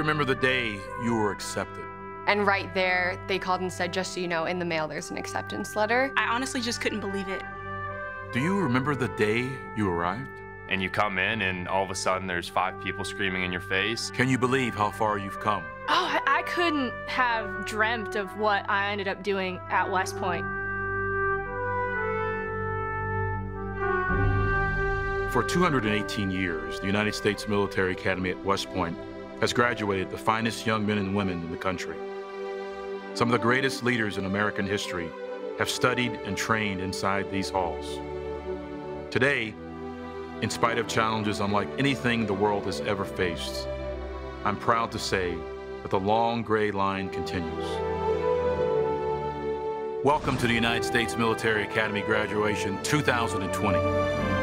Do you remember the day you were accepted? And right there, they called and said, just so you know, in the mail there's an acceptance letter. I honestly just couldn't believe it. Do you remember the day you arrived? And you come in, and all of a sudden, there's five people screaming in your face. Can you believe how far you've come? Oh, I, I couldn't have dreamt of what I ended up doing at West Point. For 218 years, the United States Military Academy at West Point has graduated the finest young men and women in the country. Some of the greatest leaders in American history have studied and trained inside these halls. Today, in spite of challenges unlike anything the world has ever faced, I'm proud to say that the long gray line continues. Welcome to the United States Military Academy graduation 2020.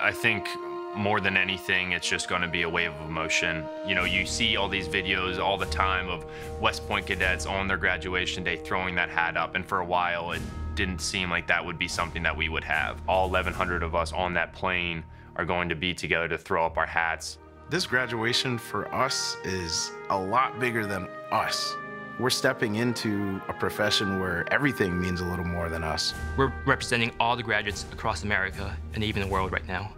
I think more than anything, it's just going to be a wave of emotion. You know, you see all these videos all the time of West Point cadets on their graduation day throwing that hat up, and for a while, it didn't seem like that would be something that we would have. All 1,100 of us on that Plain are going to be together to throw up our hats. This graduation for us is a lot bigger than us. We're stepping into a profession where everything means a little more than us. We're representing all the graduates across America and even the world right now.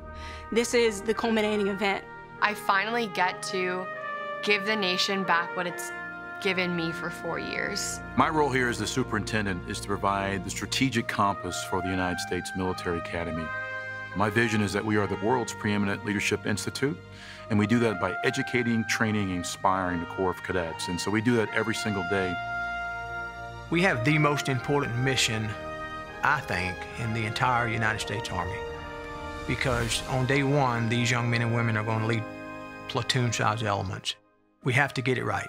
This is the culminating event. I finally get to give the nation back what it's given me for four years. My role here as the superintendent is to provide the strategic compass for the United States Military Academy. My vision is that we are the world's preeminent leadership institute, and we do that by educating, training, inspiring the Corps of Cadets. And so we do that every single day. We have the most important mission, I think, in the entire United States Army. Because on day one, these young men and women are going to lead platoon-sized elements. We have to get it right.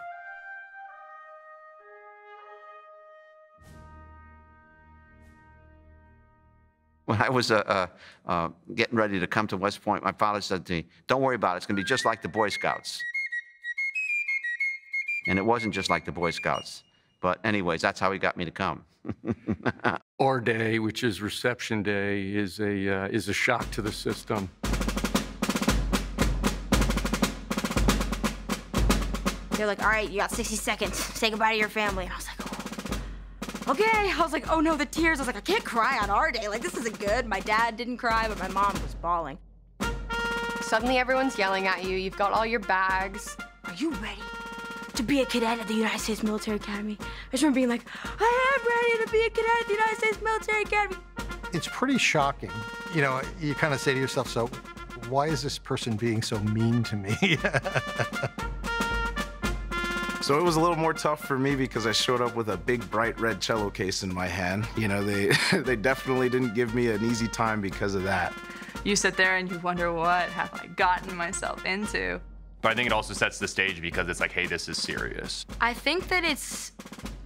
When I was uh, uh, uh, getting ready to come to West Point, my father said to me, Don't worry about it. It's going to be just like the Boy Scouts. And it wasn't just like the Boy Scouts. But, anyways, that's how he got me to come. R-Day, which is reception day, is a, uh, is a shock to the system. They're like, all right, you got 60 seconds. Say goodbye to your family. And I was like, oh. Okay. I was like, oh no, the tears. I was like, I can't cry on R-Day. Like, this isn't good. My dad didn't cry, but my mom was bawling. Suddenly everyone's yelling at you. You've got all your bags. Are you ready to be a cadet at the United States Military Academy? I just remember being like, I am ready to be a cadet at the United States Military Academy. It's pretty shocking. You know, you kind of say to yourself, so why is this person being so mean to me? So it was a little more tough for me because I showed up with a big bright red cello case in my hand. You know, they they definitely didn't give me an easy time because of that. You sit there and you wonder what have I gotten myself into. But I think it also sets the stage because it's like, hey, this is serious. I think that it's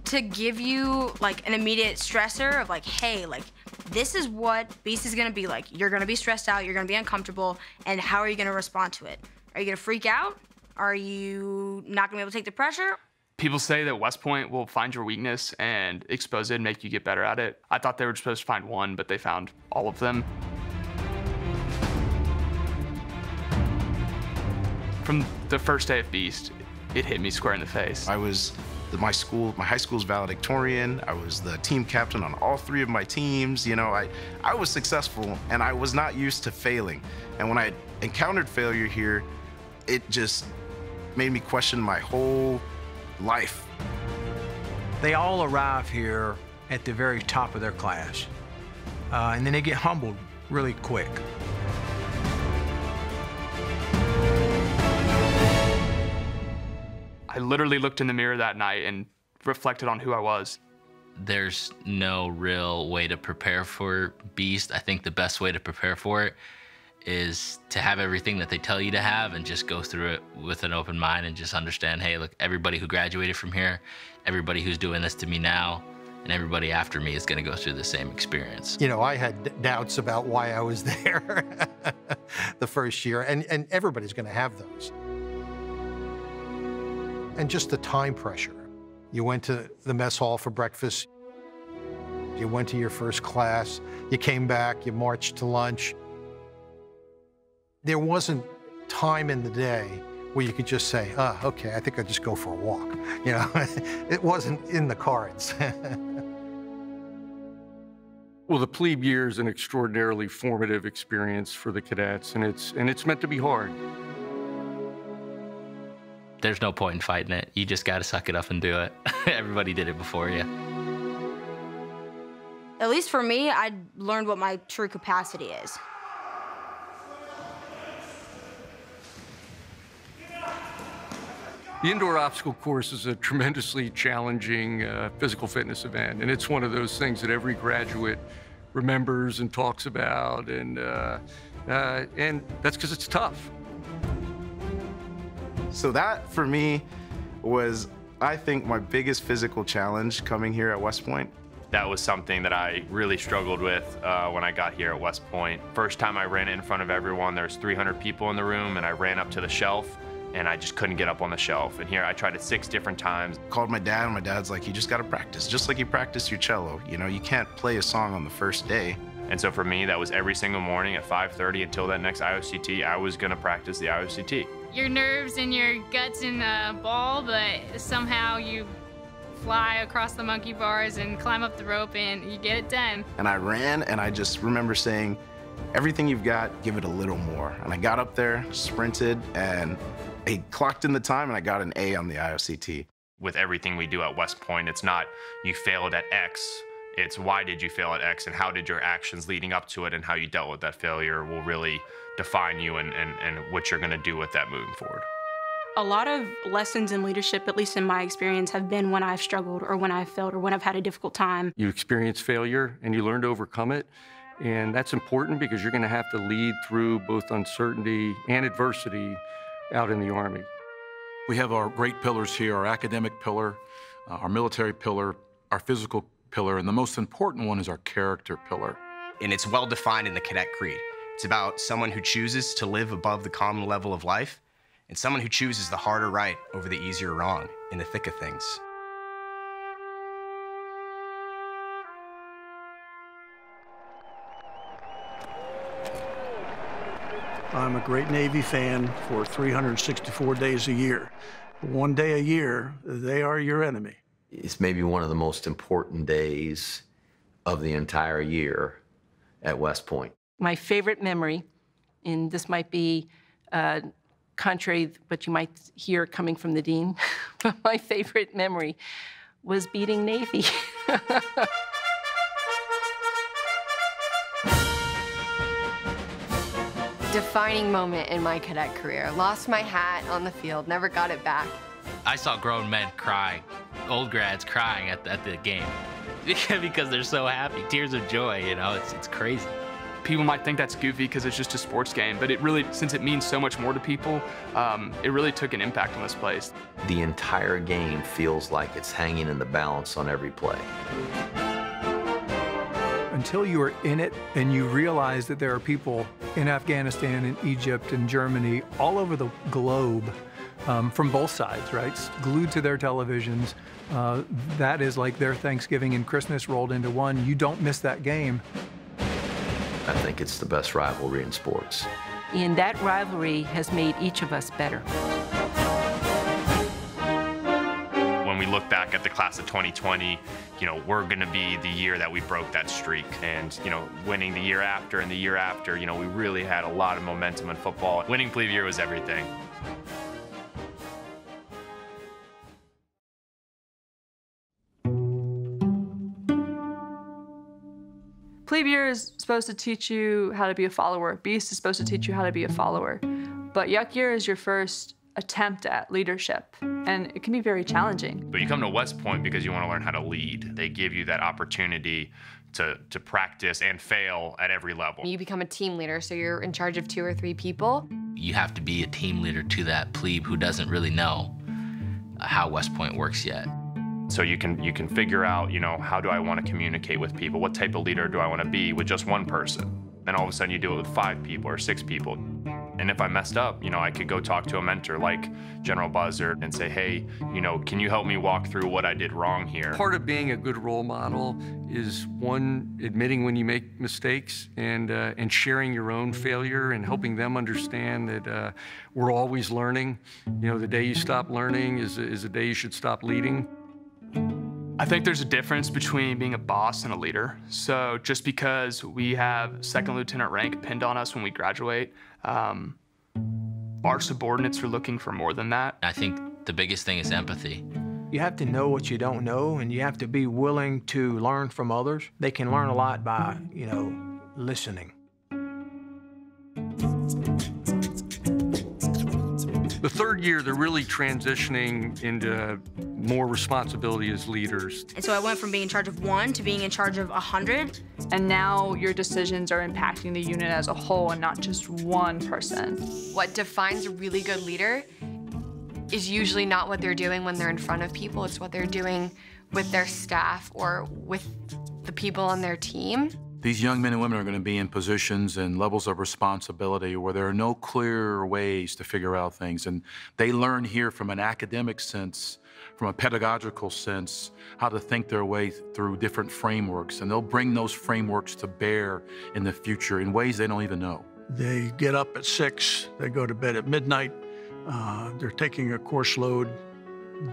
to give you like an immediate stressor of like, hey, like this is what Beast is gonna be like. You're gonna be stressed out, you're gonna be uncomfortable, and how are you gonna respond to it? Are you gonna freak out? Are you not gonna be able to take the pressure? People say that West Point will find your weakness and expose it and make you get better at it. I thought they were supposed to find one, but they found all of them. From the first day of Beast, it hit me square in the face. I was the, my school, my high school's valedictorian. I was the team captain on all three of my teams. You know, I, I was successful and I was not used to failing. And when I encountered failure here, it just made me question my whole life. They all arrive here at the very top of their class, uh, and then they get humbled really quick. I literally looked in the mirror that night and reflected on who I was. There's no real way to prepare for Beast. I think the best way to prepare for it is to have everything that they tell you to have and just go through it with an open mind and just understand, hey, look, everybody who graduated from here, everybody who's doing this to me now, and everybody after me is going to go through the same experience. You know, I had doubts about why I was there the first year, and, and everybody's going to have those. And just the time pressure. You went to the mess hall for breakfast, you went to your first class, you came back, you marched to lunch. There wasn't time in the day where you could just say, ah, oh, okay, I think I'll just go for a walk. You know, it wasn't in the cards. well, the plebe year is an extraordinarily formative experience for the cadets, and it's, and it's meant to be hard. There's no point in fighting it. You just got to suck it up and do it. Everybody did it before you. At least for me, I learned what my true capacity is. The indoor obstacle course is a tremendously challenging uh, physical fitness event, and it's one of those things that every graduate remembers and talks about, and uh, uh, and that's because it's tough. So that, for me, was, I think, my biggest physical challenge coming here at West Point. That was something that I really struggled with uh, when I got here at West Point. First time I ran it in front of everyone, there's 300 people in the room, and I ran up to the shelf, and I just couldn't get up on the shelf. And here I tried it six different times. Called my dad, and my dad's like, you just gotta practice, just like you practice your cello. You know, you can't play a song on the first day. And so for me, that was every single morning at 5.30 until that next IOCT, I was gonna practice the IOCT. Your nerves and your guts in the ball, but somehow you fly across the monkey bars and climb up the rope and you get it done. And I ran and I just remember saying, everything you've got, give it a little more. And I got up there, sprinted, and I clocked in the time and I got an A on the IOCT. With everything we do at West Point, it's not you failed at X, it's why did you fail at X and how did your actions leading up to it and how you dealt with that failure will really define you and, and, and what you're gonna do with that moving forward. A lot of lessons in leadership, at least in my experience, have been when I've struggled or when I've failed or when I've had a difficult time. You experience failure and you learn to overcome it. And that's important because you're going to have to lead through both uncertainty and adversity out in the Army. We have our great pillars here, our academic pillar, uh, our military pillar, our physical pillar, and the most important one is our character pillar. And it's well defined in the Cadet Creed. It's about someone who chooses to live above the common level of life and someone who chooses the harder right over the easier wrong in the thick of things. I'm a great Navy fan for 364 days a year. One day a year, they are your enemy. It's maybe one of the most important days of the entire year at West Point. My favorite memory, and this might be uh, contrary what you might hear coming from the dean, but my favorite memory was beating Navy. defining moment in my cadet career. Lost my hat on the field, never got it back. I saw grown men crying, old grads crying at, at the game because they're so happy, tears of joy, you know, it's, it's crazy. People might think that's goofy because it's just a sports game, but it really, since it means so much more to people, um, it really took an impact on this place. The entire game feels like it's hanging in the balance on every play until you are in it and you realize that there are people in Afghanistan and Egypt and Germany all over the globe um, from both sides, right? Glued to their televisions. Uh, that is like their Thanksgiving and Christmas rolled into one. You don't miss that game. I think it's the best rivalry in sports. And that rivalry has made each of us better when we look back at the class of 2020, you know, we're going to be the year that we broke that streak. And, you know, winning the year after and the year after, you know, we really had a lot of momentum in football. Winning plebe year was everything. Plebe year is supposed to teach you how to be a follower. Beast is supposed to teach you how to be a follower. But Yuk year is your first attempt at leadership, and it can be very challenging. But you come to West Point because you want to learn how to lead. They give you that opportunity to, to practice and fail at every level. You become a team leader, so you're in charge of two or three people. You have to be a team leader to that plebe who doesn't really know how West Point works yet. So you can you can figure out, you know, how do I want to communicate with people? What type of leader do I want to be with just one person? Then all of a sudden you do it with five people or six people. And if I messed up, you know, I could go talk to a mentor like General Buzzard and say, hey, you know, can you help me walk through what I did wrong here? Part of being a good role model is one, admitting when you make mistakes and, uh, and sharing your own failure and helping them understand that uh, we're always learning. You know, the day you stop learning is, is the day you should stop leading. I think there's a difference between being a boss and a leader. So just because we have second lieutenant rank pinned on us when we graduate, um, our subordinates are looking for more than that. I think the biggest thing is empathy. You have to know what you don't know, and you have to be willing to learn from others. They can learn a lot by, you know, listening. The third year, they're really transitioning into more responsibility as leaders. And so I went from being in charge of one to being in charge of a hundred. And now your decisions are impacting the unit as a whole and not just one person. What defines a really good leader is usually not what they're doing when they're in front of people, it's what they're doing with their staff or with the people on their team. These young men and women are going to be in positions and levels of responsibility where there are no clear ways to figure out things. And they learn here from an academic sense, from a pedagogical sense, how to think their way through different frameworks. And they'll bring those frameworks to bear in the future in ways they don't even know. They get up at six, they go to bed at midnight. Uh, they're taking a course load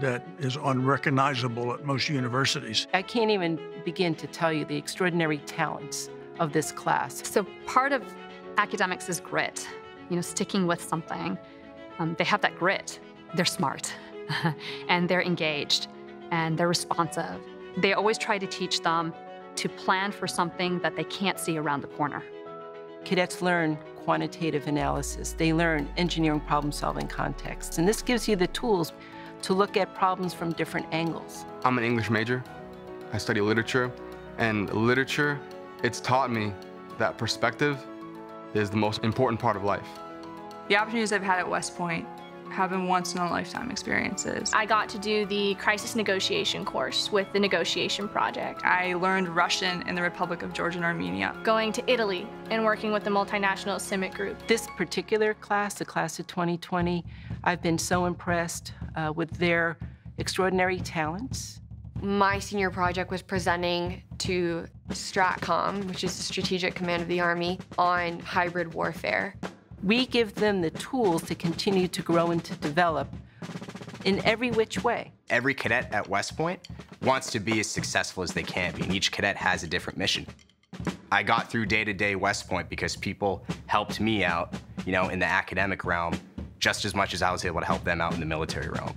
that is unrecognizable at most universities. I can't even begin to tell you the extraordinary talents of this class. So part of academics is grit, you know, sticking with something. Um, they have that grit. They're smart and they're engaged and they're responsive. They always try to teach them to plan for something that they can't see around the corner. Cadets learn quantitative analysis. They learn engineering problem-solving context. And this gives you the tools to look at problems from different angles. I'm an English major. I study literature, and literature, it's taught me that perspective is the most important part of life. The opportunities I've had at West Point have been once-in-a-lifetime experiences. I got to do the crisis negotiation course with the negotiation project. I learned Russian in the Republic of Georgia and Armenia. Going to Italy and working with the multinational CIMIC group. This particular class, the class of 2020, I've been so impressed uh, with their extraordinary talents. My senior project was presenting to STRATCOM, which is the Strategic Command of the Army, on hybrid warfare. We give them the tools to continue to grow and to develop in every which way. Every cadet at West Point wants to be as successful as they can be, and each cadet has a different mission. I got through day-to-day West Point because people helped me out, you know, in the academic realm just as much as I was able to help them out in the military realm.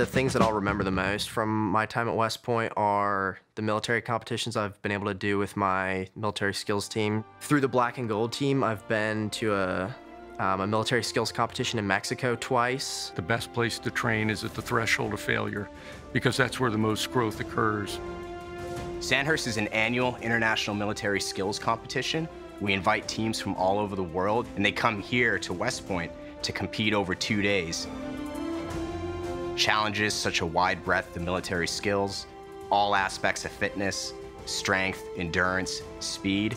The things that I'll remember the most from my time at West Point are the military competitions I've been able to do with my military skills team. Through the black and gold team, I've been to a, um, a military skills competition in Mexico twice. The best place to train is at the threshold of failure because that's where the most growth occurs. Sandhurst is an annual international military skills competition. We invite teams from all over the world and they come here to West Point to compete over two days challenges such a wide breadth of military skills, all aspects of fitness, strength, endurance, speed,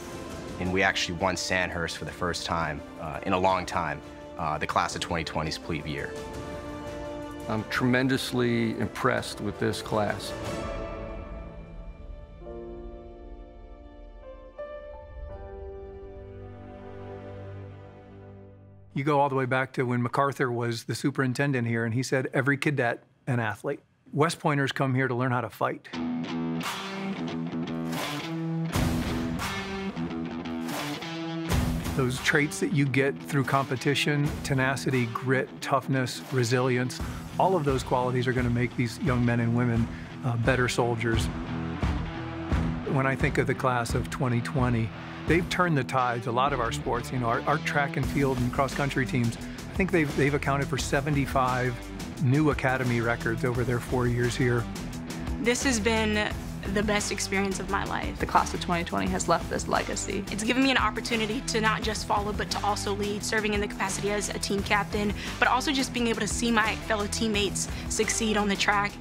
and we actually won Sandhurst for the first time uh, in a long time, uh, the class of 2020's plebe year. I'm tremendously impressed with this class. You go all the way back to when MacArthur was the superintendent here, and he said every cadet an athlete. West Pointers come here to learn how to fight. Those traits that you get through competition, tenacity, grit, toughness, resilience, all of those qualities are going to make these young men and women uh, better soldiers. When I think of the class of 2020, they've turned the tides, a lot of our sports, you know, our, our track and field and cross-country teams, I think they've, they've accounted for 75 new academy records over their four years here. This has been the best experience of my life. The class of 2020 has left this legacy. It's given me an opportunity to not just follow, but to also lead, serving in the capacity as a team captain, but also just being able to see my fellow teammates succeed on the track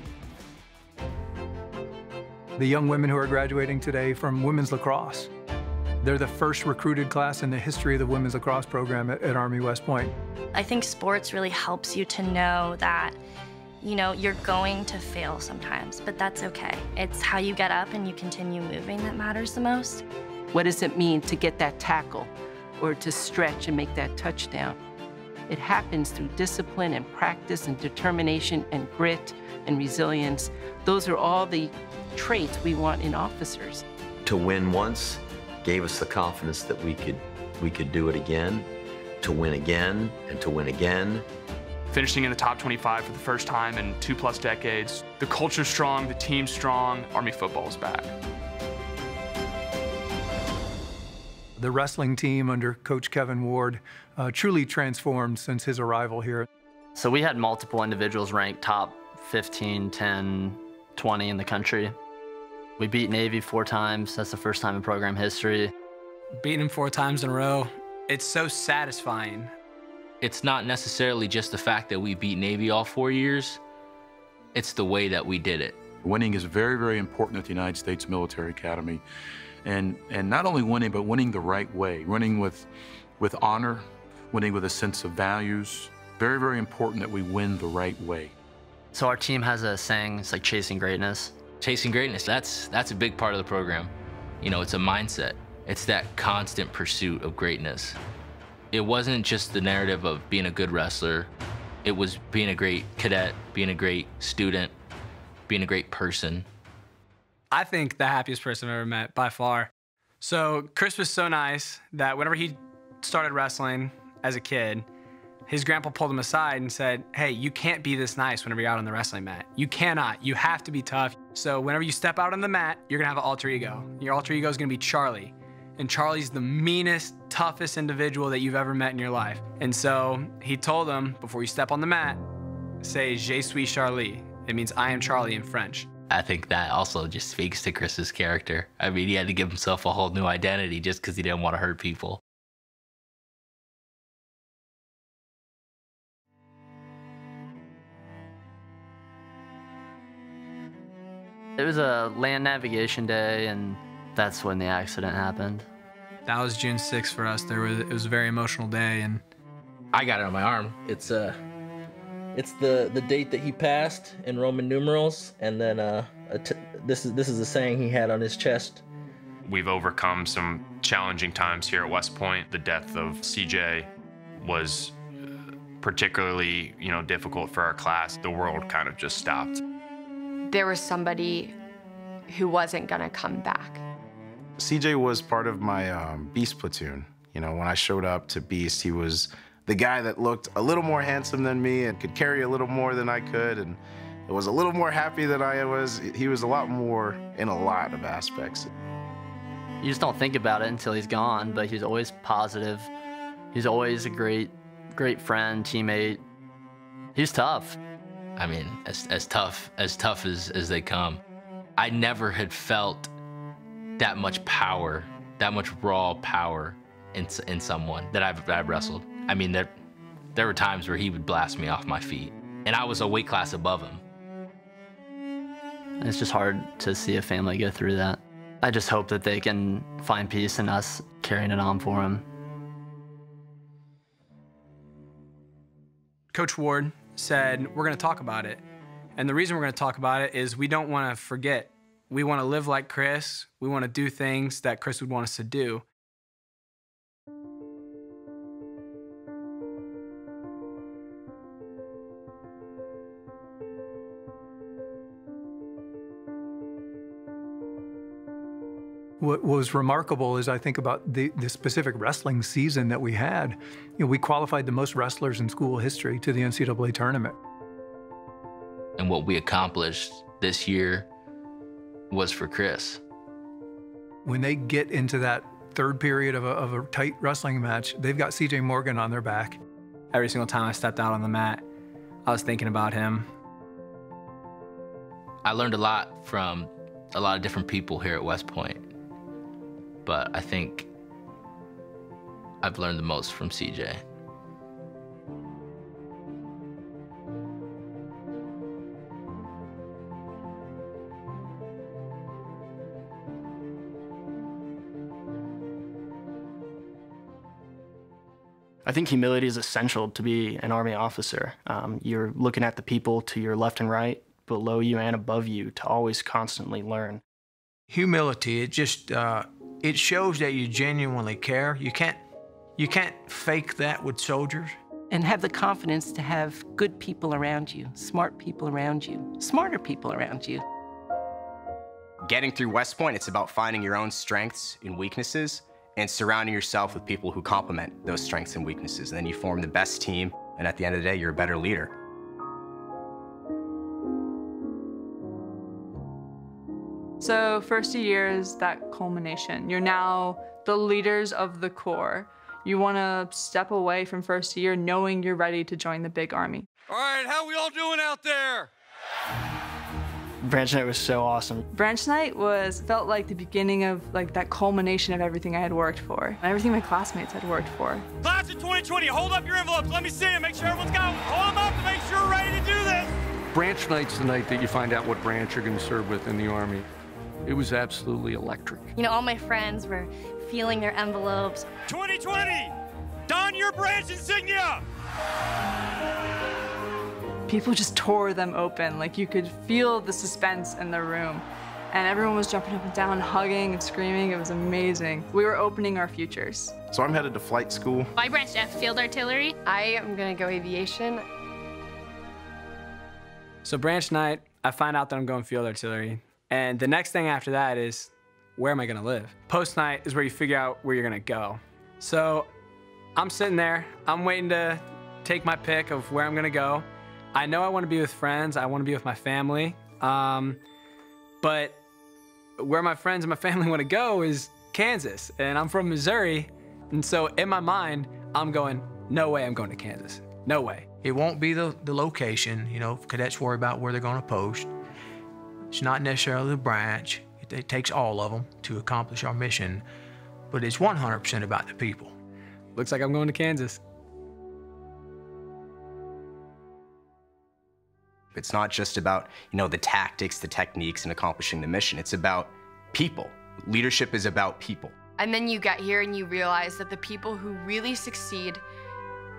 The young women who are graduating today from women's lacrosse. They're the first recruited class in the history of the women's lacrosse program at, at Army West Point. I think sports really helps you to know that, you know, you're going to fail sometimes, but that's okay. It's how you get up and you continue moving that matters the most. What does it mean to get that tackle or to stretch and make that touchdown? It happens through discipline and practice and determination and grit and resilience. Those are all the traits we want in officers. To win once gave us the confidence that we could we could do it again, to win again and to win again. Finishing in the top 25 for the first time in two plus decades. The culture's strong, the team's strong, Army football's back. The wrestling team under Coach Kevin Ward uh, truly transformed since his arrival here. So we had multiple individuals ranked top 15, 10, 20 in the country. We beat Navy four times. That's the first time in program history. Beating them four times in a row, it's so satisfying. It's not necessarily just the fact that we beat Navy all four years, it's the way that we did it. Winning is very, very important at the United States Military Academy. And, and not only winning, but winning the right way, winning with, with honor, winning with a sense of values. Very, very important that we win the right way. So our team has a saying, it's like chasing greatness. Chasing greatness, that's, that's a big part of the program. You know, it's a mindset. It's that constant pursuit of greatness. It wasn't just the narrative of being a good wrestler. It was being a great cadet, being a great student, being a great person. I think the happiest person I've ever met by far. So Chris was so nice that whenever he started wrestling as a kid, his grandpa pulled him aside and said, Hey, you can't be this nice whenever you're out on the wrestling mat. You cannot. You have to be tough. So whenever you step out on the mat, you're gonna have an alter ego. Your alter ego is gonna be Charlie. And Charlie's the meanest, toughest individual that you've ever met in your life. And so he told him, before you step on the mat, say, Je suis Charlie. It means I am Charlie in French. I think that also just speaks to Chris's character. I mean, he had to give himself a whole new identity just because he didn't want to hurt people. It was a land navigation day, and that's when the accident happened. That was June 6th for us. There was it was a very emotional day, and I got it on my arm. It's uh, it's the the date that he passed in Roman numerals, and then uh, this is this is a saying he had on his chest. We've overcome some challenging times here at West Point. The death of CJ was uh, particularly, you know, difficult for our class. The world kind of just stopped. There was somebody who wasn't gonna come back. CJ was part of my um, Beast platoon. You know, when I showed up to Beast, he was the guy that looked a little more handsome than me and could carry a little more than I could and was a little more happy than I was. He was a lot more in a lot of aspects. You just don't think about it until he's gone, but he's always positive. He's always a great, great friend, teammate. He's tough. I mean, as, as tough as tough as, as they come. I never had felt that much power, that much raw power in, in someone that I've, I've wrestled. I mean, there, there were times where he would blast me off my feet, and I was a weight class above him. It's just hard to see a family go through that. I just hope that they can find peace in us carrying it on for them. Coach Ward said, We're going to talk about it. And the reason we're going to talk about it is we don't want to forget. We want to live like Chris. We want to do things that Chris would want us to do. What was remarkable is I think about the, the specific wrestling season that we had. You know, we qualified the most wrestlers in school history to the NCAA tournament. And what we accomplished this year was for Chris. When they get into that third period of a, of a tight wrestling match, they've got CJ Morgan on their back. Every single time I stepped out on the mat, I was thinking about him. I learned a lot from a lot of different people here at West Point but I think I've learned the most from CJ. I think humility is essential to be an Army officer. Um, you're looking at the people to your left and right, below you and above you, to always constantly learn. Humility, it just uh, it shows that you genuinely care. You can't, you can't fake that with soldiers. And have the confidence to have good people around you, smart people around you, smarter people around you. Getting through West Point, it's about finding your own strengths and weaknesses and surrounding yourself with people who complement those strengths and weaknesses. And then you form the best team, and at the end of the day, you're a better leader. So, first year is that culmination. You're now the leaders of the Corps. You want to step away from first year knowing you're ready to join the big army. All right, how we all doing out there? Branch night was so awesome. Branch night was felt like the beginning of like that culmination of everything I had worked for, everything my classmates had worked for. Class of 2020, hold up your envelopes. Let me see them. Make sure everyone's got them. Hold them up to make sure we're ready to do this. Branch night's the night that you find out what branch you're going to serve with in the Army. It was absolutely electric. You know, all my friends were feeling their envelopes. 2020, don your branch insignia. People just tore them open. Like you could feel the suspense in the room. And everyone was jumping up and down, hugging and screaming. It was amazing. We were opening our futures. So I'm headed to flight school. I branched F, field artillery. I am gonna go aviation. So branch night, I find out that I'm going field artillery. And the next thing after that is, where am I gonna live? Post night is where you figure out where you're gonna go. So I'm sitting there, I'm waiting to take my pick of where I'm gonna go. I know I wanna be with friends, I wanna be with my family. Um, but where my friends and my family wanna go is Kansas, and I'm from Missouri. And so in my mind, I'm going, no way I'm going to Kansas. No way. It won't be the, the location. You know, cadets worry about where they're to post. It's not necessarily the branch. It, it takes all of them to accomplish our mission, but it's 100% about the people. Looks like I'm going to Kansas. It's not just about, you know, the tactics, the techniques, and accomplishing the mission. It's about people. Leadership is about people. And then you get here and you realize that the people who really succeed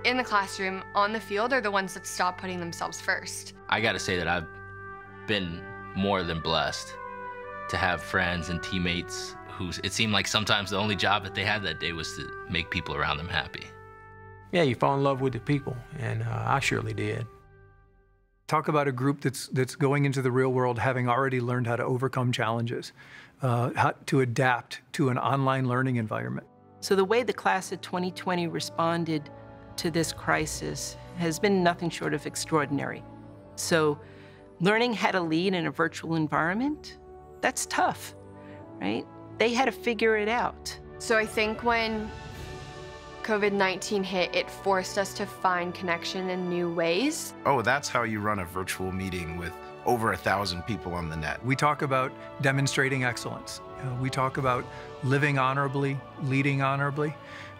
in the classroom, on the field, are the ones that stop putting themselves first. I gotta say that I've been more than blessed to have friends and teammates who it seemed like sometimes the only job that they had that day was to make people around them happy. Yeah, you fall in love with the people, and uh, I surely did. Talk about a group that's that's going into the real world having already learned how to overcome challenges, uh, how to adapt to an online learning environment. So the way the class of 2020 responded to this crisis has been nothing short of extraordinary. So learning how to lead in a virtual environment, that's tough, right? They had to figure it out. So I think when COVID 19 hit, it forced us to find connection in new ways. Oh, that's how you run a virtual meeting with over a thousand people on the net. We talk about demonstrating excellence. Uh, we talk about living honorably, leading honorably.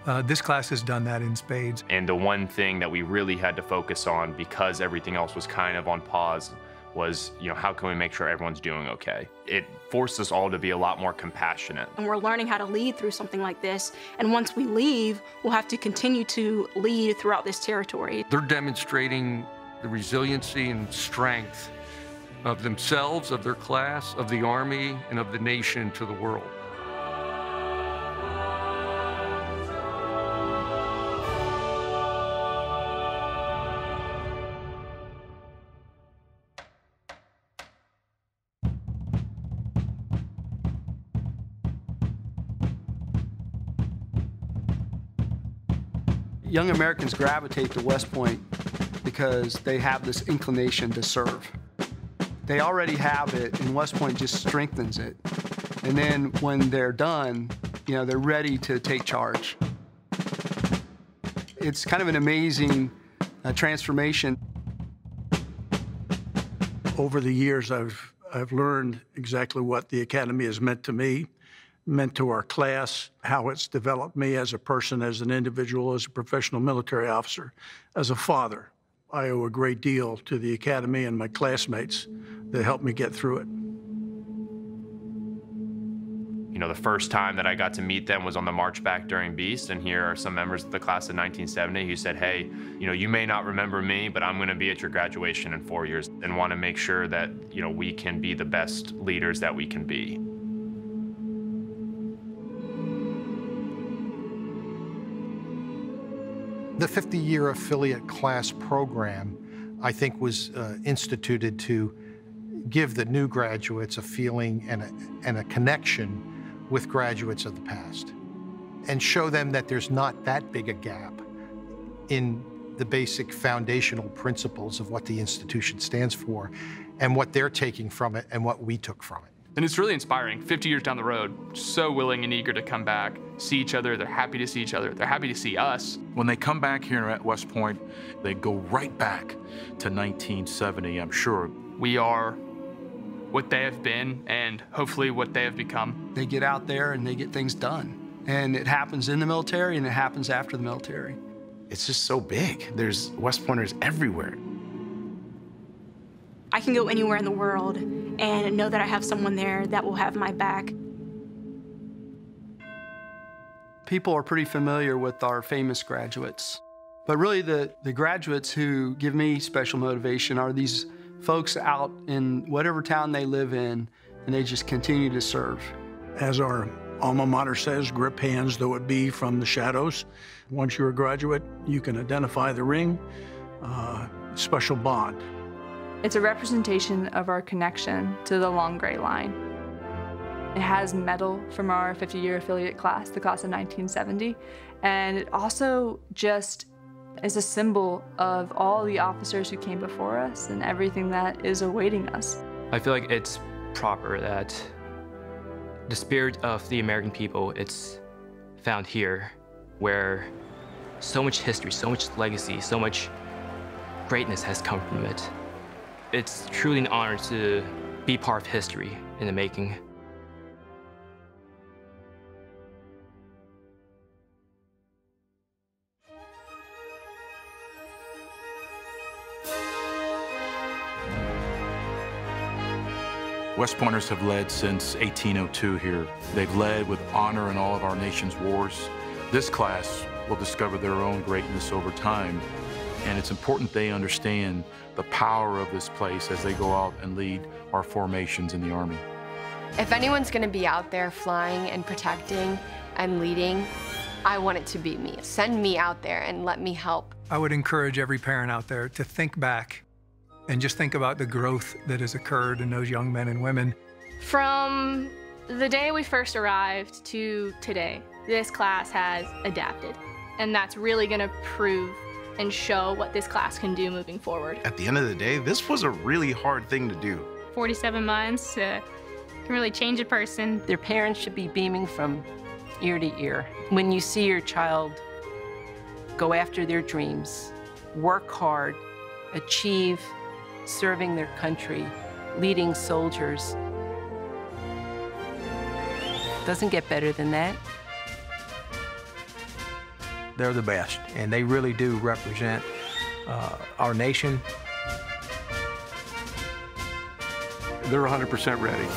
Uh, this class has done that in spades. And the one thing that we really had to focus on because everything else was kind of on pause was, you know, how can we make sure everyone's doing okay? It forced us all to be a lot more compassionate. And we're learning how to lead through something like this. And once we leave, we'll have to continue to lead throughout this territory. They're demonstrating the resiliency and strength of themselves, of their class, of the Army, and of the nation to the world. Young Americans gravitate to West Point because they have this inclination to serve. They already have it, and West Point just strengthens it. And then when they're done, you know, they're ready to take charge. It's kind of an amazing uh, transformation. Over the years, I've, I've learned exactly what the Academy has meant to me meant to our class, how it's developed me as a person, as an individual, as a professional military officer, as a father. I owe a great deal to the Academy and my classmates that helped me get through it. You know, the first time that I got to meet them was on the march back during Beast, and here are some members of the class of 1970 who said, hey, you know, you may not remember me, but I'm gonna be at your graduation in four years and wanna make sure that, you know, we can be the best leaders that we can be. The 50-year affiliate class program, I think, was uh, instituted to give the new graduates a feeling and a, and a connection with graduates of the past and show them that there's not that big a gap in the basic foundational principles of what the institution stands for and what they're taking from it and what we took from it. And it's really inspiring. 50 years down the road, so willing and eager to come back, see each other. They're happy to see each other. They're happy to see us. When they come back here at West Point, they go right back to 1970, I'm sure. We are what they have been and hopefully what they have become. They get out there and they get things done. And it happens in the military and it happens after the military. It's just so big. There's West Pointers everywhere. I can go anywhere in the world and know that I have someone there that will have my back. People are pretty familiar with our famous graduates. But really, the, the graduates who give me special motivation are these folks out in whatever town they live in, and they just continue to serve. As our alma mater says, grip hands though it be from the shadows. Once you're a graduate, you can identify the ring, uh, special bond. It's a representation of our connection to the long gray line. It has metal from our 50-year affiliate class, the class of 1970, and it also just is a symbol of all the officers who came before us and everything that is awaiting us. I feel like it's proper that the spirit of the American people, it's found here, where so much history, so much legacy, so much greatness has come from it. It's truly an honor to be part of history in the making. West Pointers have led since 1802 here. They've led with honor in all of our nation's wars. This class will discover their own greatness over time, and it's important they understand the power of this place as they go out and lead our formations in the Army. If anyone's gonna be out there flying and protecting and leading, I want it to be me. Send me out there and let me help. I would encourage every parent out there to think back and just think about the growth that has occurred in those young men and women. From the day we first arrived to today, this class has adapted. And that's really gonna prove and show what this class can do moving forward. At the end of the day, this was a really hard thing to do. 47 months uh, can really change a person. Their parents should be beaming from ear to ear. When you see your child go after their dreams, work hard, achieve, serving their country, leading soldiers, doesn't get better than that. They're the best, and they really do represent uh, our nation. They're 100% ready.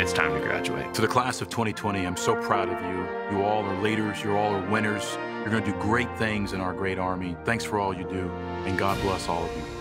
It's time to graduate. To the class of 2020, I'm so proud of you. You all are leaders, you all are winners. You're going to do great things in our great Army. Thanks for all you do, and God bless all of you.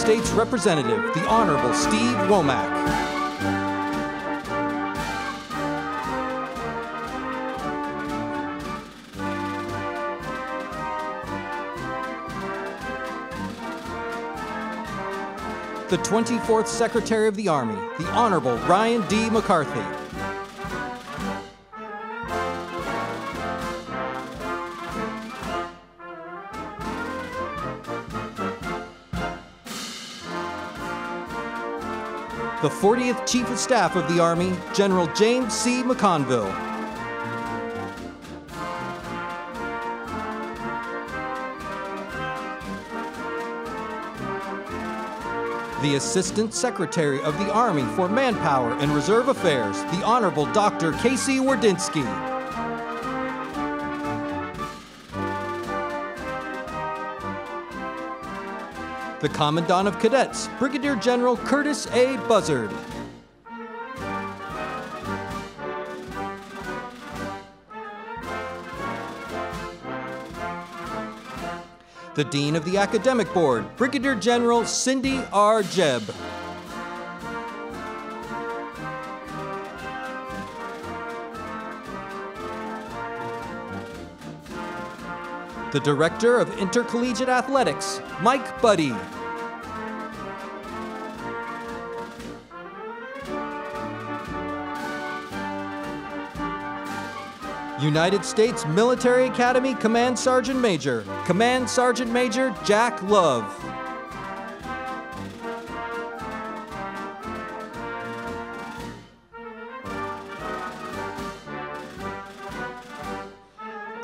States Representative, the Honorable Steve Womack. The 24th Secretary of the Army, the Honorable Ryan D. McCarthy. The 40th Chief of Staff of the Army, General James C. McConville. The Assistant Secretary of the Army for Manpower and Reserve Affairs, the Honorable Dr. Casey Wardynski. The Commandant of Cadets, Brigadier General Curtis A. Buzzard. The Dean of the Academic Board, Brigadier General Cindy R. Jebb. The Director of Intercollegiate Athletics, Mike Buddie. United States Military Academy Command Sergeant Major, Command Sergeant Major Jack Love.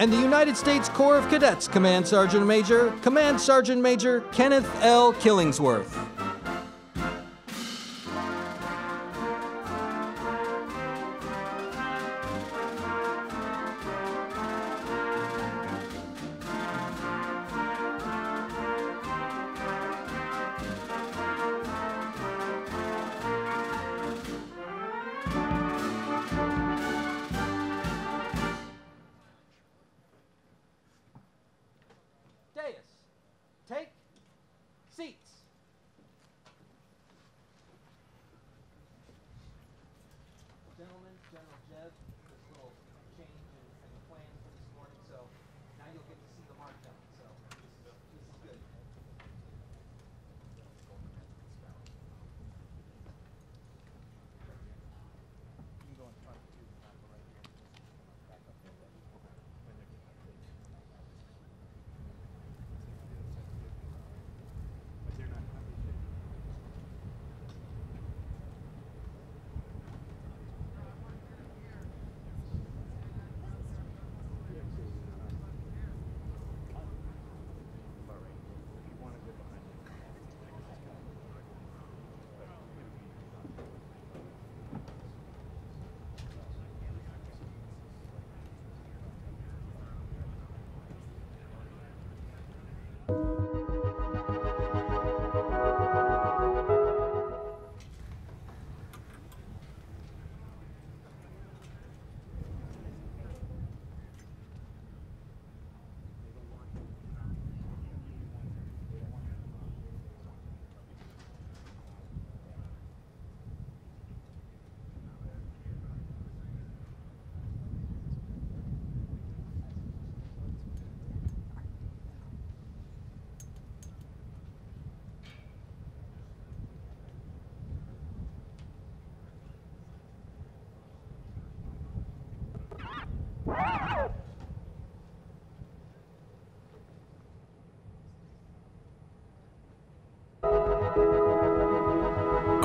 And the United States Corps of Cadets Command Sergeant Major, Command Sergeant Major Kenneth L. Killingsworth.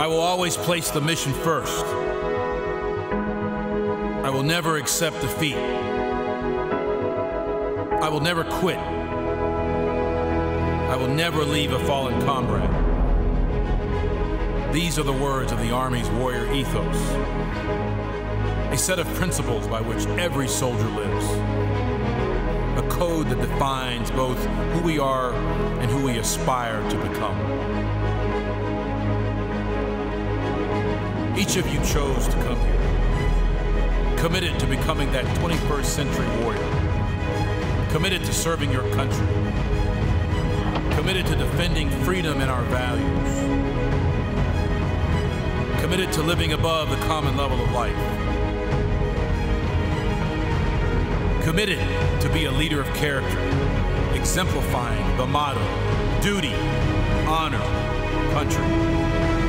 I will always place the mission first. I will never accept defeat. I will never quit. I will never leave a fallen comrade. These are the words of the Army's warrior ethos, a set of principles by which every soldier lives, a code that defines both who we are and who we aspire to become. Each of you chose to come here, committed to becoming that 21st century warrior, committed to serving your country. committed to defending freedom and our values, committed to living above the common level of life, committed to be a leader of character, exemplifying the motto duty, honor, country.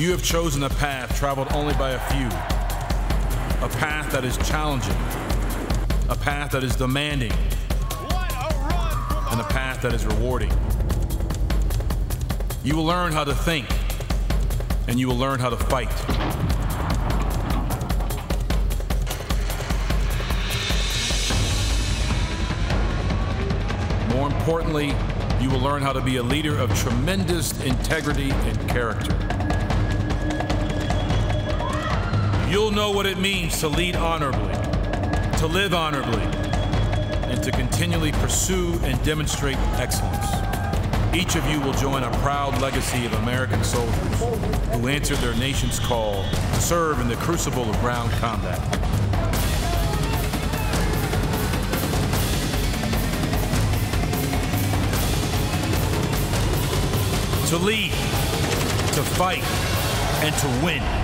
You have chosen a path traveled only by a few, a path that is challenging, a path that is demanding, and a path that is rewarding. You will learn how to think, and you will learn how to fight. More importantly, you will learn how to be a leader of tremendous integrity and character. You'll know what it means to lead honorably, to live honorably, and to continually pursue and demonstrate excellence. Each of you will join a proud legacy of American soldiers who answered their nation's call to serve in the crucible of ground combat. To lead, to fight, and to win.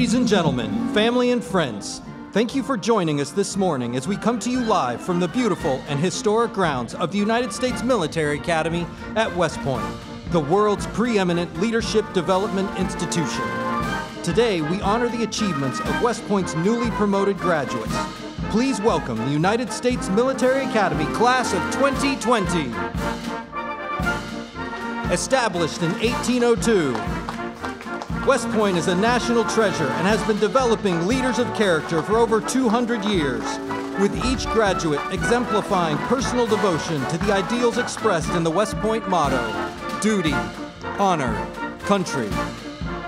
Ladies and gentlemen, family and friends, thank you for joining us this morning as we come to you live from the beautiful and historic grounds of the United States Military Academy at West Point, the world's preeminent leadership development institution. Today, we honor the achievements of West Point's newly promoted graduates. Please welcome the United States Military Academy Class of 2020. Established in 1802, West Point is a national treasure and has been developing leaders of character for over 200 years, with each graduate exemplifying personal devotion to the ideals expressed in the West Point motto duty, honor, country.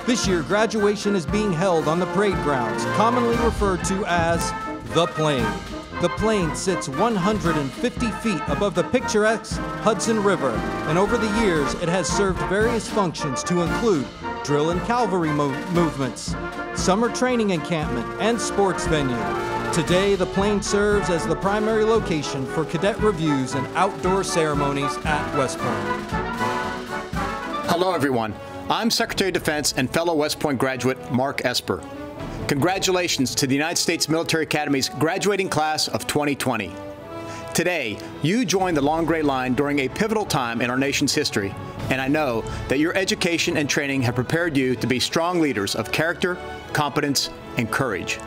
This year, graduation is being held on the parade grounds, commonly referred to as the Plain. The plain sits 150 feet above the picturesque Hudson River, and over the years it has served various functions to include drill and cavalry mo- movements, summer training encampment, and sports venue. Today, the Plain serves as the primary location for cadet reviews and outdoor ceremonies at West Point. Hello, everyone. I'm Secretary of Defense and fellow West Point graduate Mark Esper. Congratulations to the United States Military Academy's graduating class of 2020. Today, you joined the Long Gray Line during a pivotal time in our nation's history, and I know that your education and training have prepared you to be strong leaders of character, competence, and courage.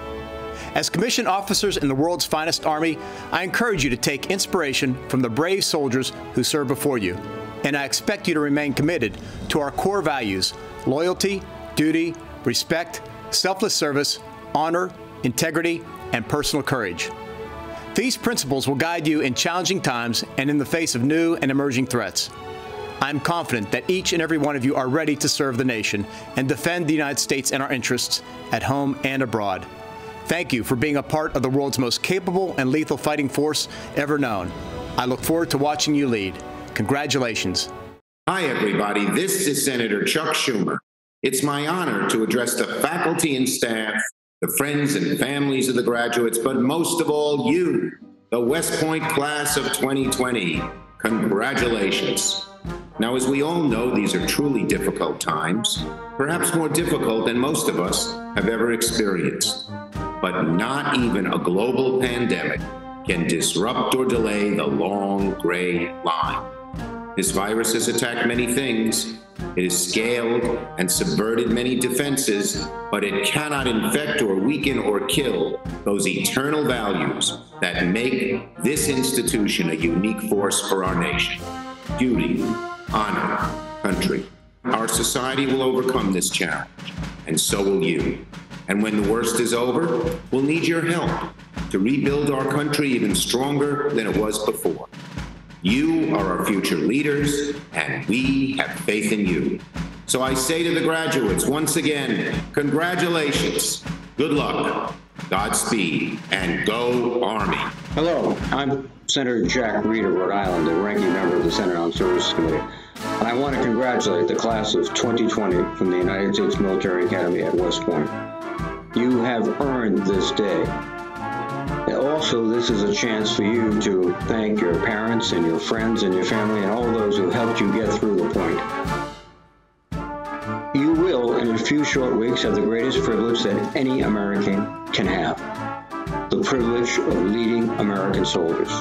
As commissioned officers in the world's finest Army, I encourage you to take inspiration from the brave soldiers who serve before you, and I expect you to remain committed to our core values loyalty, duty, respect, selfless service, honor, integrity, and personal courage. These principles will guide you in challenging times and in the face of new and emerging threats. I'm confident that each and every one of you are ready to serve the nation and defend the United States and our interests at home and abroad. Thank you for being a part of the world's most capable and lethal fighting force ever known. I look forward to watching you lead. Congratulations. Hi, everybody. This is Senator Chuck Schumer. It's my honor to address the faculty and staff the friends and families of the graduates, but most of all, you, the West Point class of 2020. Congratulations. Now, as we all know, these are truly difficult times, perhaps more difficult than most of us have ever experienced. But not even a global pandemic can disrupt or delay the long gray line. This virus has attacked many things, it has scaled and subverted many defenses, but it cannot infect or weaken or kill those eternal values that make this institution a unique force for our nation duty, honor, country. Our society will overcome this challenge, and so will you. And when the worst is over, we'll need your help to rebuild our country even stronger than it was before. You are our future leaders, and we have faith in you. So I say to the graduates once again, congratulations, good luck, Godspeed, and go Army. Hello, I'm Senator Jack Reed of Rhode Island, the ranking member of the Senate Armed Services Committee. And I want to congratulate the class of 2020 from the United States Military Academy at West Point. You have earned this day. Also, this is a chance for you to thank your parents and your friends and your family and all those who helped you get through the point. You will, in a few short weeks, have the greatest privilege that any American can have the privilege of leading American soldiers.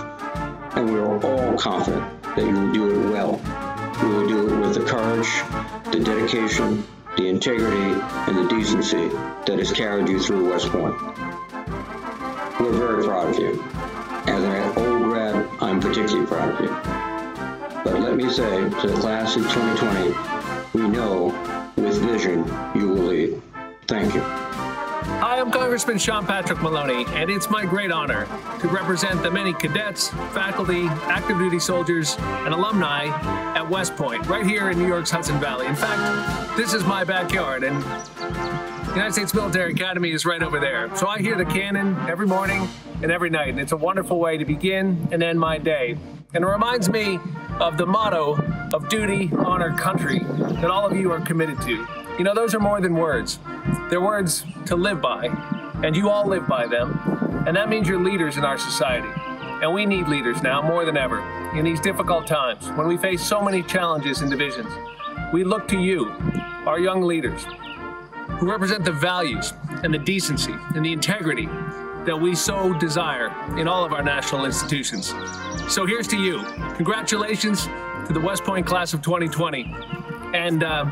And we are all confident that you will do it well. You will do it with the courage, the dedication, the integrity, and the decency that has carried you through West Point. We're very proud of you. As an old grad, I'm particularly proud of you. But let me say to the class of 2020, we know with vision you will lead. Thank you. Hi, I'm Congressman Sean Patrick Maloney, and it's my great honor to represent the many cadets, faculty, active duty soldiers, and alumni at West Point, right here in New York's Hudson Valley. In fact, this is my backyard, and United States Military Academy is right over there. So I hear the cannon every morning and every night, and it's a wonderful way to begin and end my day. And it reminds me of the motto of duty, honor, country that all of you are committed to. You know, those are more than words. They're words to live by, and you all live by them. And that means you're leaders in our society. And we need leaders now more than ever in these difficult times when we face so many challenges and divisions. We look to you, our young leaders, who represent the values and the decency and the integrity that we so desire in all of our national institutions. So here's to you. Congratulations to the West Point class of 2020. And uh,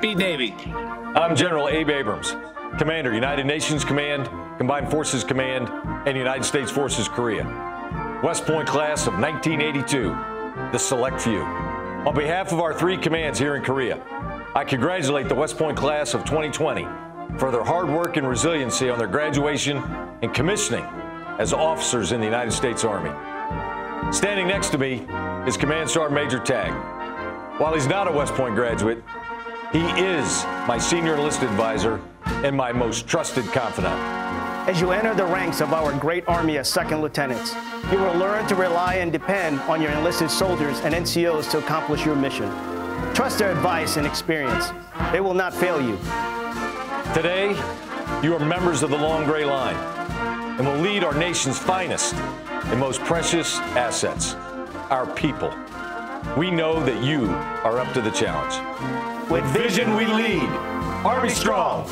be Navy. I'm General Abe Abrams, Commander, United Nations Command, Combined Forces Command, and United States Forces Korea. West Point class of 1982, the select few. On behalf of our three commands here in Korea, I congratulate the West Point class of 2020 for their hard work and resiliency on their graduation and commissioning as officers in the United States Army. Standing next to me is Command Sergeant Major Tagg. While he's not a West Point graduate, he is my senior enlisted advisor and my most trusted confidant. As you enter the ranks of our great Army as second lieutenants, you will learn to rely and depend on your enlisted soldiers and NCOs to accomplish your mission. Trust their advice and experience. They will not fail you. Today, You are members of the Long Gray Line and will lead our nation's finest and most precious assets, our people. We know that you are up to the challenge. With vision, we lead. Army strong.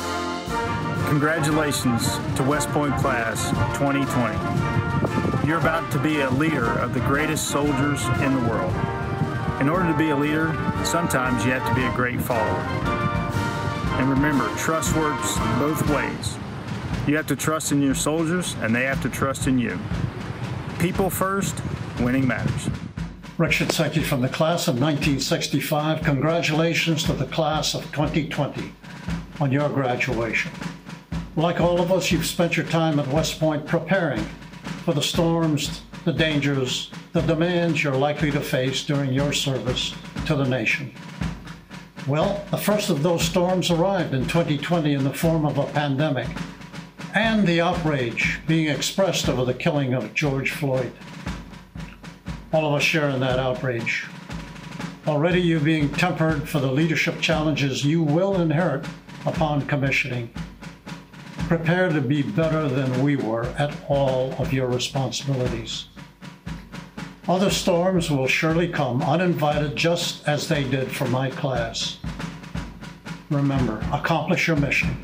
Congratulations to West Point Class 2020. You're about to be a leader of the greatest soldiers in the world. In order to be a leader, sometimes you have to be a great follower. And remember, trust works both ways. You have to trust in your soldiers, and they have to trust in you. People first, winning matters. Richard Secchi from the class of 1965. Congratulations to the class of 2020 on your graduation. Like all of us, you've spent your time at West Point preparing for the storms, the dangers, the demands you're likely to face during your service to the nation. Well, the first of those storms arrived in 2020 in the form of a pandemic and the outrage being expressed over the killing of George Floyd. All of us share in that outrage. Already you're being tempered for the leadership challenges you will inherit upon commissioning. Prepare to be better than we were at all of your responsibilities. Other storms will surely come uninvited just as they did for my class. Remember, accomplish your mission.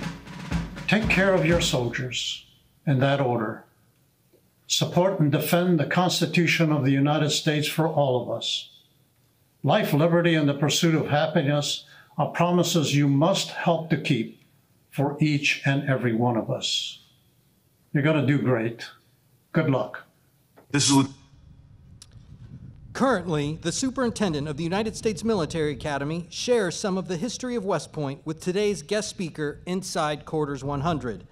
Take care of your soldiers in that order. Support and defend the Constitution of the United States for all of us. Life, liberty, and the pursuit of happiness are promises you must help to keep for each and every one of us. You're going to do great. Good luck. This is Currently, the superintendent of the United States Military Academy shares some of the history of West Point with today's guest speaker inside Quarters 100.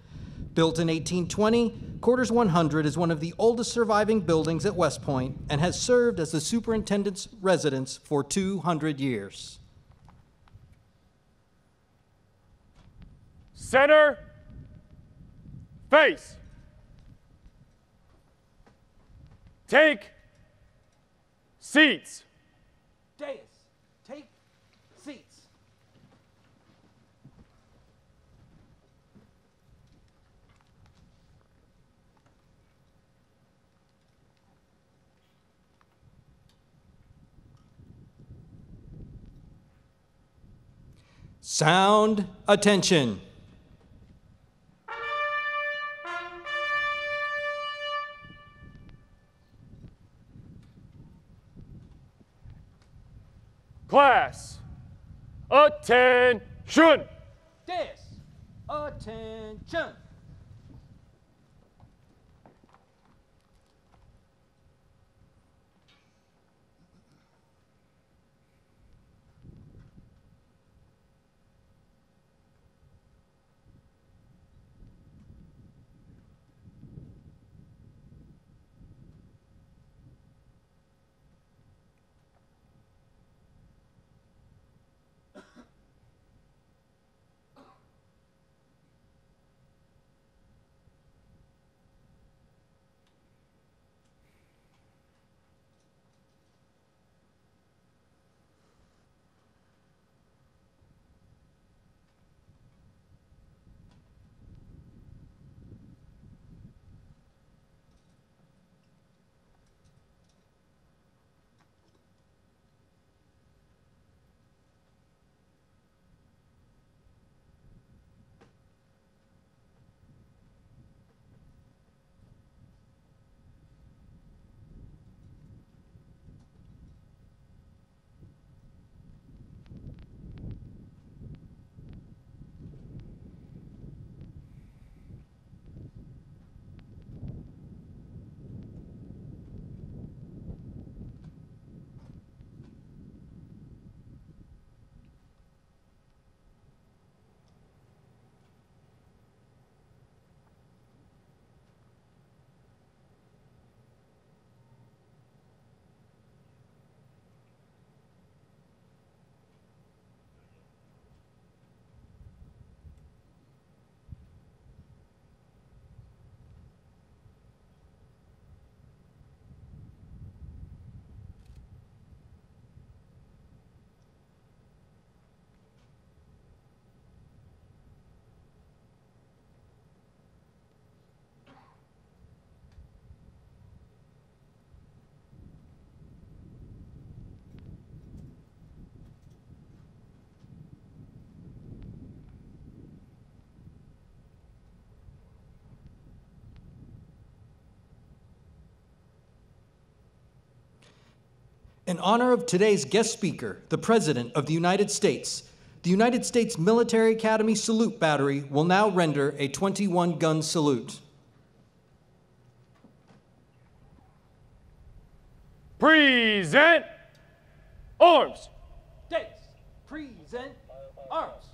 Built in 1820, Quarters 100 is one of the oldest surviving buildings at West Point and has served as the superintendent's residence for 200 years. Center, face. Take seats. Dais, take seats. Sound attention. Class, attention. Dais, attention. In honor of today's guest speaker, the President of the United States, the United States Military Academy Salute Battery will now render a 21 gun salute. Present arms. Dais. Present arms.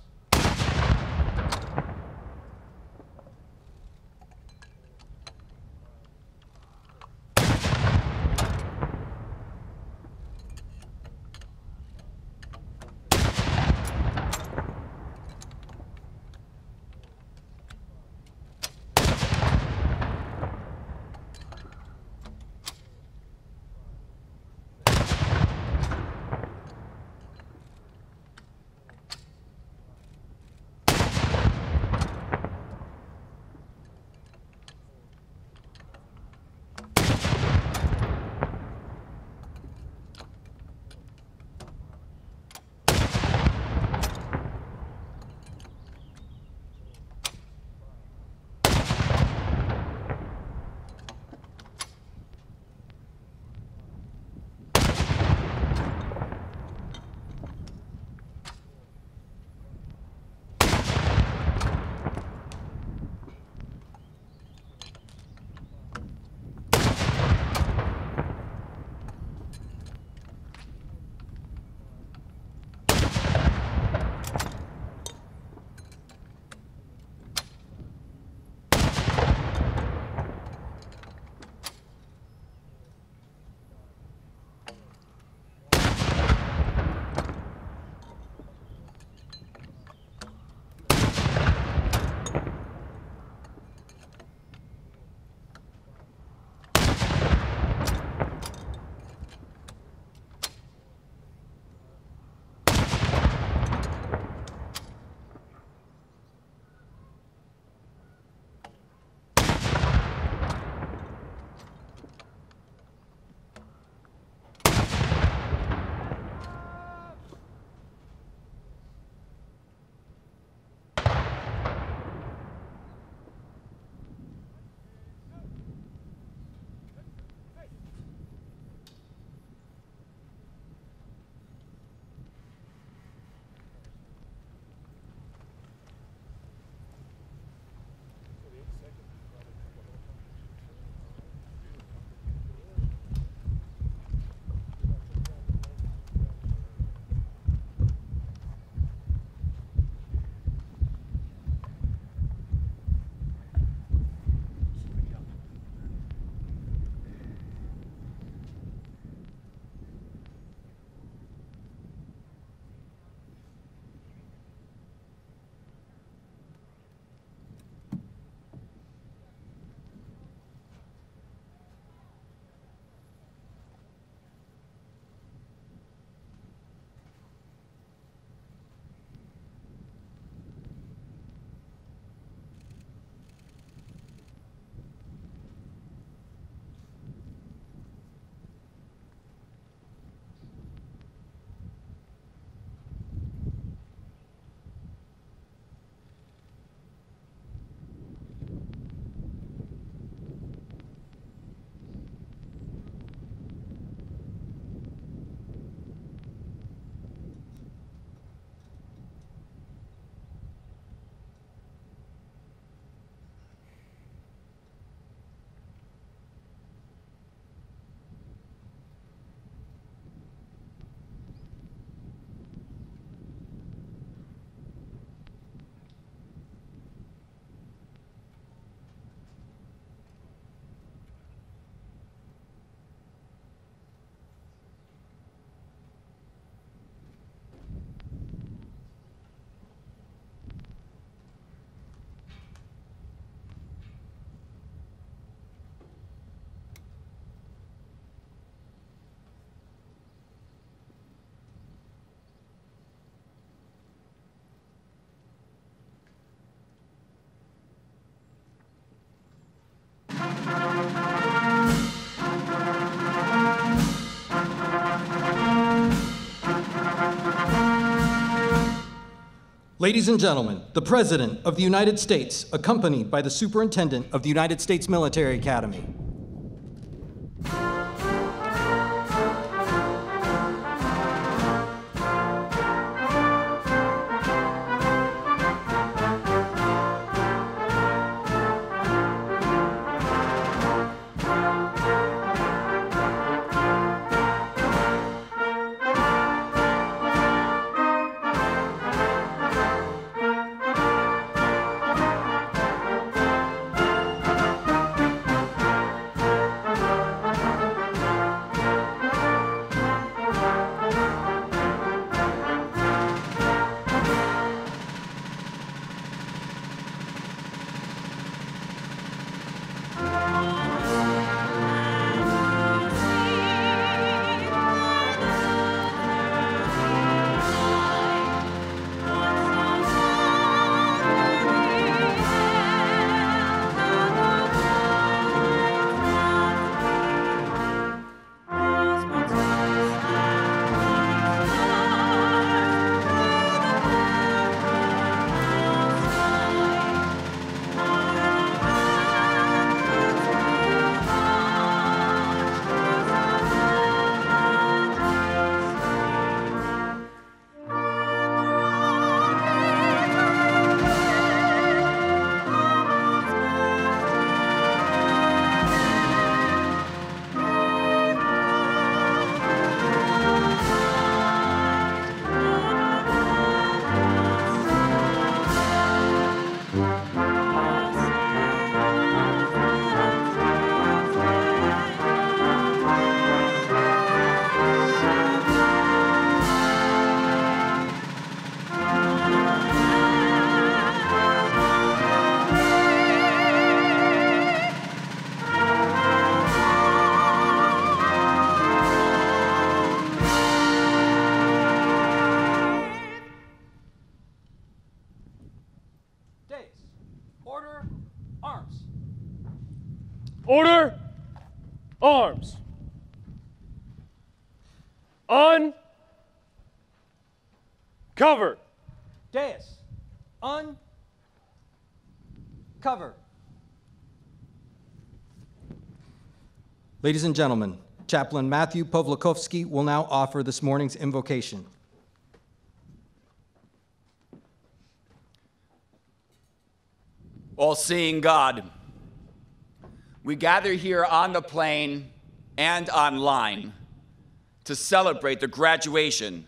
Ladies and gentlemen, the President of the United States, accompanied by the Superintendent of the United States Military Academy. Arms. On. Cover. Dais. Un. Ladies and gentlemen, Chaplain Matthew Pawlikowski will now offer this morning's invocation. All seeing God, we gather here on the plain and online to celebrate the graduation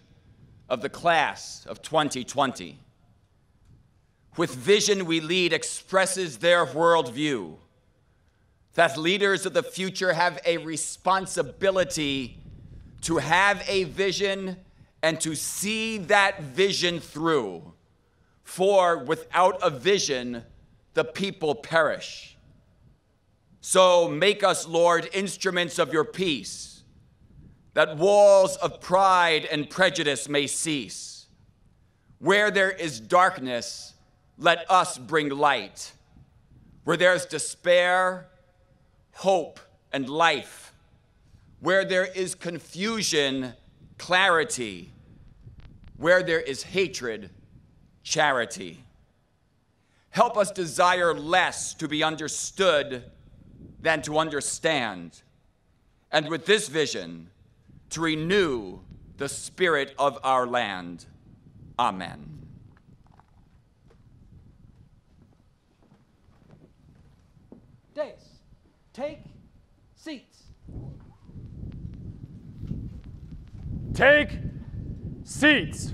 of the class of 2020. With Vision We Lead expresses their worldview that leaders of the future have a responsibility to have a vision and to see that vision through. For without a vision, the people perish. So make us, Lord, instruments of your peace, that walls of pride and prejudice may cease. Where there is darkness, let us bring light. Where there's despair, hope, and life. Where there is confusion, clarity. Where there is hatred, charity. Help us desire less to be understood than to understand. And with this vision, to renew the spirit of our land. Amen. Dais. Take seats. Take seats.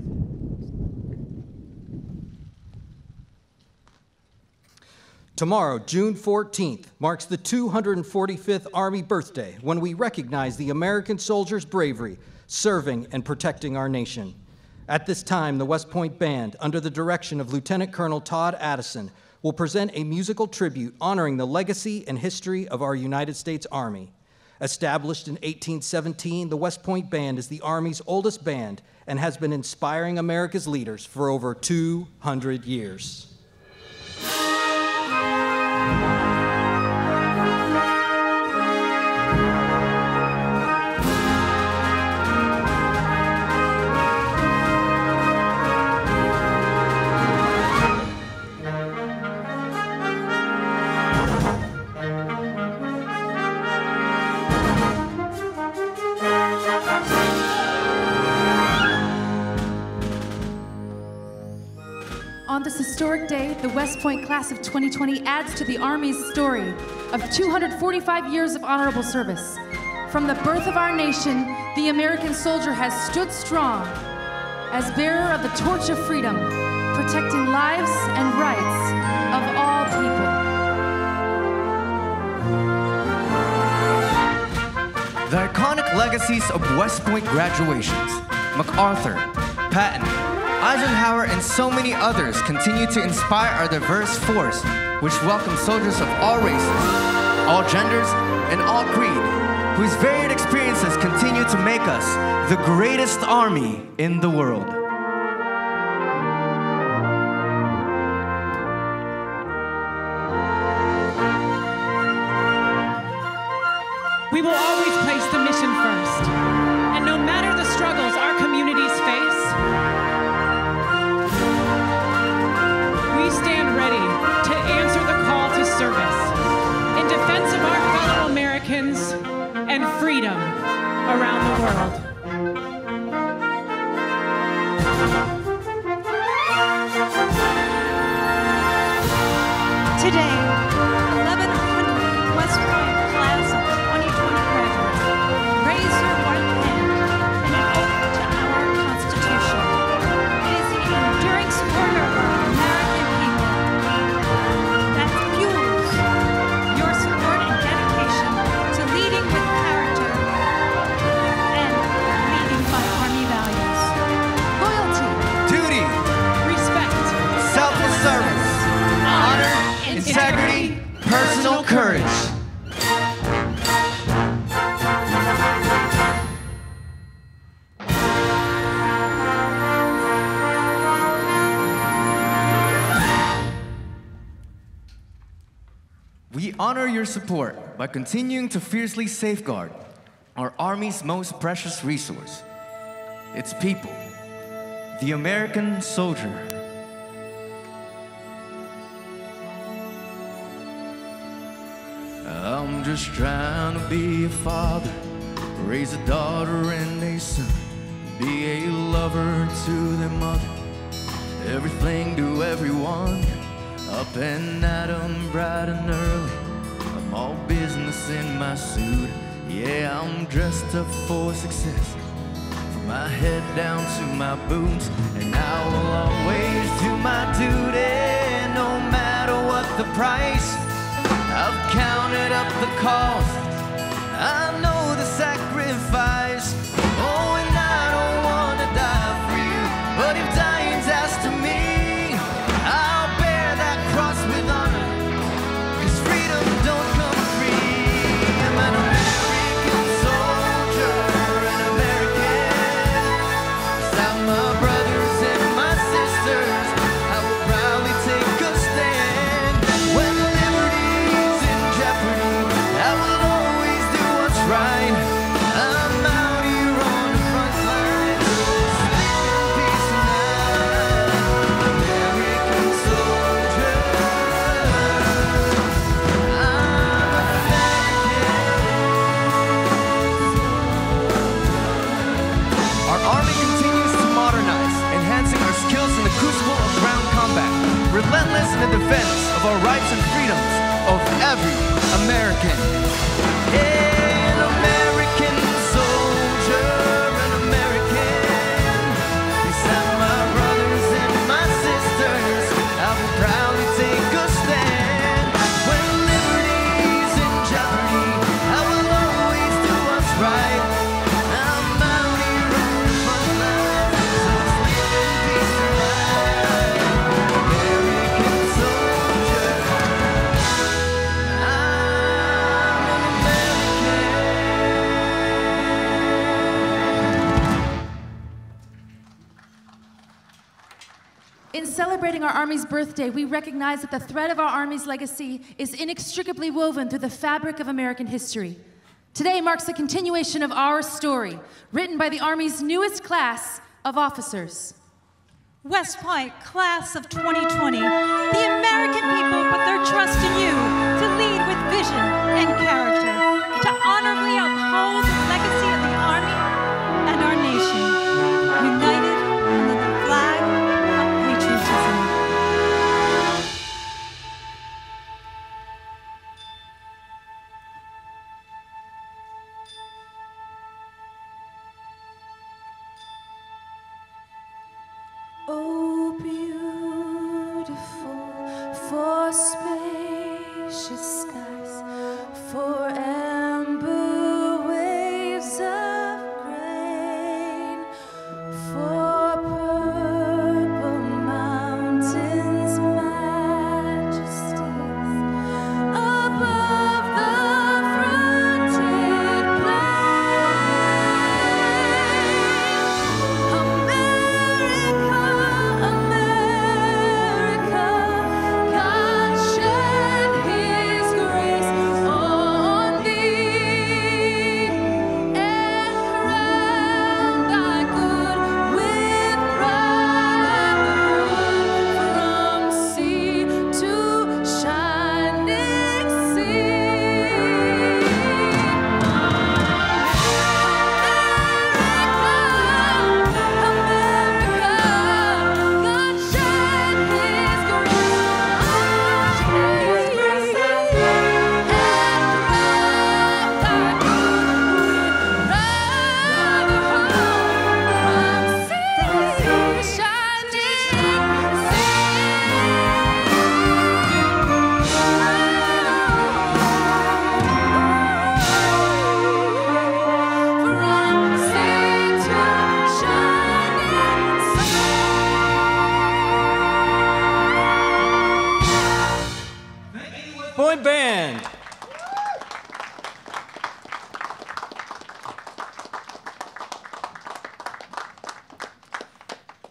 Tomorrow, June 14th, marks the 245th Army birthday when we recognize the American soldiers' bravery serving and protecting our nation. At this time, the West Point Band, under the direction of Lieutenant Colonel Todd Addison, will present a musical tribute honoring the legacy and history of our United States Army. Established in 1817, the West Point Band is the Army's oldest band and has been inspiring America's leaders for over 200 years. Historic day, the West Point class of 2020 adds to the Army's story of 245 years of honorable service. From the birth of our nation, the American soldier has stood strong as bearer of the torch of freedom, protecting lives and rights of all people. The iconic legacies of West Point graduations, MacArthur, Patton, Eisenhower, and so many others continue to inspire our diverse force, which welcomes soldiers of all races, all genders, and all creed, whose varied experiences continue to make us the greatest army in the world. World. Your support by continuing to fiercely safeguard our Army's most precious resource its people, the American soldier. I'm just trying to be a father, raise a daughter and a son, be a lover to their mother, everything to everyone, up and at 'em bright and early. All business in my suit, yeah, I'm dressed up for success, from my head down to my boots, and I will always do my duty, no matter what the price. I've counted up the cost. I know the sacrifice. Celebrating our Army's birthday, we recognize that the thread of our Army's legacy is inextricably woven through the fabric of American history. Today marks the continuation of our story, written by the Army's newest class of officers. West Point, class of 2020, the American people put their trust in you to lead with vision and character, to honorably uphold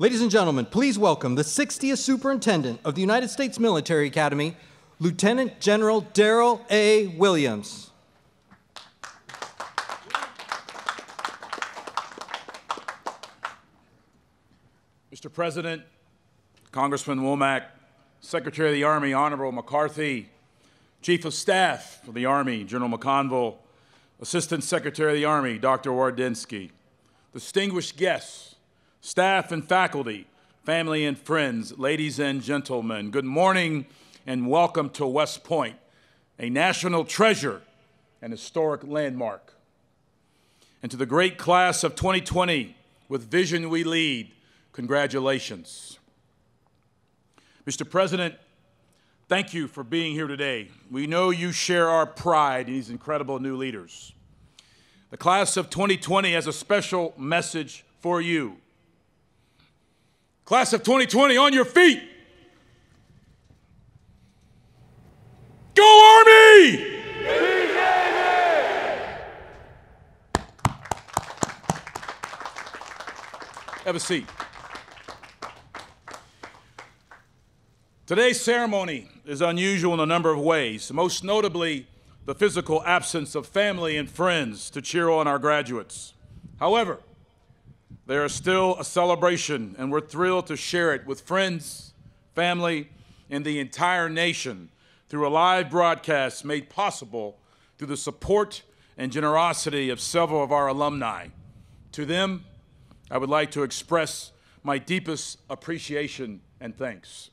Ladies and gentlemen, please welcome the 60th Superintendent of the United States Military Academy, Lieutenant General Darryl A. Williams. Mr. President, Congressman Womack, Secretary of the Army, Honorable McCarthy, Chief of Staff of the Army, General McConville, Assistant Secretary of the Army, Dr. Wardynski, distinguished guests, staff and faculty, family and friends, ladies and gentlemen, good morning and welcome to West Point, a national treasure and historic landmark. And to the great class of 2020, with vision we lead, congratulations. Mr. President, thank you for being here today. We know you share our pride in these incredible new leaders. The class of 2020 has a special message for you. Class of 2020, on your feet. Go Army! Have a seat. Today's ceremony is unusual in a number of ways, most notably the physical absence of family and friends to cheer on our graduates. However, there is still a celebration, and we're thrilled to share it with friends, family, and the entire nation through a live broadcast made possible through the support and generosity of several of our alumni. To them, I would like to express my deepest appreciation and thanks.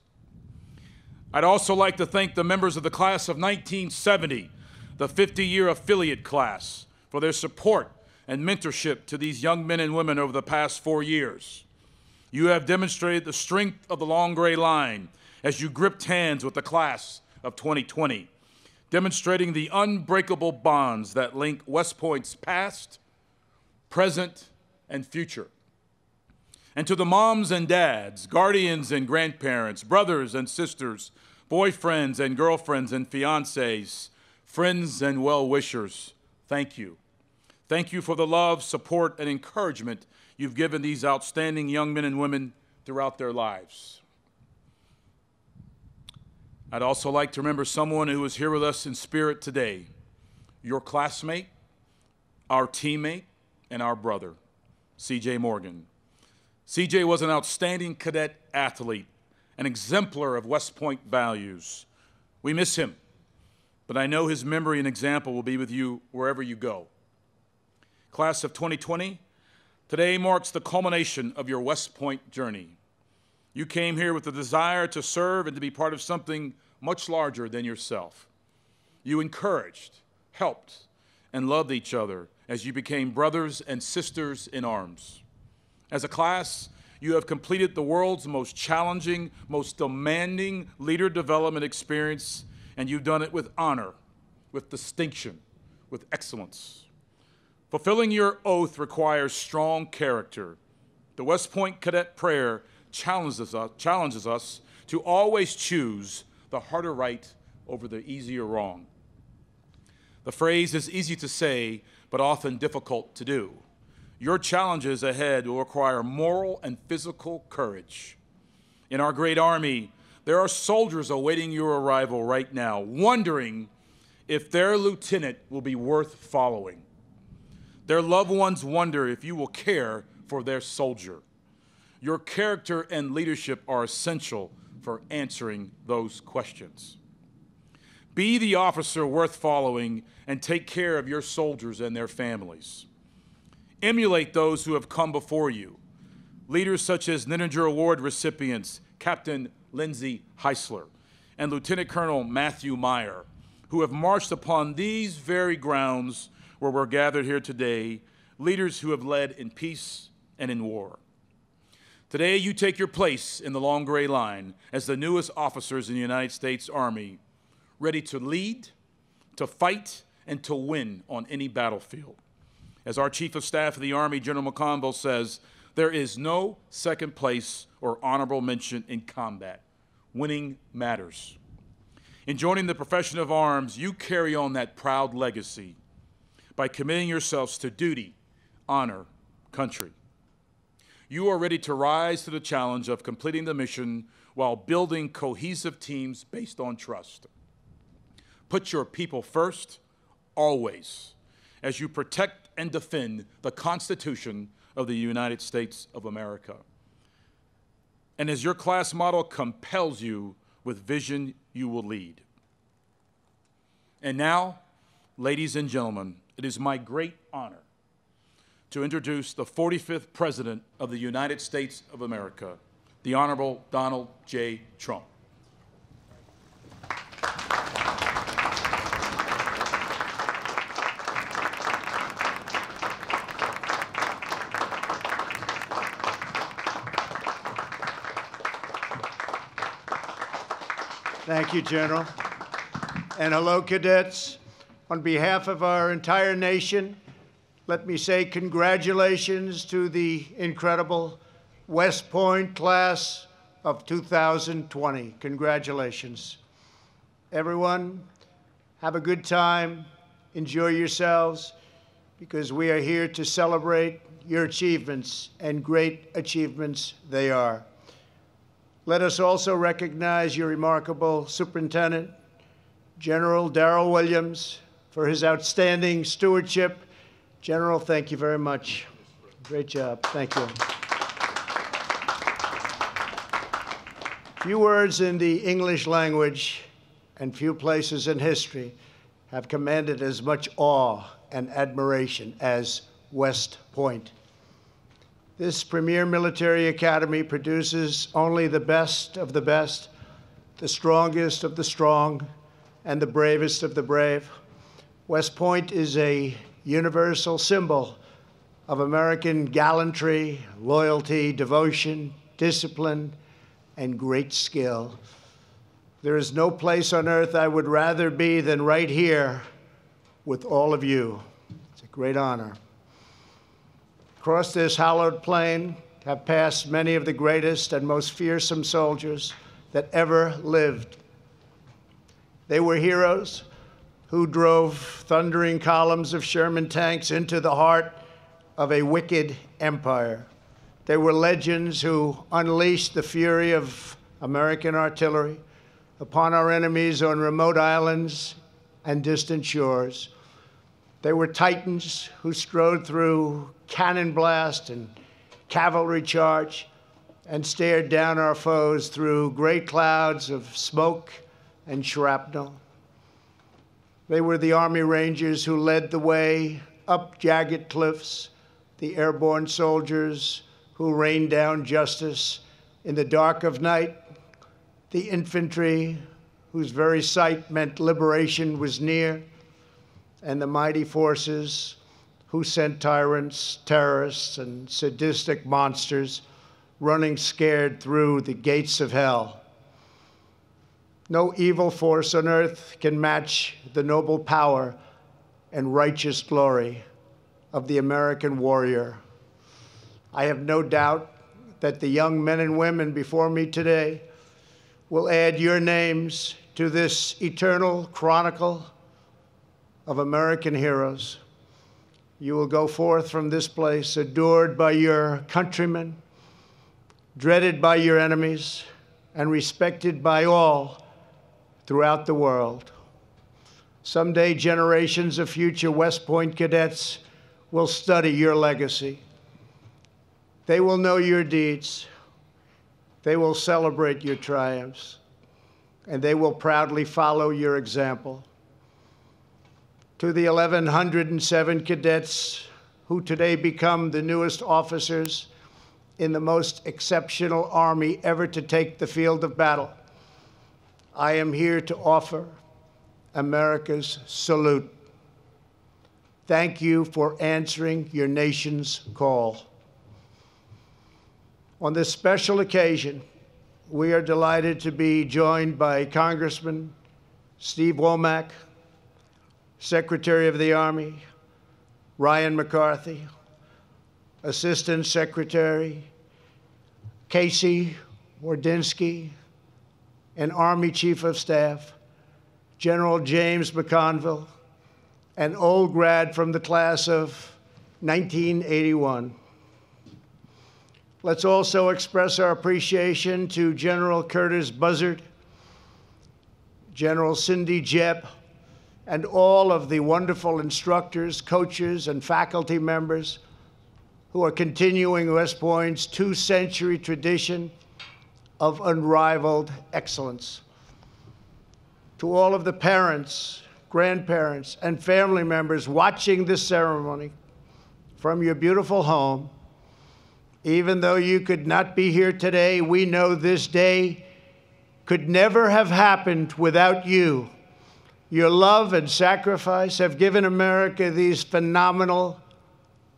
I'd also like to thank the members of the class of 1970, the 50 year affiliate class, for their support and mentorship to these young men and women over the past four years. You have demonstrated the strength of the long gray line as you gripped hands with the class of 2020, demonstrating the unbreakable bonds that link West Point's past, present, and future. And to the moms and dads, guardians and grandparents, brothers and sisters, boyfriends and girlfriends and fiancés, friends and well wishers, thank you. Thank you for the love, support, and encouragement you've given these outstanding young men and women throughout their lives. I'd also like to remember someone who is here with us in spirit today your classmate, our teammate, and our brother, CJ Morgan. CJ was an outstanding cadet athlete, an exemplar of West Point values. We miss him, but I know his memory and example will be with you wherever you go. Class of 2020, today marks the culmination of your West Point journey. You came here with the desire to serve and to be part of something much larger than yourself. You encouraged, helped, and loved each other as you became brothers and sisters in arms. As a class, you have completed the world's most challenging, most demanding leader development experience, and you've done it with honor, with distinction, with excellence. Fulfilling your oath requires strong character. The West Point Cadet Prayer challenges us, challenges us to always choose the harder right over the easier wrong. The phrase is easy to say, but often difficult to do. Your challenges ahead will require moral and physical courage. In our great army, there are soldiers awaiting your arrival right now, wondering if their lieutenant will be worth following. Their loved ones wonder if you will care for their soldier. Your character and leadership are essential for answering those questions. Be the officer worth following and take care of your soldiers and their families. Emulate those who have come before you. Leaders such as Nininger Award recipients Captain Lindsay Heisler and Lieutenant Colonel Matthew Meyer, who have marched upon these very grounds where we're gathered here today, leaders who have led in peace and in war. Today, you take your place in the long gray line as the newest officers in the United States Army, ready to lead, to fight, and to win on any battlefield. As our Chief of Staff of the Army, General McConville, says, there is no second place or honorable mention in combat. Winning matters. In joining the profession of arms, you carry on that proud legacy by committing yourselves to duty, honor, country. You are ready to rise to the challenge of completing the mission while building cohesive teams based on trust. Put your people first, always, as you protect and defend the Constitution of the United States of America. And as your class model compels you with vision, you will lead. And now, ladies and gentlemen, it is my great honor to introduce the 45th President of the United States of America, the Honorable Donald J. Trump. Thank you, General. And hello, cadets. On behalf of our entire nation, let me say congratulations to the incredible West Point class of 2020. Congratulations. Everyone, have a good time, enjoy yourselves, because we are here to celebrate your achievements, and great achievements they are. Let us also recognize your remarkable superintendent, General Darryl Williams, for his outstanding stewardship. General, thank you very much. Great job. Thank you. Few words in the English language and few places in history have commanded as much awe and admiration as West Point. This premier military academy produces only the best of the best, the strongest of the strong, and the bravest of the brave. West Point is a universal symbol of American gallantry, loyalty, devotion, discipline, and great skill. There is no place on earth I would rather be than right here with all of you. It's a great honor. Across this hallowed plain have passed many of the greatest and most fearsome soldiers that ever lived. They were heroes who drove thundering columns of Sherman tanks into the heart of a wicked empire. They were legends who unleashed the fury of American artillery upon our enemies on remote islands and distant shores. They were titans who strode through cannon blast and cavalry charge and stared down our foes through great clouds of smoke and shrapnel. They were the Army Rangers who led the way up jagged cliffs, the airborne soldiers who rained down justice in the dark of night, the infantry whose very sight meant liberation was near and the mighty forces who sent tyrants, terrorists, and sadistic monsters running scared through the gates of hell. No evil force on earth can match the noble power and righteous glory of the American warrior. I have no doubt that the young men and women before me today will add your names to this eternal chronicle of American heroes. You will go forth from this place adored by your countrymen, dreaded by your enemies, and respected by all throughout the world. Someday, generations of future West Point cadets will study your legacy. They will know your deeds. They will celebrate your triumphs. And they will proudly follow your example to the 1,107 cadets who today become the newest officers in the most exceptional Army ever to take the field of battle. I am here to offer America's salute. Thank you for answering your nation's call. On this special occasion, we are delighted to be joined by Congressman Steve Womack, Secretary of the Army, Ryan McCarthy, Assistant Secretary, Casey Wardynski, and Army Chief of Staff, General James McConville, an old grad from the class of 1981. Let's also express our appreciation to General Curtis Buzzard, General Cindy Jebb, and all of the wonderful instructors, coaches, and faculty members who are continuing West Point's two century tradition of unrivaled excellence. To all of the parents, grandparents, and family members watching this ceremony from your beautiful home, even though you could not be here today, we know this day could never have happened without you. Your love and sacrifice have given America these phenomenal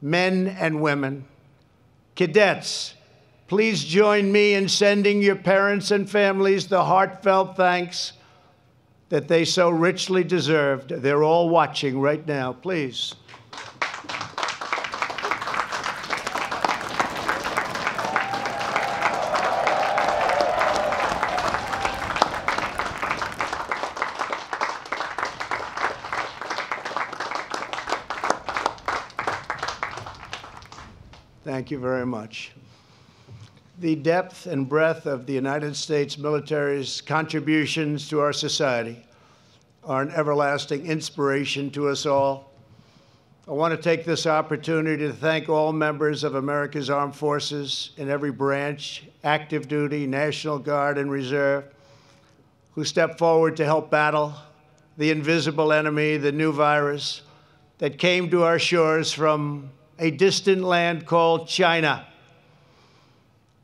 men and women. Cadets, please join me in sending your parents and families the heartfelt thanks that they so richly deserved. They're all watching right now. Please. Thank you very much. The depth and breadth of the United States military's contributions to our society are an everlasting inspiration to us all. I want to take this opportunity to thank all members of America's armed forces in every branch, active duty, National Guard, and Reserve, who stepped forward to help battle the invisible enemy, the new virus that came to our shores from a distant land called China.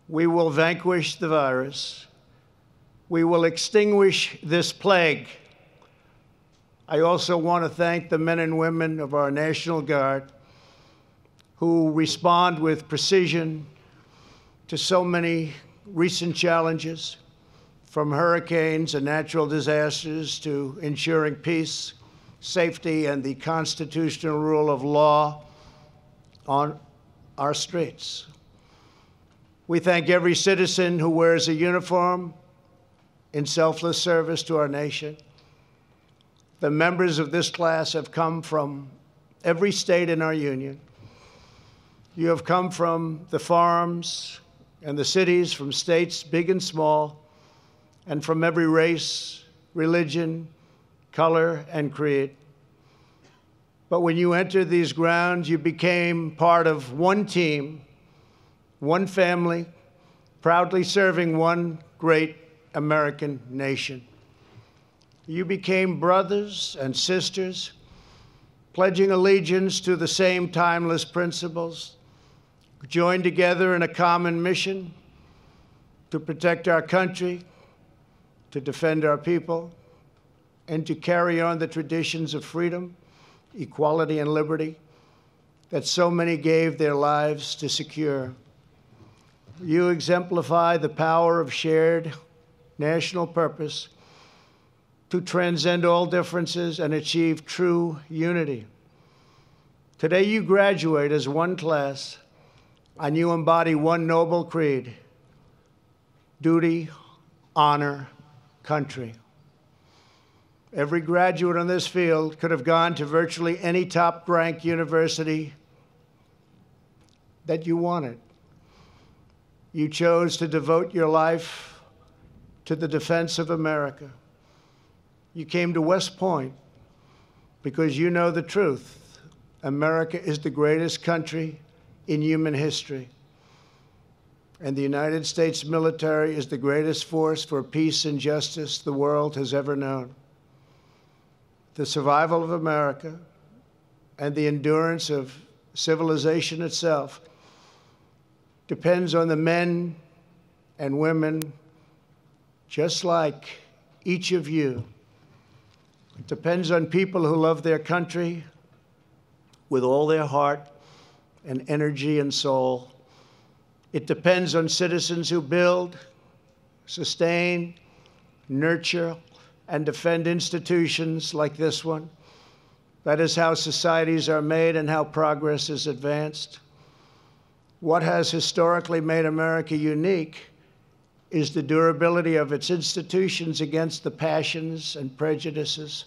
We will vanquish the virus. We will extinguish this plague. I also want to thank the men and women of our National Guard who respond with precision to so many recent challenges, from hurricanes and natural disasters to ensuring peace, safety, and the constitutional rule of law on our streets. We thank every citizen who wears a uniform in selfless service to our nation. The members of this class have come from every state in our union. You have come from the farms and the cities, from states big and small, and from every race, religion, color, and creed. But when you entered these grounds, you became part of one team, one family, proudly serving one great American nation. You became brothers and sisters, pledging allegiance to the same timeless principles, joined together in a common mission to protect our country, to defend our people, and to carry on the traditions of freedom equality, and liberty that so many gave their lives to secure. You exemplify the power of shared national purpose to transcend all differences and achieve true unity. Today, you graduate as one class and you embody one noble creed duty, honor, country. Every graduate in this field could have gone to virtually any top ranked university that you wanted. You chose to devote your life to the defense of America. You came to West Point because you know the truth. America is the greatest country in human history. And the United States military is the greatest force for peace and justice the world has ever known the survival of America and the endurance of civilization itself depends on the men and women just like each of you. It depends on people who love their country with all their heart and energy and soul. It depends on citizens who build, sustain, nurture, and defend institutions like this one. That is how societies are made and how progress is advanced. What has historically made America unique is the durability of its institutions against the passions and prejudices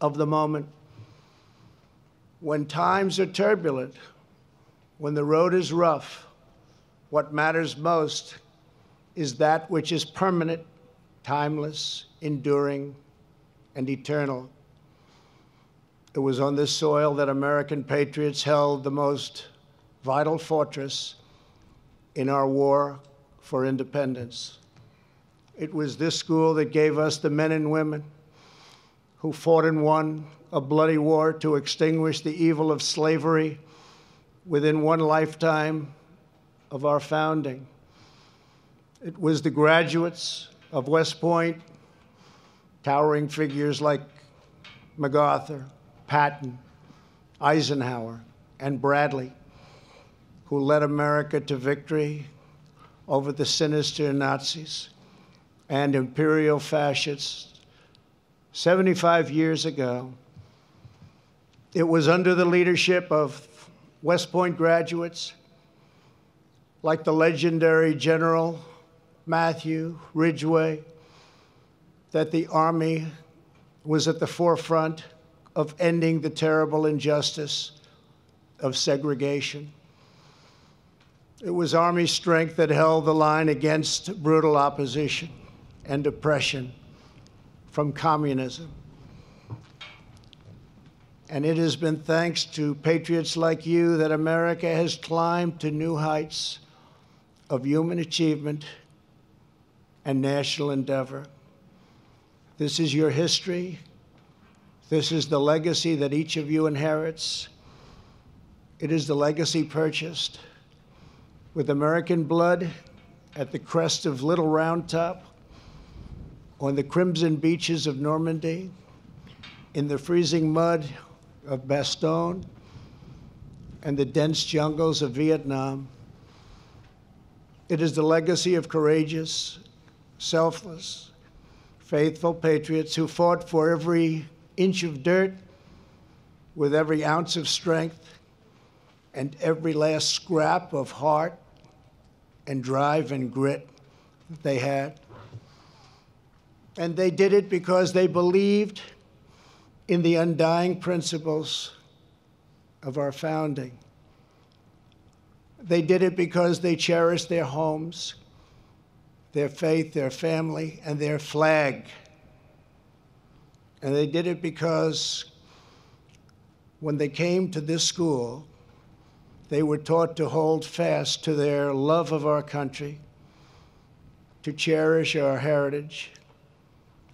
of the moment. When times are turbulent, when the road is rough, what matters most is that which is permanent, timeless, enduring, and eternal. It was on this soil that American patriots held the most vital fortress in our war for independence. It was this school that gave us the men and women who fought and won a bloody war to extinguish the evil of slavery within one lifetime of our founding. It was the graduates of West Point, towering figures like MacArthur, Patton, Eisenhower, and Bradley, who led America to victory over the sinister Nazis and imperial fascists 75 years ago. It was under the leadership of West Point graduates like the legendary General Matthew Ridgway that the Army was at the forefront of ending the terrible injustice of segregation. It was Army strength that held the line against brutal opposition and oppression from communism. And it has been thanks to patriots like you that America has climbed to new heights of human achievement and national endeavor. This is your history. This is the legacy that each of you inherits. It is the legacy purchased with American blood at the crest of Little Round Top, on the crimson beaches of Normandy, in the freezing mud of Bastogne, and the dense jungles of Vietnam. It is the legacy of courageous, selfless, faithful patriots who fought for every inch of dirt with every ounce of strength and every last scrap of heart and drive and grit that they had. And they did it because they believed in the undying principles of our founding. They did it because they cherished their homes, their faith, their family, and their flag. And they did it because when they came to this school, they were taught to hold fast to their love of our country, to cherish our heritage,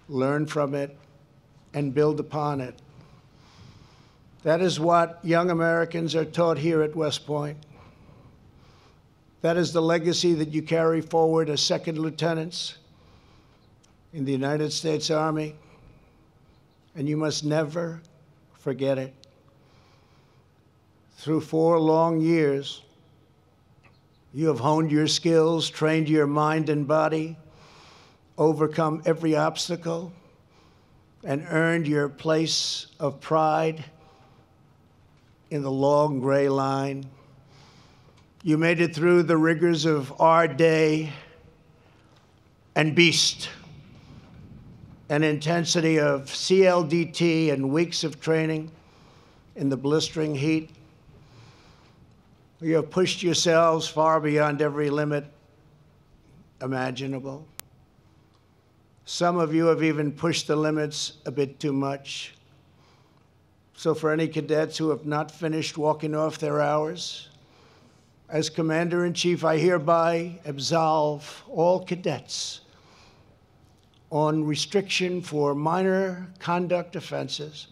learn from it, and build upon it. That is what young Americans are taught here at West Point. That is the legacy that you carry forward as second lieutenants in the United States Army, and you must never forget it. Through four long years, you have honed your skills, trained your mind and body, overcome every obstacle, and earned your place of pride in the long gray line. You made it through the rigors of R-Day and beast, an intensity of CLDT and weeks of training in the blistering heat. You have pushed yourselves far beyond every limit imaginable. Some of you have even pushed the limits a bit too much. So, for any cadets who have not finished walking off their hours, as Commander in Chief, I hereby absolve all cadets on restriction for minor conduct offenses,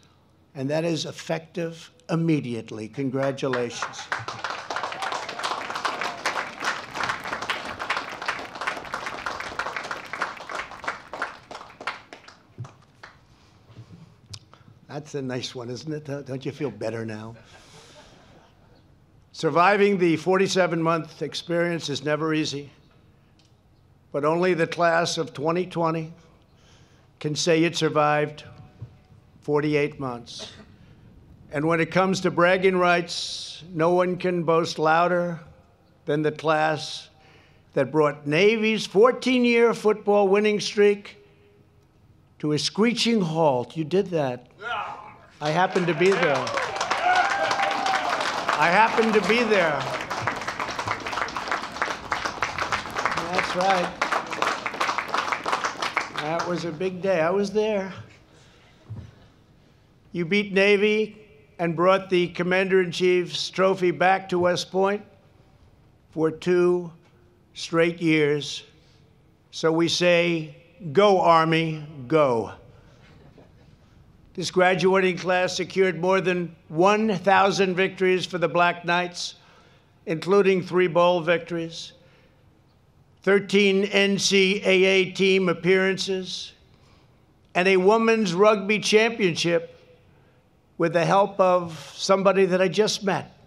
and that is effective immediately. Congratulations. That's a nice one, isn't it? Don't you feel better now? Surviving the 47 month experience is never easy, but only the class of 2020 can say it survived 48 months. And when it comes to bragging rights, no one can boast louder than the class that brought Navy's 14 year football winning streak to a screeching halt. You did that. I happened to be there. I happened to be there. That's right. That was a big day. I was there. You beat Navy and brought the Commander in Chief's trophy back to West Point for two straight years. So we say, Go, Army, go. This graduating class secured more than 1,000 victories for the Black Knights, including three bowl victories, 13 NCAA team appearances, and a women's rugby championship with the help of somebody that I just met.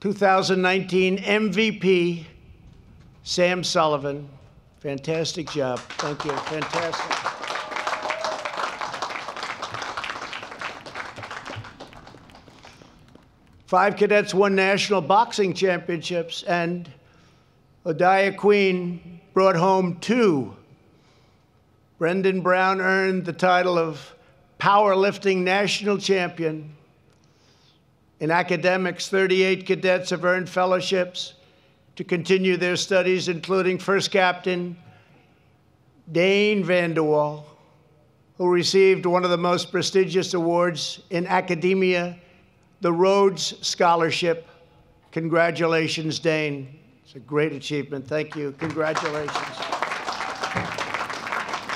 2019 MVP, Sam Sullivan. Fantastic job. Thank you. Fantastic. Five cadets won national boxing championships, and Odia Queen brought home two. Brendan Brown earned the title of powerlifting national champion. In academics, 38 cadets have earned fellowships to continue their studies, including First Captain Daine Van de Wall, who received one of the most prestigious awards in academia, the Rhodes Scholarship. Congratulations, Daine. It's a great achievement. Thank you. Congratulations.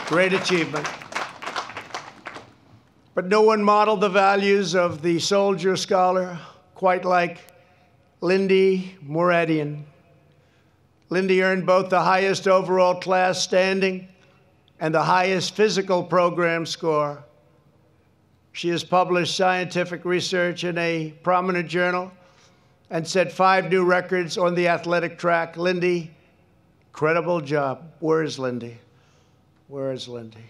Great achievement. But no one modeled the values of the soldier scholar quite like Lindy Moradian. Lindy earned both the highest overall class standing and the highest physical program score. She has published scientific research in a prominent journal and set five new records on the athletic track. Lindy, incredible job. Where is Lindy? Where is Lindy?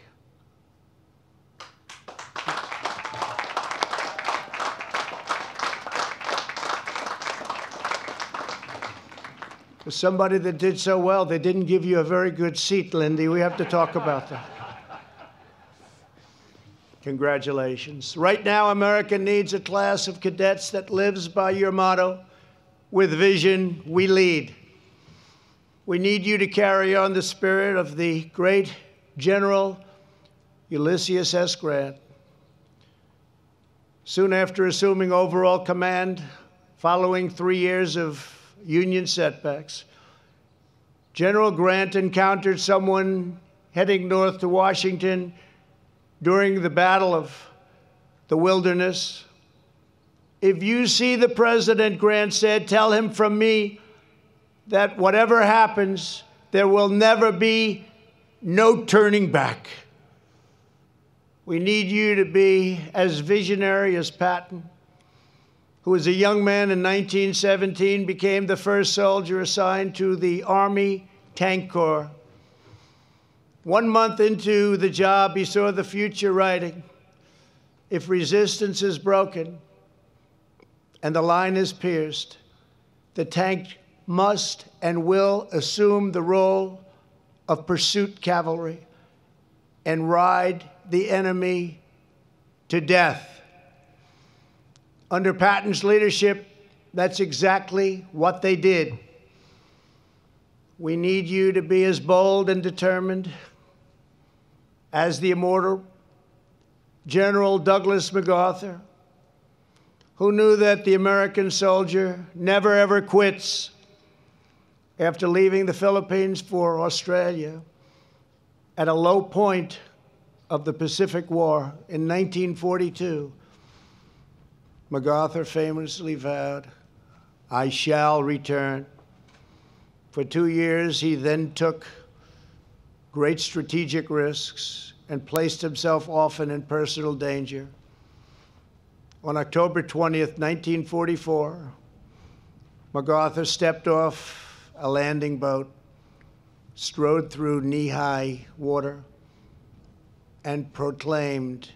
Somebody that did so well, they didn't give you a very good seat, Lindy. We have to talk about that. Congratulations. Right now, America needs a class of cadets that lives by your motto with vision, we lead. We need you to carry on the spirit of the great General Ulysses S. Grant. Soon after assuming overall command, following three years of Union setbacks, General Grant encountered someone heading north to Washington during the Battle of the Wilderness. If you see the president, Grant said, tell him from me that whatever happens, there will never be no turning back. We need you to be as visionary as Patton, who was a young man in 1917, became the first soldier assigned to the Army Tank Corps. One month into the job, he saw the future writing. If resistance is broken and the line is pierced, the tank must and will assume the role of pursuit cavalry and ride the enemy to death. Under Patton's leadership, that's exactly what they did. We need you to be as bold and determined as the immortal General Douglas MacArthur, who knew that the American soldier never ever quits after leaving the Philippines for Australia at a low point of the Pacific War in 1942. MacArthur famously vowed, I shall return. For two years, he then took great strategic risks and placed himself often in personal danger. On October 20th, 1944, MacArthur stepped off a landing boat, strode through knee high water, and proclaimed,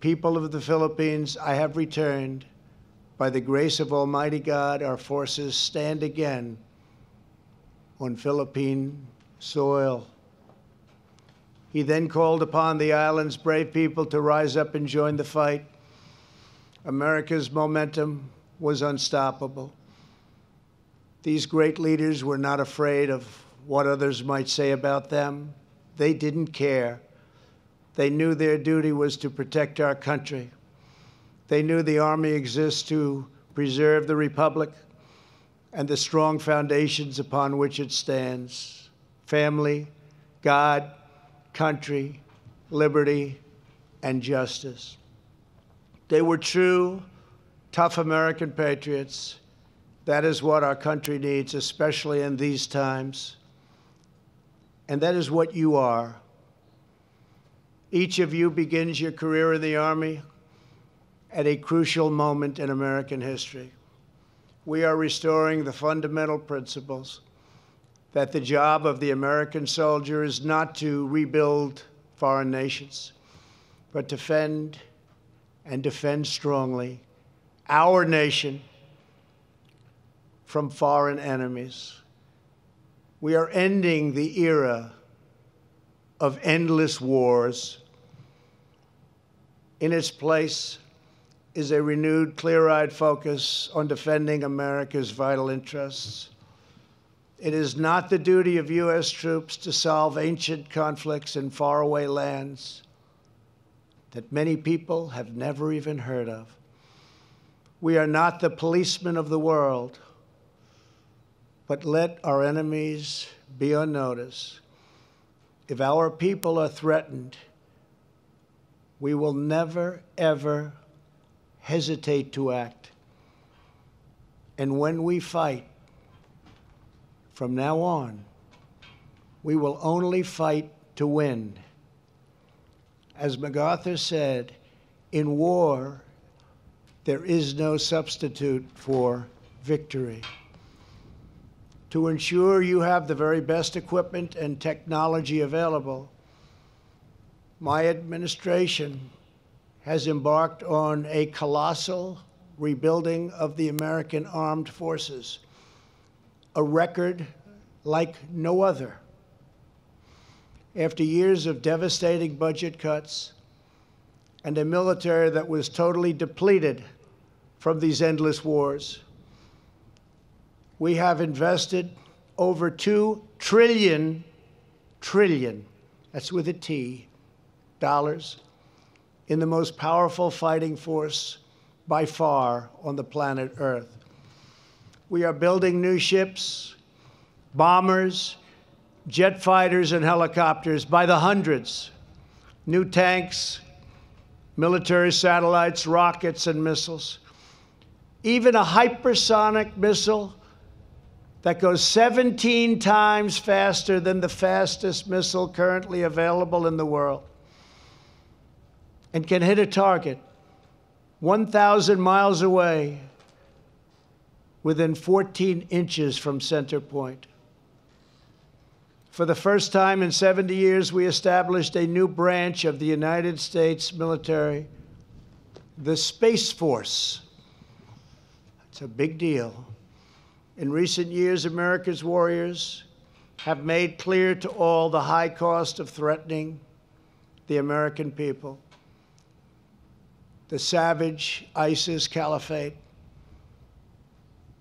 People of the Philippines, I have returned. By the grace of Almighty God, our forces stand again on Philippine soil. He then called upon the island's brave people to rise up and join the fight. America's momentum was unstoppable. These great leaders were not afraid of what others might say about them. They didn't care. They knew their duty was to protect our country. They knew the Army exists to preserve the Republic and the strong foundations upon which it stands family, God, country, liberty, and justice. They were true, tough American patriots. That is what our country needs, especially in these times. And that is what you are. Each of you begins your career in the Army at a crucial moment in American history. We are restoring the fundamental principles that the job of the American soldier is not to rebuild foreign nations, but defend and defend strongly our nation from foreign enemies. We are ending the era of endless wars. In its place is a renewed, clear eyed focus on defending America's vital interests. It is not the duty of U.S. troops to solve ancient conflicts in faraway lands that many people have never even heard of. We are not the policemen of the world, but let our enemies be on notice. If our people are threatened, we will never, ever hesitate to act. And when we fight, from now on, we will only fight to win. As MacArthur said, in war, there is no substitute for victory. To ensure you have the very best equipment and technology available, my administration has embarked on a colossal rebuilding of the American armed forces a record like no other. After years of devastating budget cuts and a military that was totally depleted from these endless wars, we have invested over 2 trillion, trillion, that's with a T, dollars in the most powerful fighting force by far on the planet Earth. We are building new ships, bombers, jet fighters, and helicopters by the hundreds, new tanks, military satellites, rockets, and missiles. Even a hypersonic missile that goes 17 times faster than the fastest missile currently available in the world and can hit a target 1,000 miles away within 14 inches from center point. For the first time in 70 years, we established a new branch of the United States military, the Space Force. It's a big deal. In recent years, America's warriors have made clear to all the high cost of threatening the American people. The savage ISIS caliphate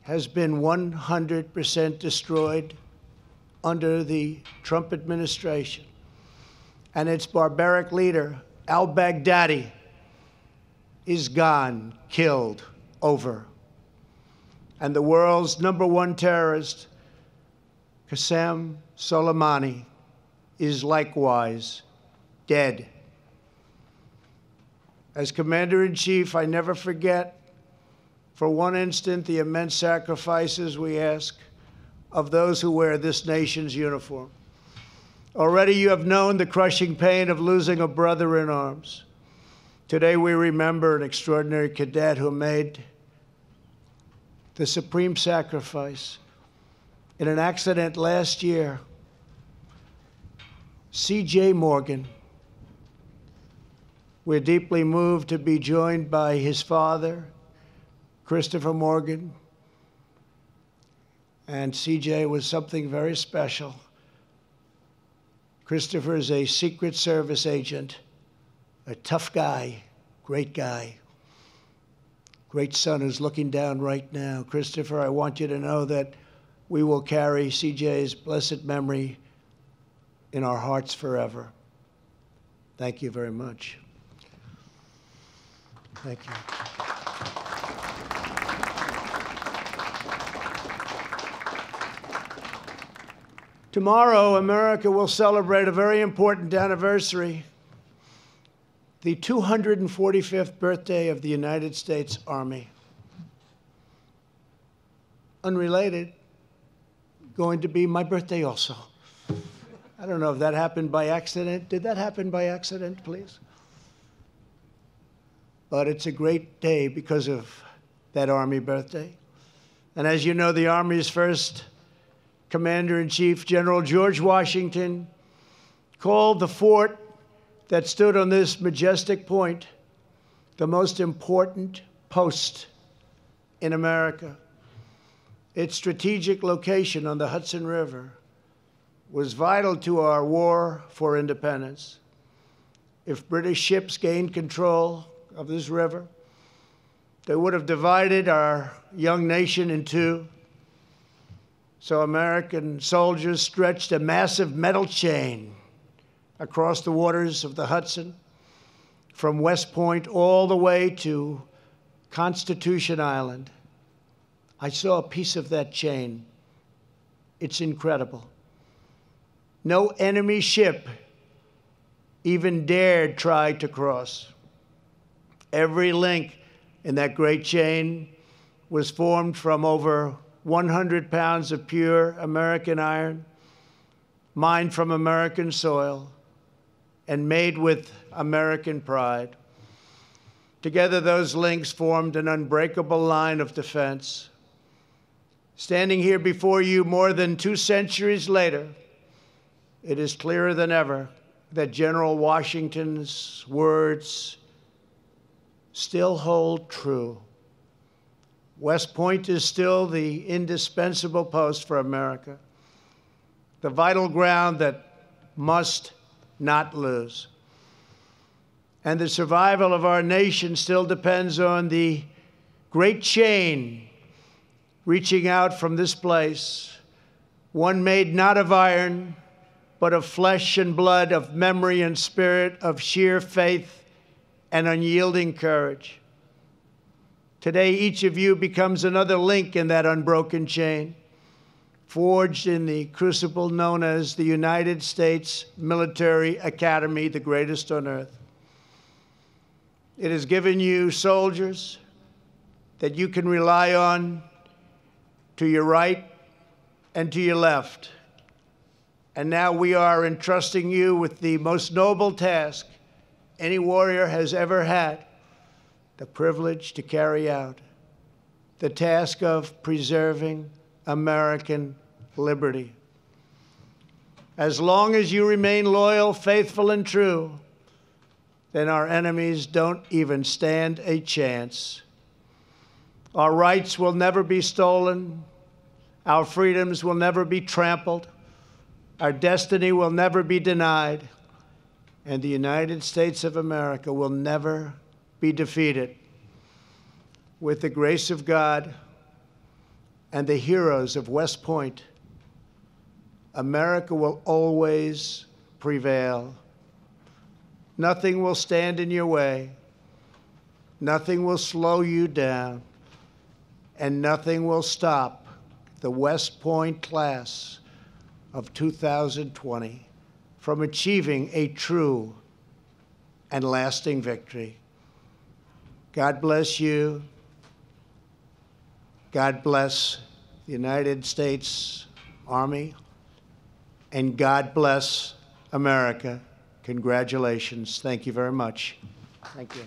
has been 100% destroyed under the Trump administration. And its barbaric leader, al Baghdadi, is gone, killed, over. And the world's number one terrorist, Qasem Soleimani, is likewise dead. As Commander in Chief, I never forget for one instant the immense sacrifices we ask of those who wear this nation's uniform. Already you have known the crushing pain of losing a brother in arms. Today we remember an extraordinary cadet who made the supreme sacrifice in an accident last year. C.J. Morgan. We're deeply moved to be joined by his father, Christopher Morgan. And CJ was something very special. Christopher is a Secret Service agent, a tough guy, great guy, great son who's looking down right now. Christopher, I want you to know that we will carry CJ's blessed memory in our hearts forever. Thank you very much. Thank you. Tomorrow, America will celebrate a very important anniversary the 245th birthday of the United States Army. Unrelated, going to be my birthday also. I don't know if that happened by accident. Did that happen by accident, please? But it's a great day because of that Army birthday. And as you know, the Army's first Commander in Chief, General George Washington, called the fort that stood on this majestic point the most important post in America. Its strategic location on the Hudson River was vital to our war for independence. If British ships gained control of this river, they would have divided our young nation in two. So American soldiers stretched a massive metal chain across the waters of the Hudson from West Point all the way to Constitution Island. I saw a piece of that chain. It's incredible. No enemy ship even dared try to cross. Every link in that great chain was formed from over 100 pounds of pure American iron, mined from American soil, and made with American pride. Together, those links formed an unbreakable line of defense. Standing here before you more than two centuries later, it is clearer than ever that General Washington's words still hold true. West Point is still the indispensable post for America, the vital ground that must not lose. And the survival of our nation still depends on the great chain reaching out from this place, one made not of iron, but of flesh and blood, of memory and spirit, of sheer faith and unyielding courage. Today, each of you becomes another link in that unbroken chain, forged in the crucible known as the United States Military Academy, the greatest on earth. It has given you soldiers that you can rely on to your right and to your left. And now we are entrusting you with the most noble task any warrior has ever had the privilege to carry out the task of preserving American liberty. As long as you remain loyal, faithful, and true, then our enemies don't even stand a chance. Our rights will never be stolen. Our freedoms will never be trampled. Our destiny will never be denied. And the United States of America will never be defeated. With the grace of God and the heroes of West Point, America will always prevail. Nothing will stand in your way. Nothing will slow you down. And nothing will stop the West Point class of 2020 from achieving a true and lasting victory. God bless you. God bless the United States Army. And God bless America. Congratulations. Thank you very much. Thank you.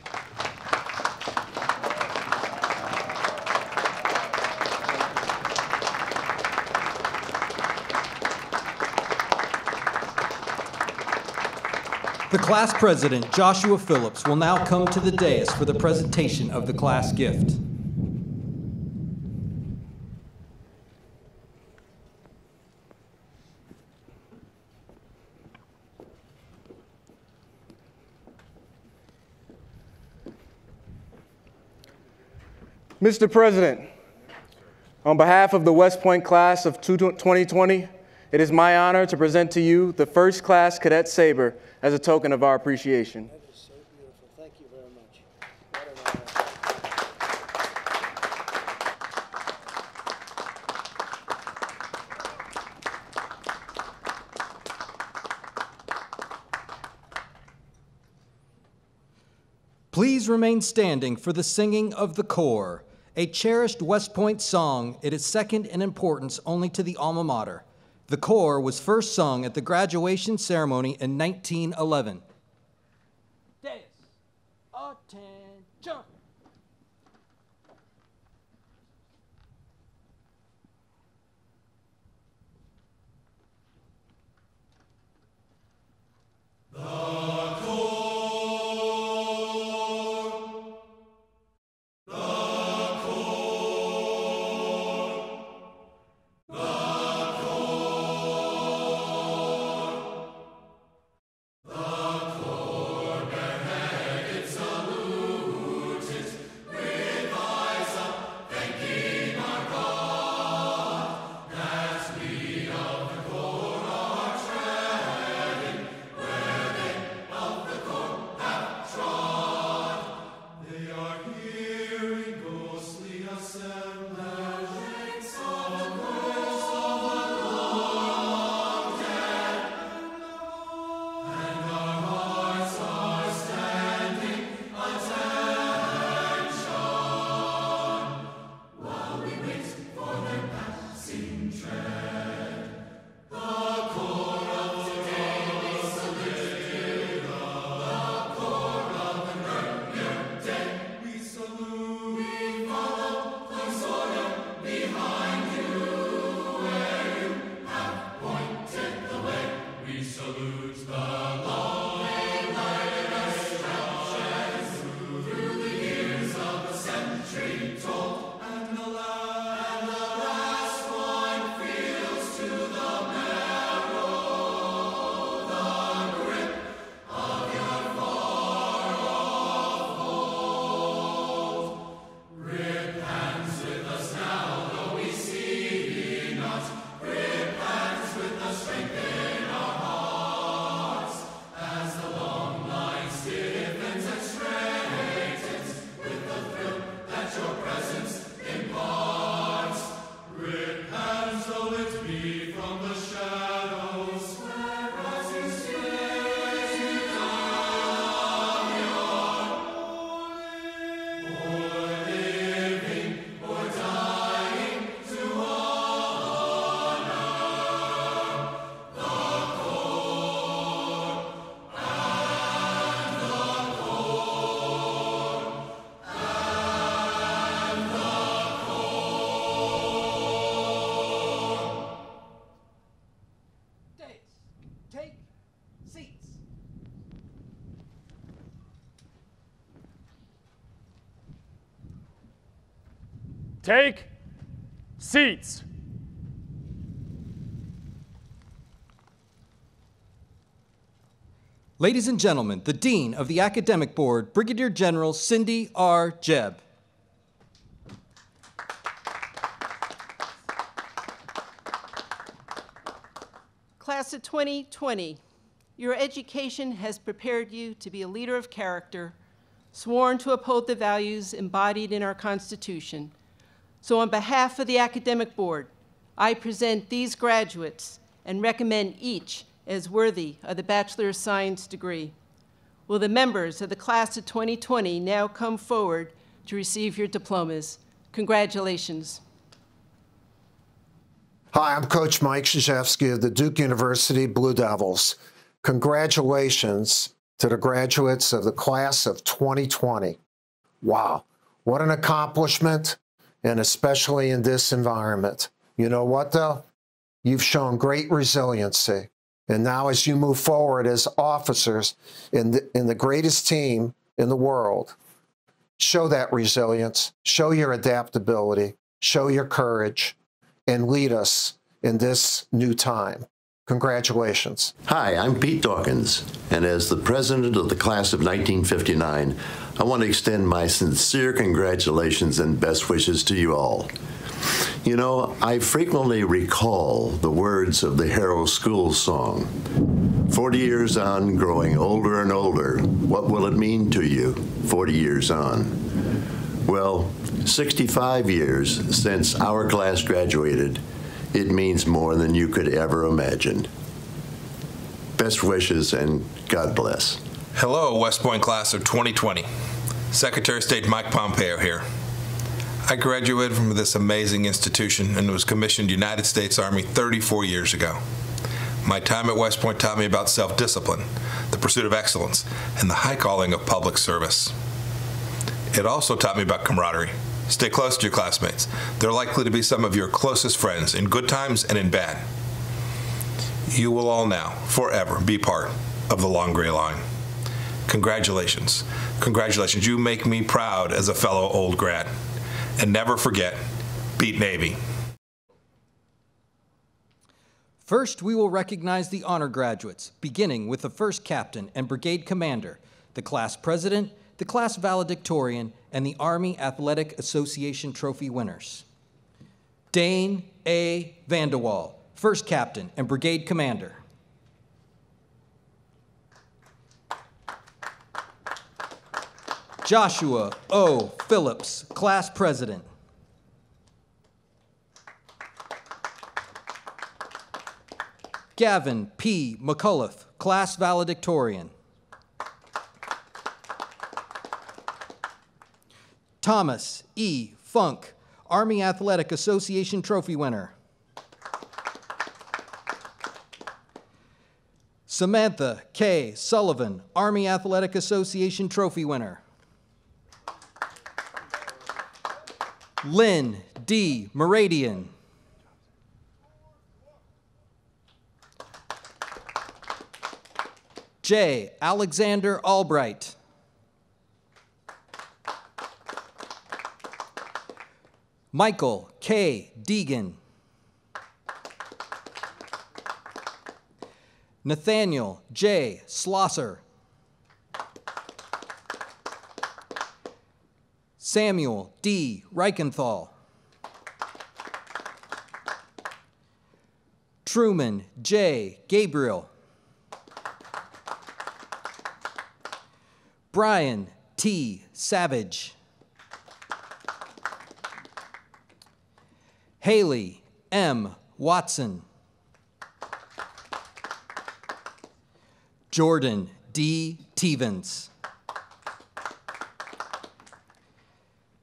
The class president, Joshua Phillips, will now come to the dais for the presentation of the class gift. Mr. President, on behalf of the West Point class of 2020, it is my honor to present to you the first class cadet saber as a token of our appreciation. That is so beautiful. Thank you very much. Please remain standing for the singing of the corps a cherished West Point song. It is second in importance only to the alma mater. The corps was first sung at the graduation ceremony in 1911. Dais, attention. Take Take seats. Ladies and gentlemen, the Dean of the Academic Board, Brigadier General Cindy R. Jebb. Class of 2020, your education has prepared you to be a leader of character, sworn to uphold the values embodied in our Constitution. So on behalf of the Academic Board, I present these graduates and recommend each as worthy of the Bachelor of Science degree. Will the members of the Class of 2020 now come forward to receive your diplomas? Congratulations. Hi, I'm Coach Mike Krzyzewski of the Duke University Blue Devils. Congratulations to the graduates of the class of 2020. Wow, what an accomplishment, and especially in this environment. You know what, though? You've shown great resiliency. And now, as you move forward as officers in the, in the greatest team in the world, show that resilience, show your adaptability, show your courage, and lead us in this new time. Congratulations. Hi, I'm Pete Dawkins, and as the president of the class of 1959, I want to extend my sincere congratulations and best wishes to you all. You know, I frequently recall the words of the Harrow School song 40 years on, growing older and older, what will it mean to you 40 years on? Well, 65 years since our class graduated, it means more than you could ever imagine. Best wishes and God bless. Hello, West Point class of 2020. Secretary of State Mike Pompeo here. I graduated from this amazing institution and was commissioned United States Army 34 years ago. My time at West Point taught me about self-discipline, the pursuit of excellence, and the high calling of public service. It also taught me about camaraderie. Stay close to your classmates. They're likely to be some of your closest friends in good times and in bad. You will all now, forever, be part of the Long Gray Line. Congratulations. Congratulations. You make me proud as a fellow old grad. And never forget, beat Navy. First, we will recognize the honor graduates, beginning with the first captain and brigade commander, the class president, the class valedictorian, and the Army Athletic Association trophy winners. Dane A. Vanderwall, first captain and brigade commander. Joshua O. Phillips, class president. Gavin P. McCullough, class valedictorian. Thomas E. Funk, Army Athletic Association trophy winner. Samantha K. Sullivan, Army Athletic Association trophy winner. Lynn D. Moradian. J. Alexander Albright. Michael K. Deegan. Nathaniel J. Slosser. Samuel D. Reichenthal. Truman J. Gabriel. Brian T. Savage. Haley M. Watson. Jordan D. Tevens.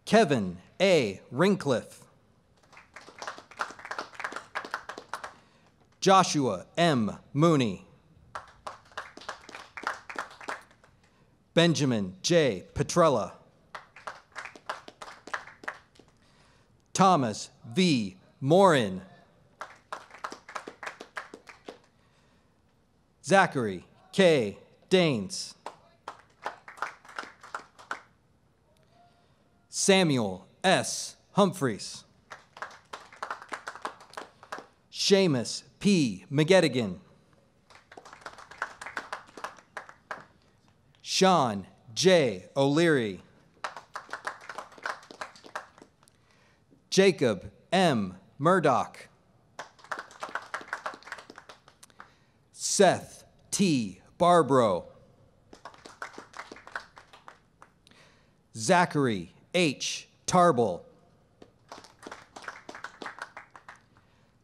Kevin A. Rincliffe. Joshua M. Mooney. Benjamin J. Petrella. Thomas V. Morin. Zachary K. Danes. Samuel S. Humphreys. Seamus P. McGettigan. Sean J. O'Leary. Jacob M. Murdoch. Seth T. Barbro. Zachary H. Tarble.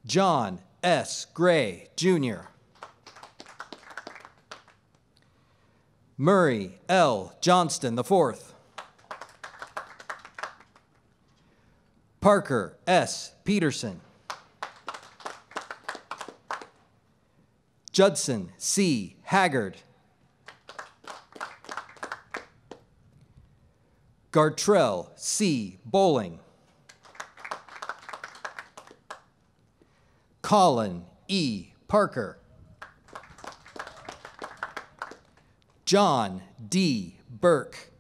John S. Gray, Jr. Murray L. Johnston IV. Parker S. Peterson. Judson C. Haggard. Gartrell C. Bowling. Colin E. Parker. John D. Burke.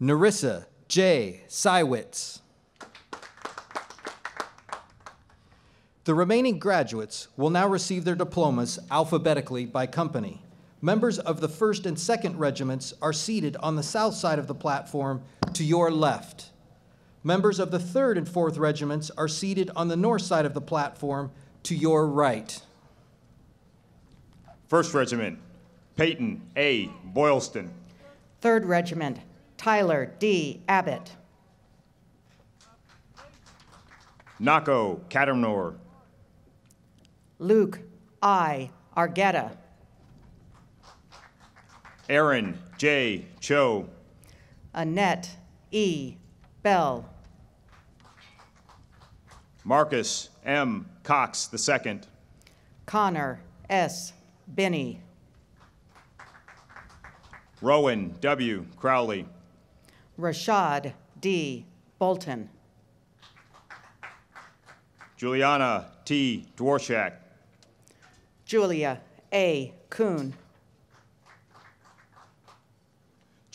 Narissa J. Sywitz. The remaining graduates will now receive their diplomas alphabetically by company. Members of the 1st and 2nd regiments are seated on the south side of the platform to your left. Members of the 3rd and 4th regiments are seated on the north side of the platform to your right. First Regiment, Peyton A. Boylston. Third Regiment, Tyler D. Abbott. Nako Catamnor. Luke I. Argetta. Aaron J. Cho. Annette E. Bell. Marcus M. Cox II. Connor S. Binney. Rowan W. Crowley. Rashad D. Bolton. Juliana T. Dworshak. Julia A. Kuhn.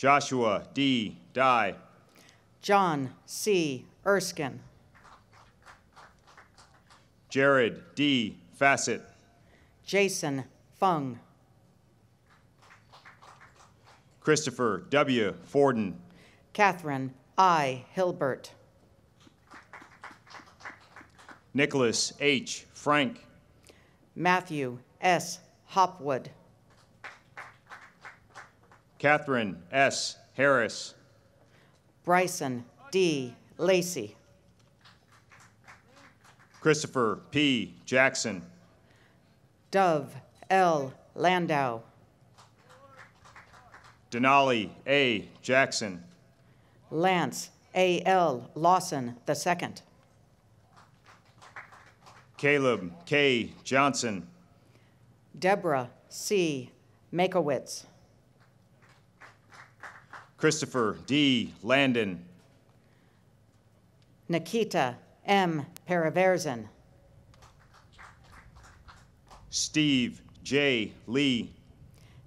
Joshua D. Dye. John C. Erskine. Jared D. Fassett. Jason Fung. Christopher W. Forden. Catherine I. Hilbert. Nicholas H. Frank. Matthew S. Hopwood. Catherine S. Harris. Bryson D. Lacey. Christopher P. Jackson. Dove L. Landau. Denali A. Jackson. Lance A. L. Lawson II. Caleb K. Johnson. Deborah C. Makowitz. Christopher D. Landon. Nikita M. Paraverzen. Steve J. Lee.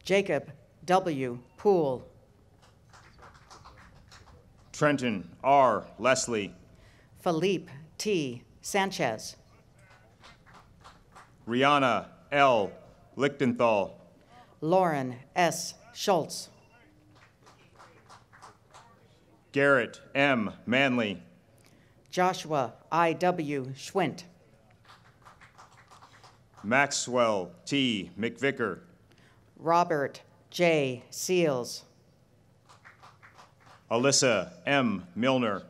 Jacob W. Poole. Trenton R. Leslie. Philippe T. Sanchez. Rihanna L. Lichtenthal. Lauren S. Schultz. Garrett M. Manley. Joshua I.W. Schwint. Maxwell T. McVicker. Robert J. Seals. Alyssa M. Milner.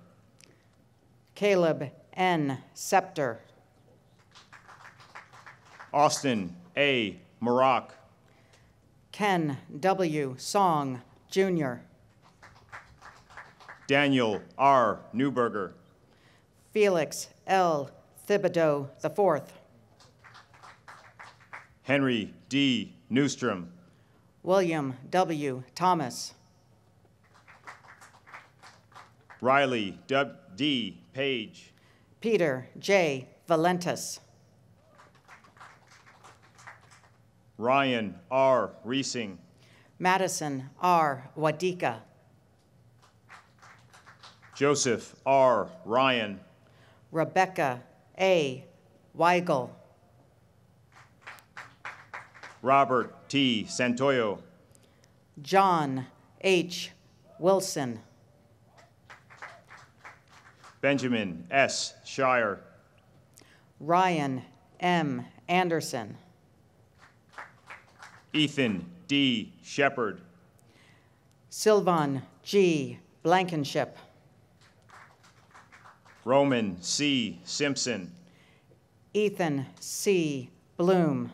Caleb N. Scepter. Austin A. Maroc. Ken W. Song, Jr. Daniel R. Newberger. Felix L. Thibodeau IV. Henry D. Newstrom. William W. Thomas. Riley W. D. Page. Peter J. Valentis. Ryan R. Reesing. Madison R. Wadika. Joseph R. Ryan. Rebecca A. Weigel. Robert T. Santoyo. John H. Wilson. Benjamin S. Shire. Ryan M. Anderson. Ethan D. Shepard. Sylvan G. Blankenship. Roman C. Simpson. Ethan C. Bloom.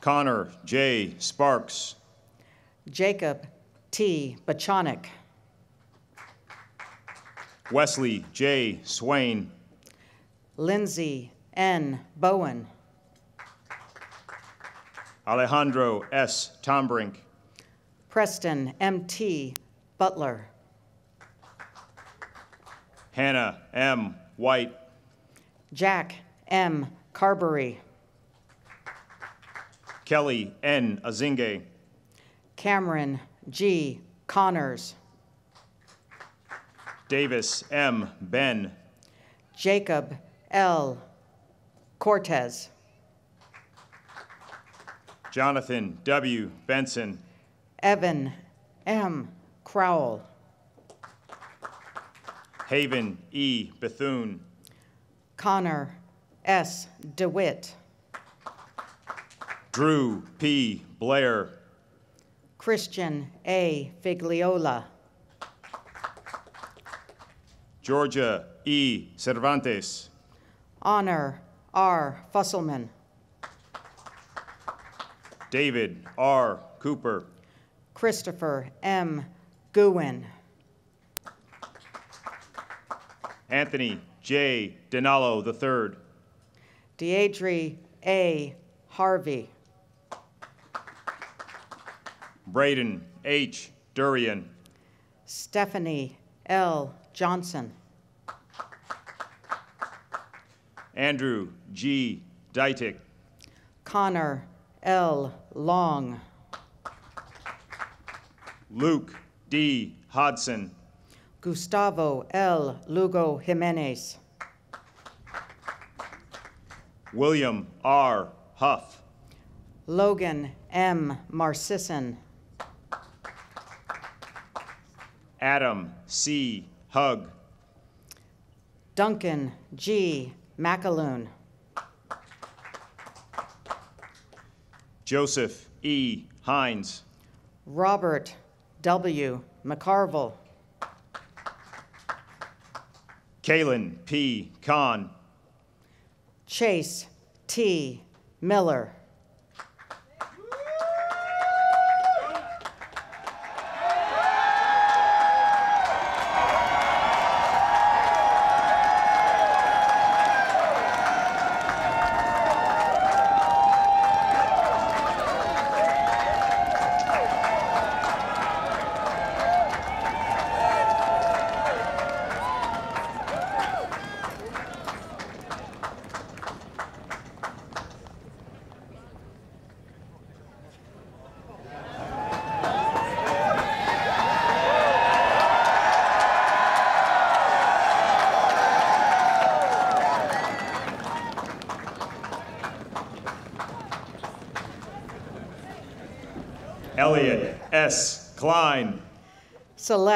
Connor J. Sparks. Jacob T. Bachonik. Wesley J. Swain. Lindsay N. Bowen. Alejandro S. Tombrink. Preston M.T. Butler. Hannah M. White. Jack M. Carberry. Kelly N. Azinge. Cameron G. Connors. Davis M. Ben. Jacob L. Cortez. Jonathan W. Benson. Evan M. Crowell. Haven E. Bethune. Connor S. DeWitt. Drew P. Blair. Christian A. Figliola. Georgia E. Cervantes. Honor R. Fusselman. David R. Cooper. Christopher M. Guin. Anthony J. Denalo III. Deidre A. Harvey. Braden H. Durian. Stephanie L. Johnson. Andrew G. Dietic. Connor L. Long. Luke D. Hodson. Gustavo L. Lugo Jimenez. William R. Huff. Logan M. Marcisson. Adam C. Hug. Duncan G. McAloon. Joseph E. Hines. Robert W. McCarville. Kalen P. Kahn. Chase T. Miller.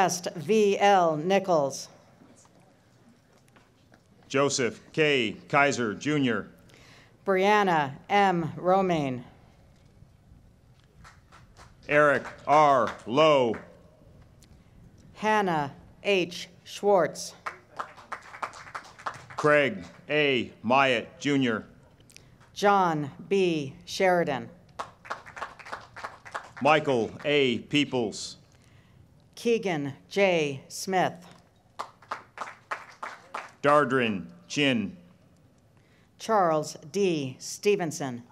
Celeste V. L. Nichols. Joseph K. Kaiser Jr. Brianna M. Romaine. Eric R. Lowe. Hannah H. Schwartz. Craig A. Myatt Jr. John B. Sheridan. Michael A. Peoples. Keegan J. Smith. Dardrin Chin. Charles D. Stevenson.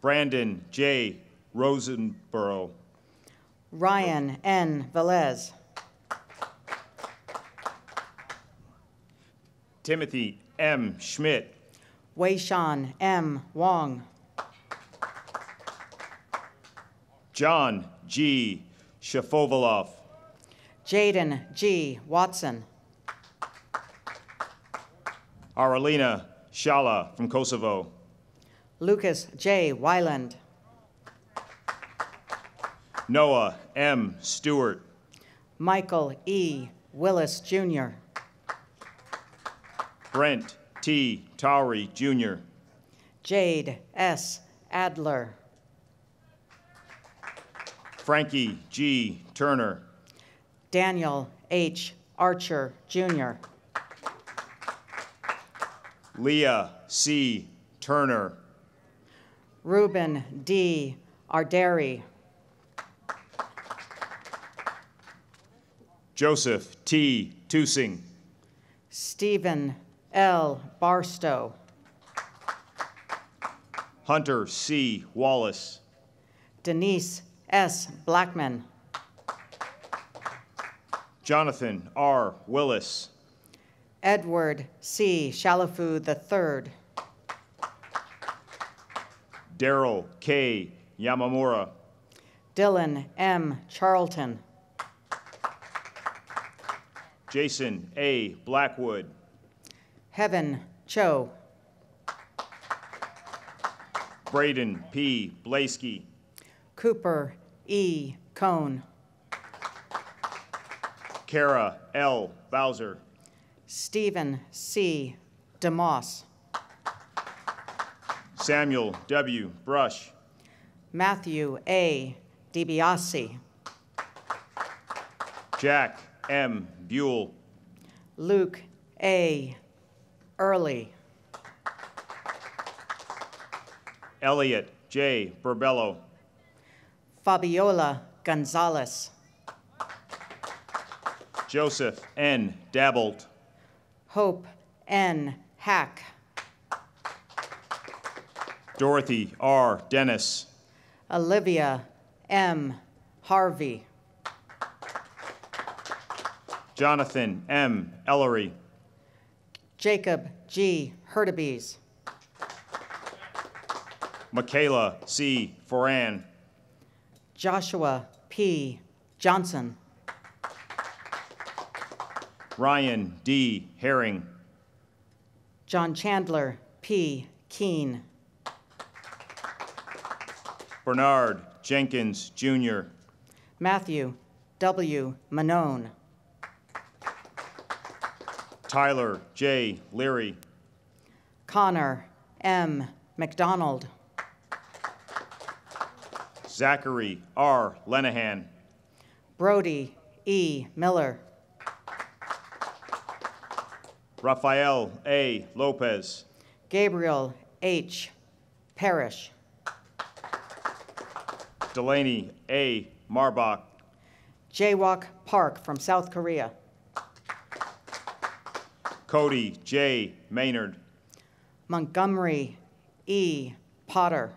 Brandon J. Rosenborough. Ryan N. Velez. Timothy M. Schmidt. Weishan M. Wong. John G. Shafovalov. Jaden G. Watson. Aralina Shala from Kosovo. Lucas J. Wyland. Noah M. Stewart. Michael E. Willis Jr. Brent T. Towry Jr. Jade S. Adler. Frankie G. Turner. Daniel H. Archer Jr. Leah C. Turner. Ruben D. Arderi. Joseph T. Tusing. Stephen L. Barstow. Hunter C. Wallace. Denise S. Blackman. Jonathan R. Willis. Edward C. Shalafu III. Daryl K. Yamamura. Dylan M. Charlton. Jason A. Blackwood. Heaven Cho. Braden P. Blaskey. Cooper E. Cone. Kara L. Bowser. Stephen C. DeMoss. Samuel W. Brush. Matthew A. DiBiase. Jack M. Buell. Luke A. Early. Elliot J. Burbello. Fabiola Gonzalez. Joseph N. Dabbled. Hope N. Hack. Dorothy R. Dennis. Olivia M. Harvey. Jonathan M. Ellery. Jacob G. Hurtubise. Michaela C. Foran. Joshua P. Johnson. Ryan D. Herring. John Chandler P. Keene. Bernard Jenkins Jr. Matthew W. Manone. Tyler J. Leary. Connor M. McDonald. Zachary R. Lenahan. Brody E. Miller. Rafael A. Lopez. Gabriel H. Parrish. Delaney A. Marbach. Jaywalk Park from South Korea. Cody J. Maynard. Montgomery E. Potter.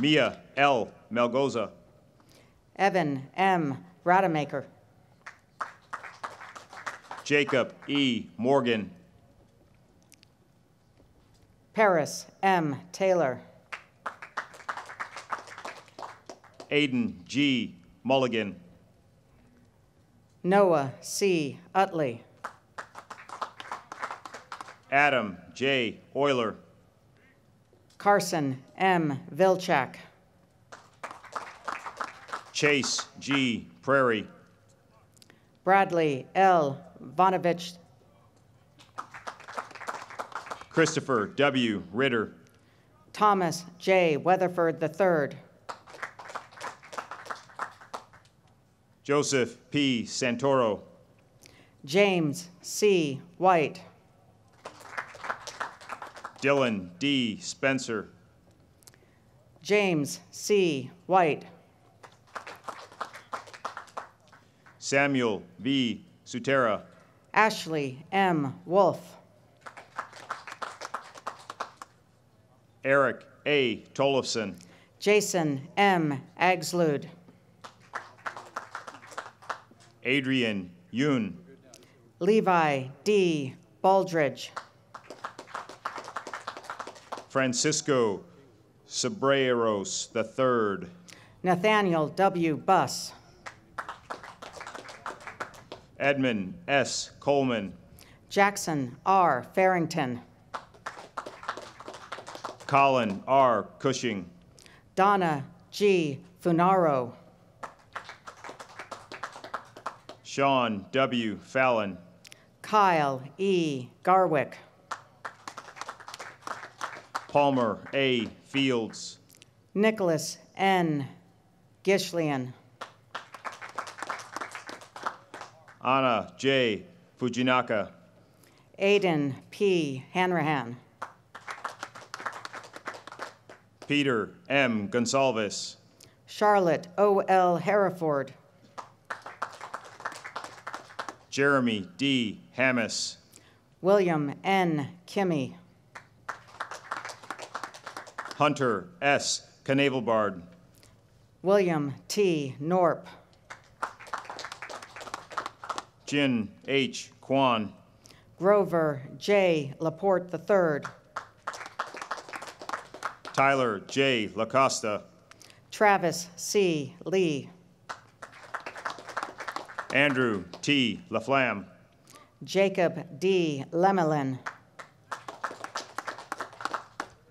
Mia L. Melgoza. Evan M. Rademacher. Jacob E. Morgan. Paris M. Taylor. Aiden G. Mulligan. Noah C. Utley. Adam J. Euler. Carson M. Vilchak. Chase G. Prairie. Bradley L. Vonovich. Christopher W. Ritter. Thomas J. Weatherford III. Joseph P. Santoro. James C. White. Dylan D. Spencer. James C. White. Samuel V. Sutera. Ashley M. Wolf. Eric A. Tollefson. Jason M. Agslud. Adrian Yoon. Levi D. Baldridge. Francisco Sobreros III. Nathaniel W. Buss. Edmund S. Coleman. Jackson R. Farrington. Colin R. Cushing. Donna G. Funaro. Sean W. Fallon. Kyle E. Garwick. Palmer A. Fields. Nicholas N. Gishlian. Anna J. Fujinaka. Aiden P. Hanrahan. Peter M. Gonsalves. Charlotte O. L. Hereford. Jeremy D. Hammis. William N. Kimmy. Hunter S. Knavelbard. William T. Norp. Jin H. Kwan. Grover J. Laporte III. Tyler J. LaCosta. Travis C. Lee. Andrew T. LaFlamme. Jacob D. Lemelin.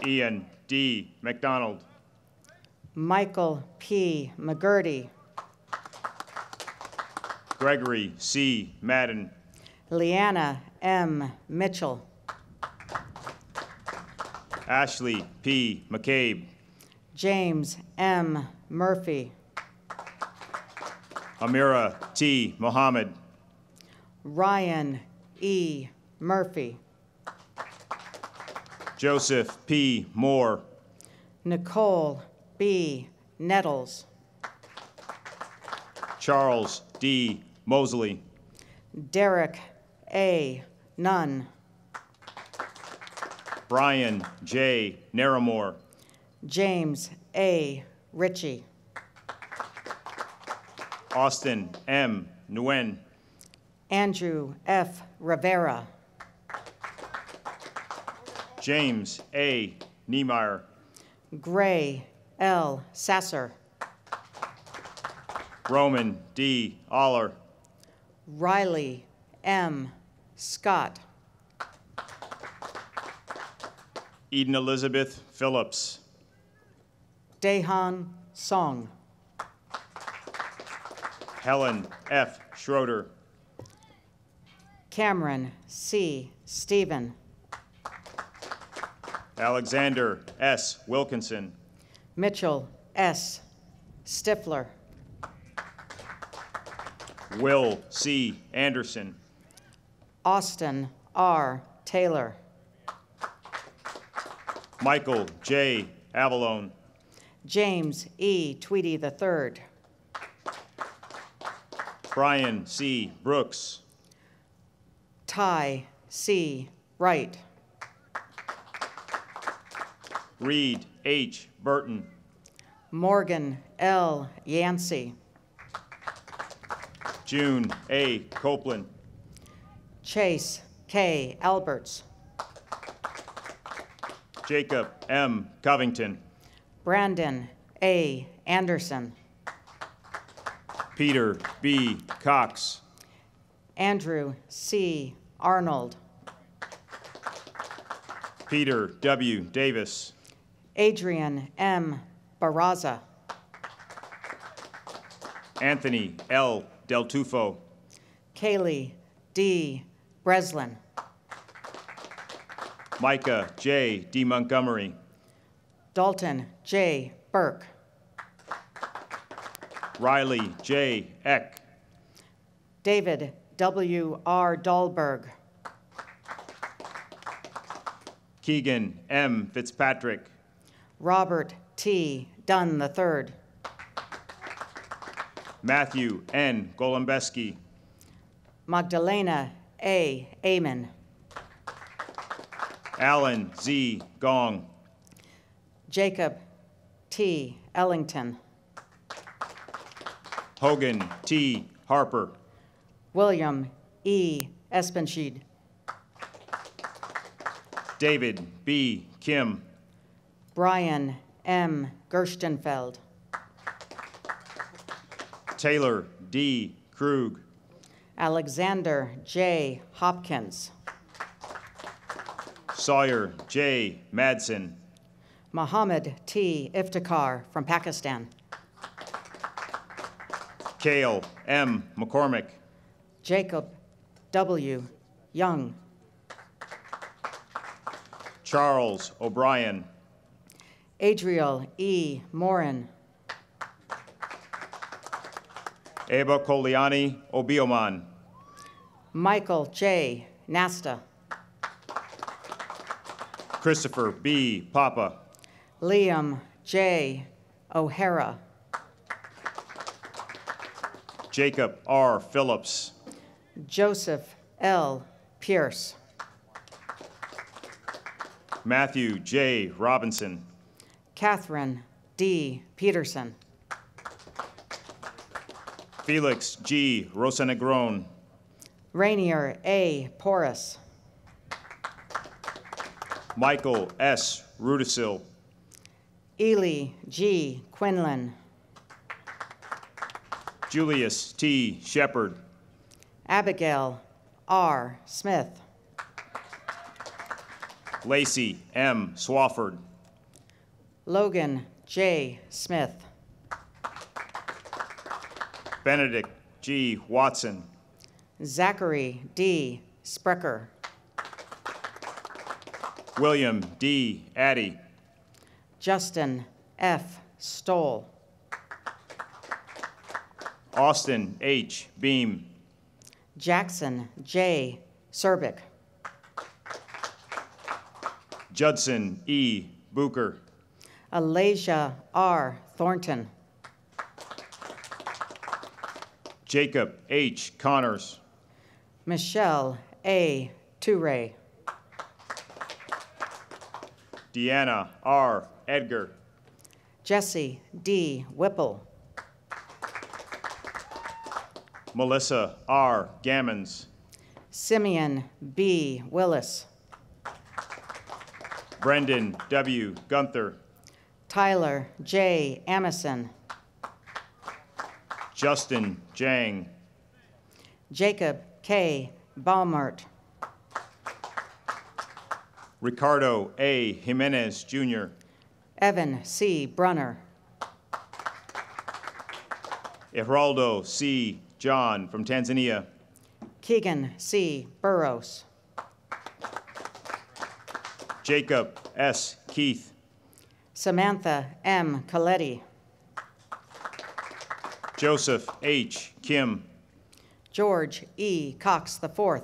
Ian D. McDonald. Michael P. McGurdy. Gregory C. Madden. Leanna M. Mitchell. Ashley P. McCabe. James M. Murphy. Amira T. Mohammed. Ryan E. Murphy. Joseph P. Moore. Nicole B. Nettles. Charles D. Mosley. Derek A. Nunn. Brian J. Naramore. James A. Ritchie. Austin M. Nguyen. Andrew F. Rivera. James A. Niemeyer. Gray L. Sasser. Roman D. Aller. Riley M. Scott. Eden Elizabeth Phillips. Dehan Song. Helen F. Schroeder. Cameron C. Stephen. Alexander S. Wilkinson. Mitchell S. Stifler. Will C. Anderson. Austin R. Taylor. Michael J. Avalone. James E. Tweedy III. Brian C. Brooks. Ty C. Wright. Reed H. Burton. Morgan L. Yancey. June A. Copeland. Chase K. Alberts. Jacob M. Covington. Brandon A. Anderson. Peter B. Cox. Andrew C. Arnold. Peter W. Davis. Adrian M. Barraza. Anthony L. Del Tufo. Kaylee D. Breslin. Micah J. D. Montgomery. Dalton J. Burke. Riley J. Eck. David W. R. Dahlberg. Keegan M. Fitzpatrick. Robert T. Dunn III. Matthew N. Golombeski. Magdalena A. Amen. Alan Z. Gong. Jacob T. Ellington. Hogan T. Harper. William E. Espenschied. David B. Kim. Brian M. Gerstenfeld. Taylor D. Krug. Alexander J. Hopkins. Sawyer J. Madsen. Mohammed T. Iftikhar from Pakistan. Kale M. McCormick. Jacob W. Young. Charles O'Brien. Adriel E. Morin. Eva Koliani Obioman. Michael J. Nasta. Christopher B. Papa. Liam J. O'Hara. Jacob R. Phillips. Joseph L. Pierce. Matthew J. Robinson. Catherine D. Peterson. Felix G. Rosanegron. Rainier A. Porras. Michael S. Rudisil. Ely G. Quinlan. Julius T. Shepard. Abigail R. Smith. Lacey M. Swafford. Logan J. Smith. Benedict G. Watson. Zachary D. Sprecher. William D. Addy. Justin F. Stoll. Austin H. Beam. Jackson J. Serbic. Judson E. Booker. Alasia R. Thornton. Jacob H. Connors. Michelle A. Toure. Deanna R. Edgar. Jesse D. Whipple. Melissa R. Gammons. Simeon B. Willis. Brendan W. Gunther. Tyler J. Amison. Justin Jang. Jacob K. Baumert. Ricardo A. Jimenez Jr. Evan C. Brunner. Geraldo C. John from Tanzania. Keegan C. Burrows. Jacob S. Keith. Samantha M. Coletti. Joseph H. Kim. George E. Cox IV.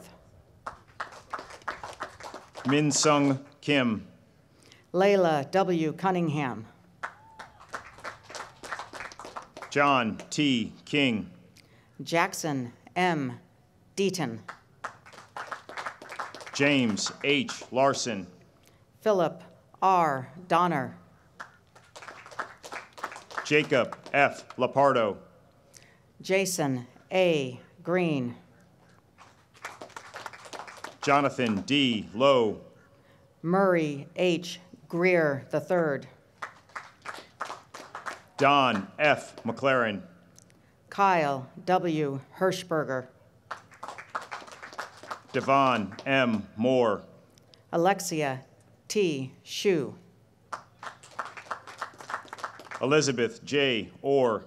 Min Sung Kim. Layla W. Cunningham. John T. King. Jackson M. Deaton. James H. Larson. Philip R. Donner. Jacob F. Lapardo. Jason A. Green. Jonathan D. Lowe. Murray H. Greer III. Don F. McLaren. Kyle W. Hirschberger. Devon M. Moore. Alexia T. Shu. Elizabeth J. Orr.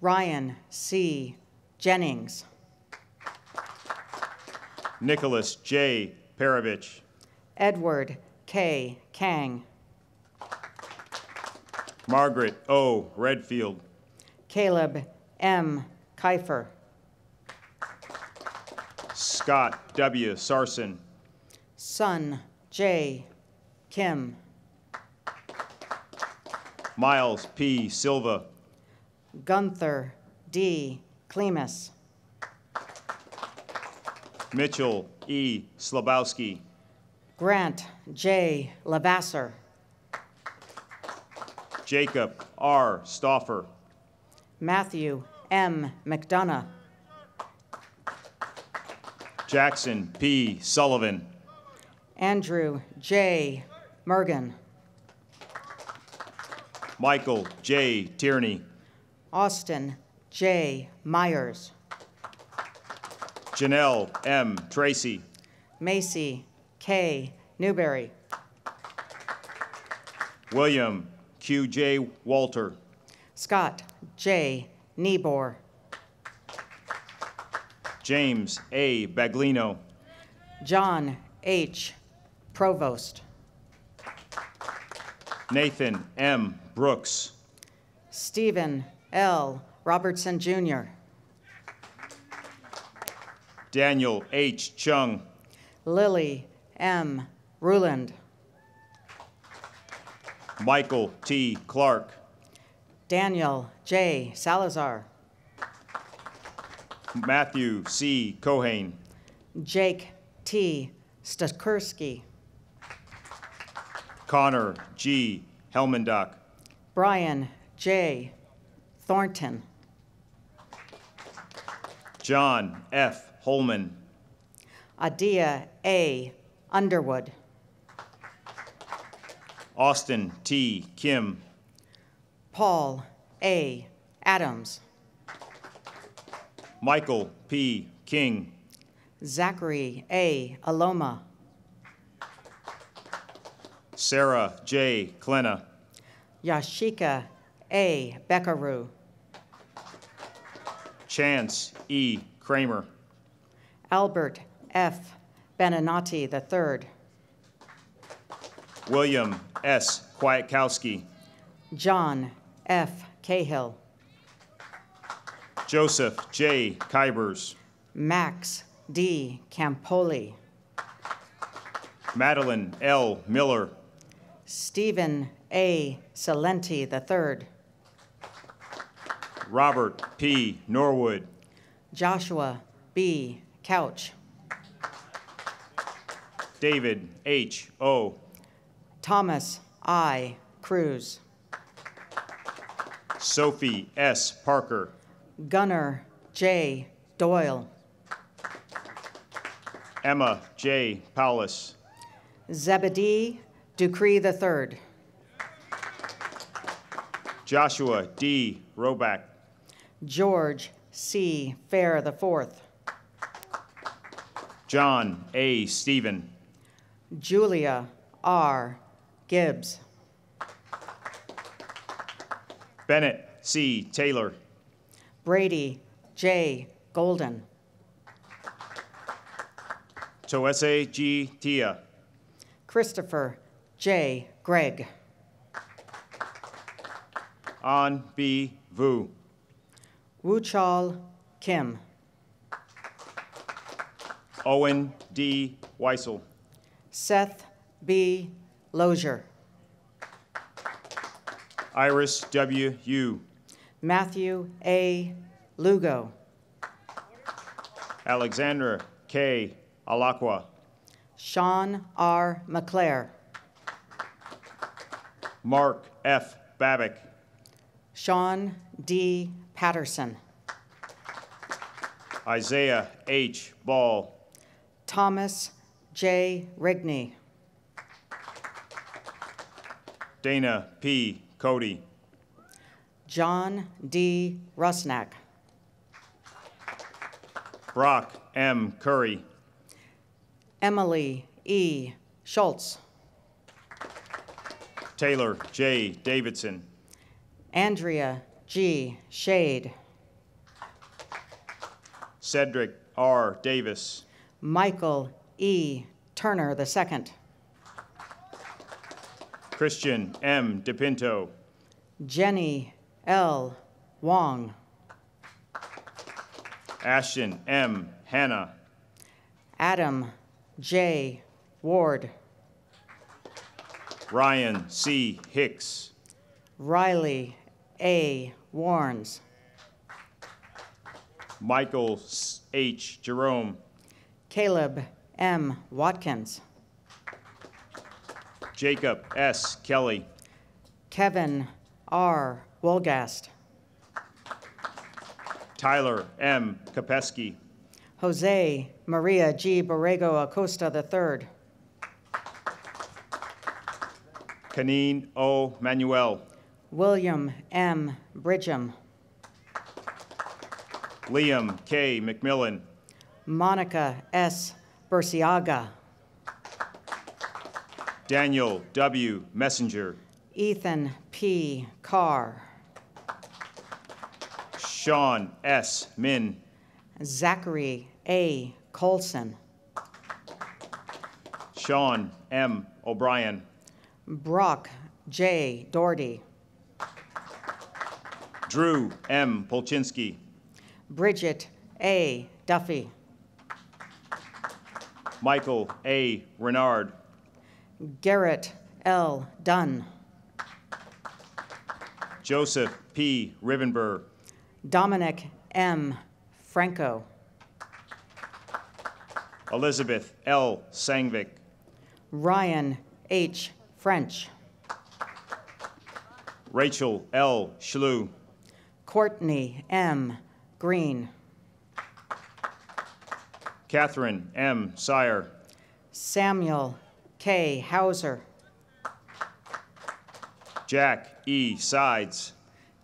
Ryan C. Jennings. Nicholas J. Perovich. Edward K. Kang. Margaret O. Redfield. Caleb M. Kiefer. Scott W. Sarson. Son J. Kim. Miles P. Silva. Gunther D. Klemus. Mitchell E. Slabowski. Grant J. Lavasser. Jacob R. Stauffer. Matthew M. McDonough. Jackson P. Sullivan. Andrew J. Mergen. Michael J. Tierney. Austin J. Myers. Janelle M. Tracy. Macy K. Newberry. William Q. J. Walter. Scott J. Niebuhr. James A. Baglino. John H. Provost. Nathan M. Brooks. Stephen L. Robertson Jr. Daniel H. Chung. Lily M. Ruland. Michael T. Clark. Daniel J. Salazar. Matthew C. Cohane. Jake T. Stakursky. Connor G. Helmendock. Brian J. Thornton. John F. Holman. Adia A. Underwood. Austin T. Kim. Paul A. Adams. Michael P. King. Zachary A. Aloma. Sarah J. Klena. Yashika A. Beckaru. Chance E. Kramer. Albert F. Beninati III. William S. Kwiatkowski. John F. Cahill. Joseph J. Kybers. Max D. Campoli. Madeline L. Miller. Stephen A. Salenti III. Robert P. Norwood. Joshua B. Couch. David H. O. Thomas I. Cruz. Sophie S. Parker. Gunnar J. Doyle. Emma J. Paulus. Zebedee Ducree third. Joshua D. Roback. George C. Fair the fourth. John A. Stephen. Julia R. Gibbs. Bennett C. Taylor. Brady J. Golden. Toese G. Tia. Christopher J. Gregg. An B. Vu. Wuchal Kim. Owen D. Weissel. Seth B. Lozier. Iris W. Yu. Matthew A. Lugo. Alexandra K. Alakwa. Sean R. McClare. Mark F. Babick. Sean D. Patterson. Isaiah H. Ball. Thomas J. Rigney. Dana P. Cody. John D. Rusnak. Brock M. Curry. Emily E. Schultz. Taylor J. Davidson. Andrea G. Shade. Cedric R. Davis. Michael E. Turner II. Christian M. DePinto. Jenny L. Wong. Ashton M. Hanna. Adam J. Ward. Ryan C. Hicks. Riley A. Warnes. Michael H. Jerome. Caleb M. Watkins. Jacob S. Kelly. Kevin R. Wolgast. Tyler M. Kopeski. Jose Maria G. Borrego Acosta III. Kaneen O. Manuel. William M. Bridgham. Liam K. McMillan. Monica S. Burciaga. Daniel W. Messenger. Ethan P. Carr. Sean S. Min. Zachary A. Colson. Sean M. O'Brien. Brock J. Doherty. Drew M. Polchinski. Bridget A. Duffy. Michael A. Renard. Garrett L. Dunn. Joseph P. Rivenberg. Dominic M. Franco. Elizabeth L. Sangvik. Ryan H. French. Rachel L. Schlu. Courtney M. Green. Catherine M. Sire. Samuel K. Hauser. Jack E. Sides.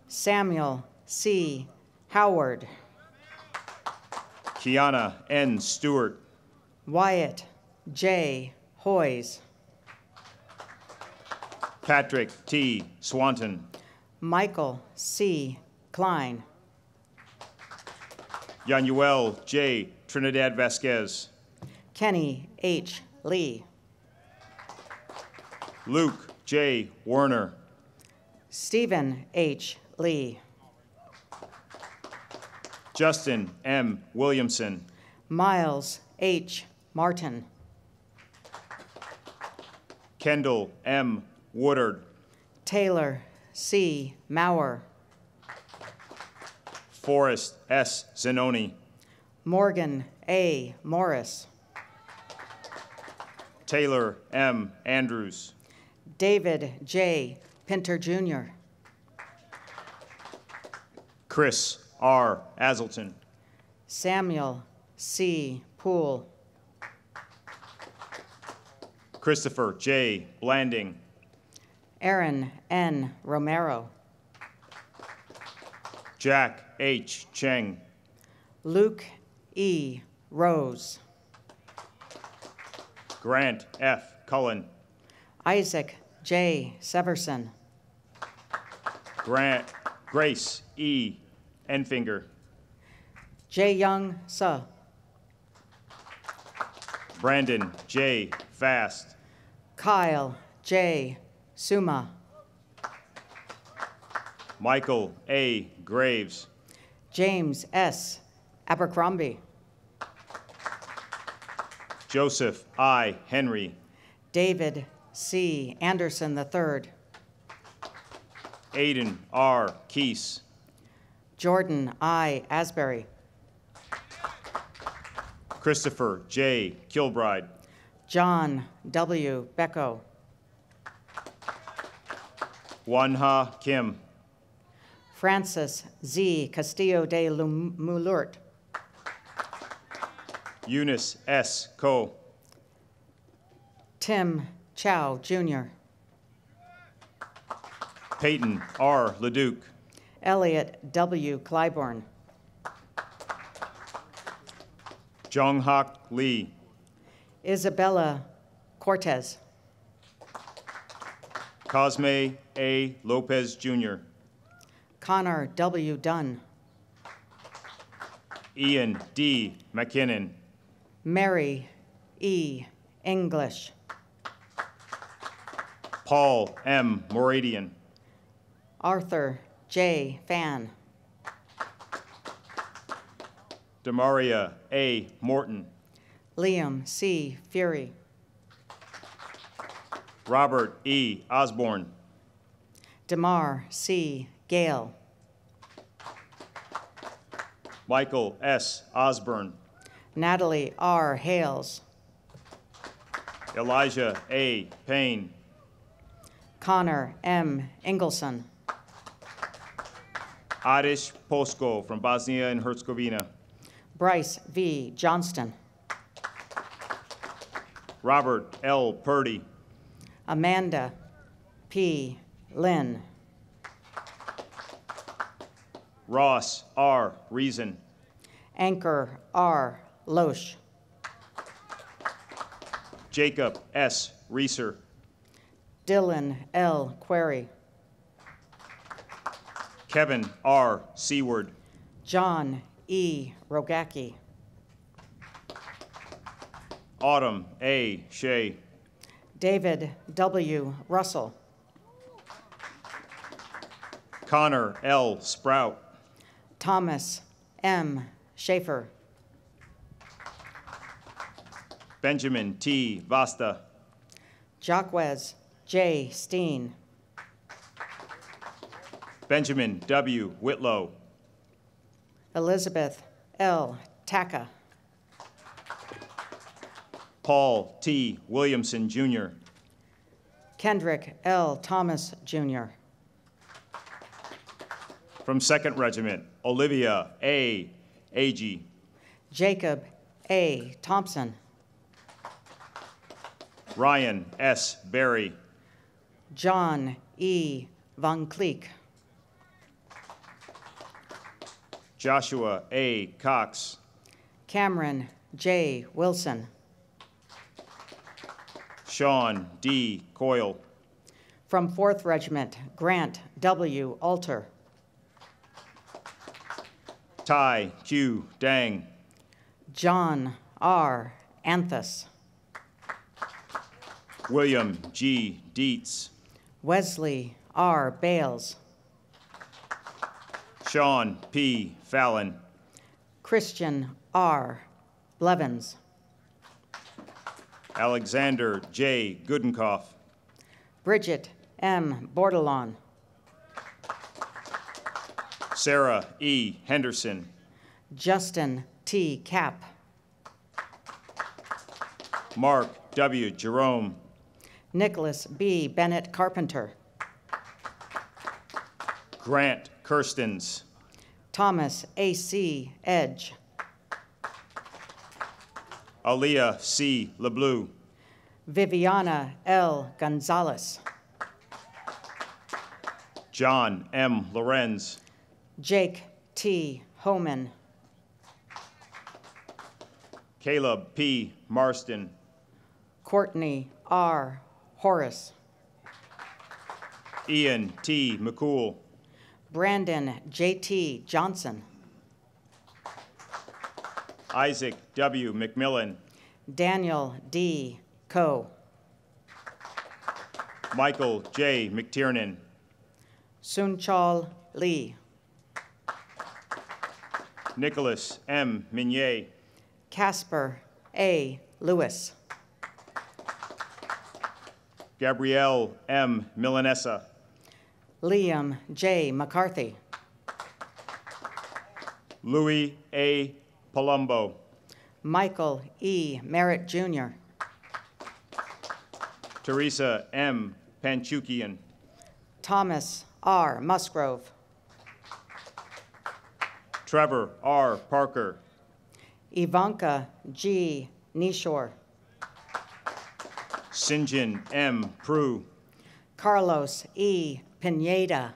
Samuel C. Howard. Kiana N. Stewart. Wyatt J. Hoys. Patrick T. Swanton. Michael C. Klein. Yanuel J. Trinidad Vasquez. Kenny H. Lee. Luke J. Werner. Stephen H. Lee. Justin M. Williamson. Miles H. Martin. Kendall M. Woodard. Taylor C. Maurer. Forrest S. Zanoni. Morgan A. Morris. Taylor M. Andrews. David J. Pinter Jr. Chris R. Azelton. Samuel C. Poole. Christopher J. Blanding. Aaron N. Romero. Jack H. Cheng. Luke E. Rose. Grant F. Cullen. Isaac J. Severson. Grant Grace E. Enfinger. J. Young Suh. Brandon J. Fast. Kyle J. Suma. Michael A. Graves. James S. Abercrombie. Joseph I. Henry. David C. Anderson III. Aiden R. Keese. Jordan I. Asbury. Christopher J. Kilbride. John W. Becko. Wanha Kim. Francis Z. Castillo de Moulurt. Eunice S. Coe. Tim Chow Jr. Peyton R. Leduc. Elliot W. Clybourne. Jonghak Lee. Isabella Cortez. Cosme A. Lopez Jr. Connor W. Dunn. Ian D. McKinnon. Mary E. English. Paul M. Moradian. Arthur J. Fan. Demaria A. Morton. Liam C. Fury. Robert E. Osborne. Demar C. Gale. Michael S. Osborne. Natalie R. Hales. Elijah A. Payne. Connor M. Engelson. Adish Posko from Bosnia and Herzegovina. Bryce V. Johnston. Robert L. Purdy. Amanda P. Lynn. Ross R. Reason. Anchor R. Loesch. Jacob S. Reeser. Dylan L. Query. Kevin R. Seward. John E. Rogacki. Autumn A. Shea. David W. Russell. Connor L. Sprout. Thomas M. Schaefer. Benjamin T. Vasta. Jacquez J. Steen. Benjamin W. Whitlow. Elizabeth L. Taka. Paul T. Williamson, Jr. Kendrick L. Thomas, Jr. From 2nd Regiment, Olivia A. Agee. Jacob A. Thompson. Ryan S. Berry. John E. Von Cleek. Joshua A. Cox. Cameron J. Wilson. Sean D. Coyle. From 4th Regiment, Grant W. Alter. Ty Q. Dang. John R. Anthus. William G. Dietz. Wesley R. Bales. Sean P. Fallon. Christian R. Blevins. Alexander J. Goodenkoff. Bridget M. Bordelon, Sarah E. Henderson, Justin T. Cap, Mark W. Jerome, Nicholas B. Bennett Carpenter, Grant Kirstens, Thomas A.C. Edge, Aaliyah C. LeBlue, Viviana L. Gonzalez, John M. Lorenz, Jake T. Homan, Caleb P. Marston, Courtney R. Horace, Ian T. McCool, Brandon J.T. Johnson, Isaac W. McMillan, Daniel D. Coe, Michael J. McTiernan, Sunchal Lee, Nicholas M. Minier, Casper A. Lewis, Gabrielle M. Milanesa, Liam J. McCarthy, Louis A. Palumbo, Michael E. Merritt Jr., Teresa M. Panchukian, Thomas R. Musgrove, Trevor R. Parker, Ivanka G. Nishore, Sinjin M. Prue, Carlos E. Pineda,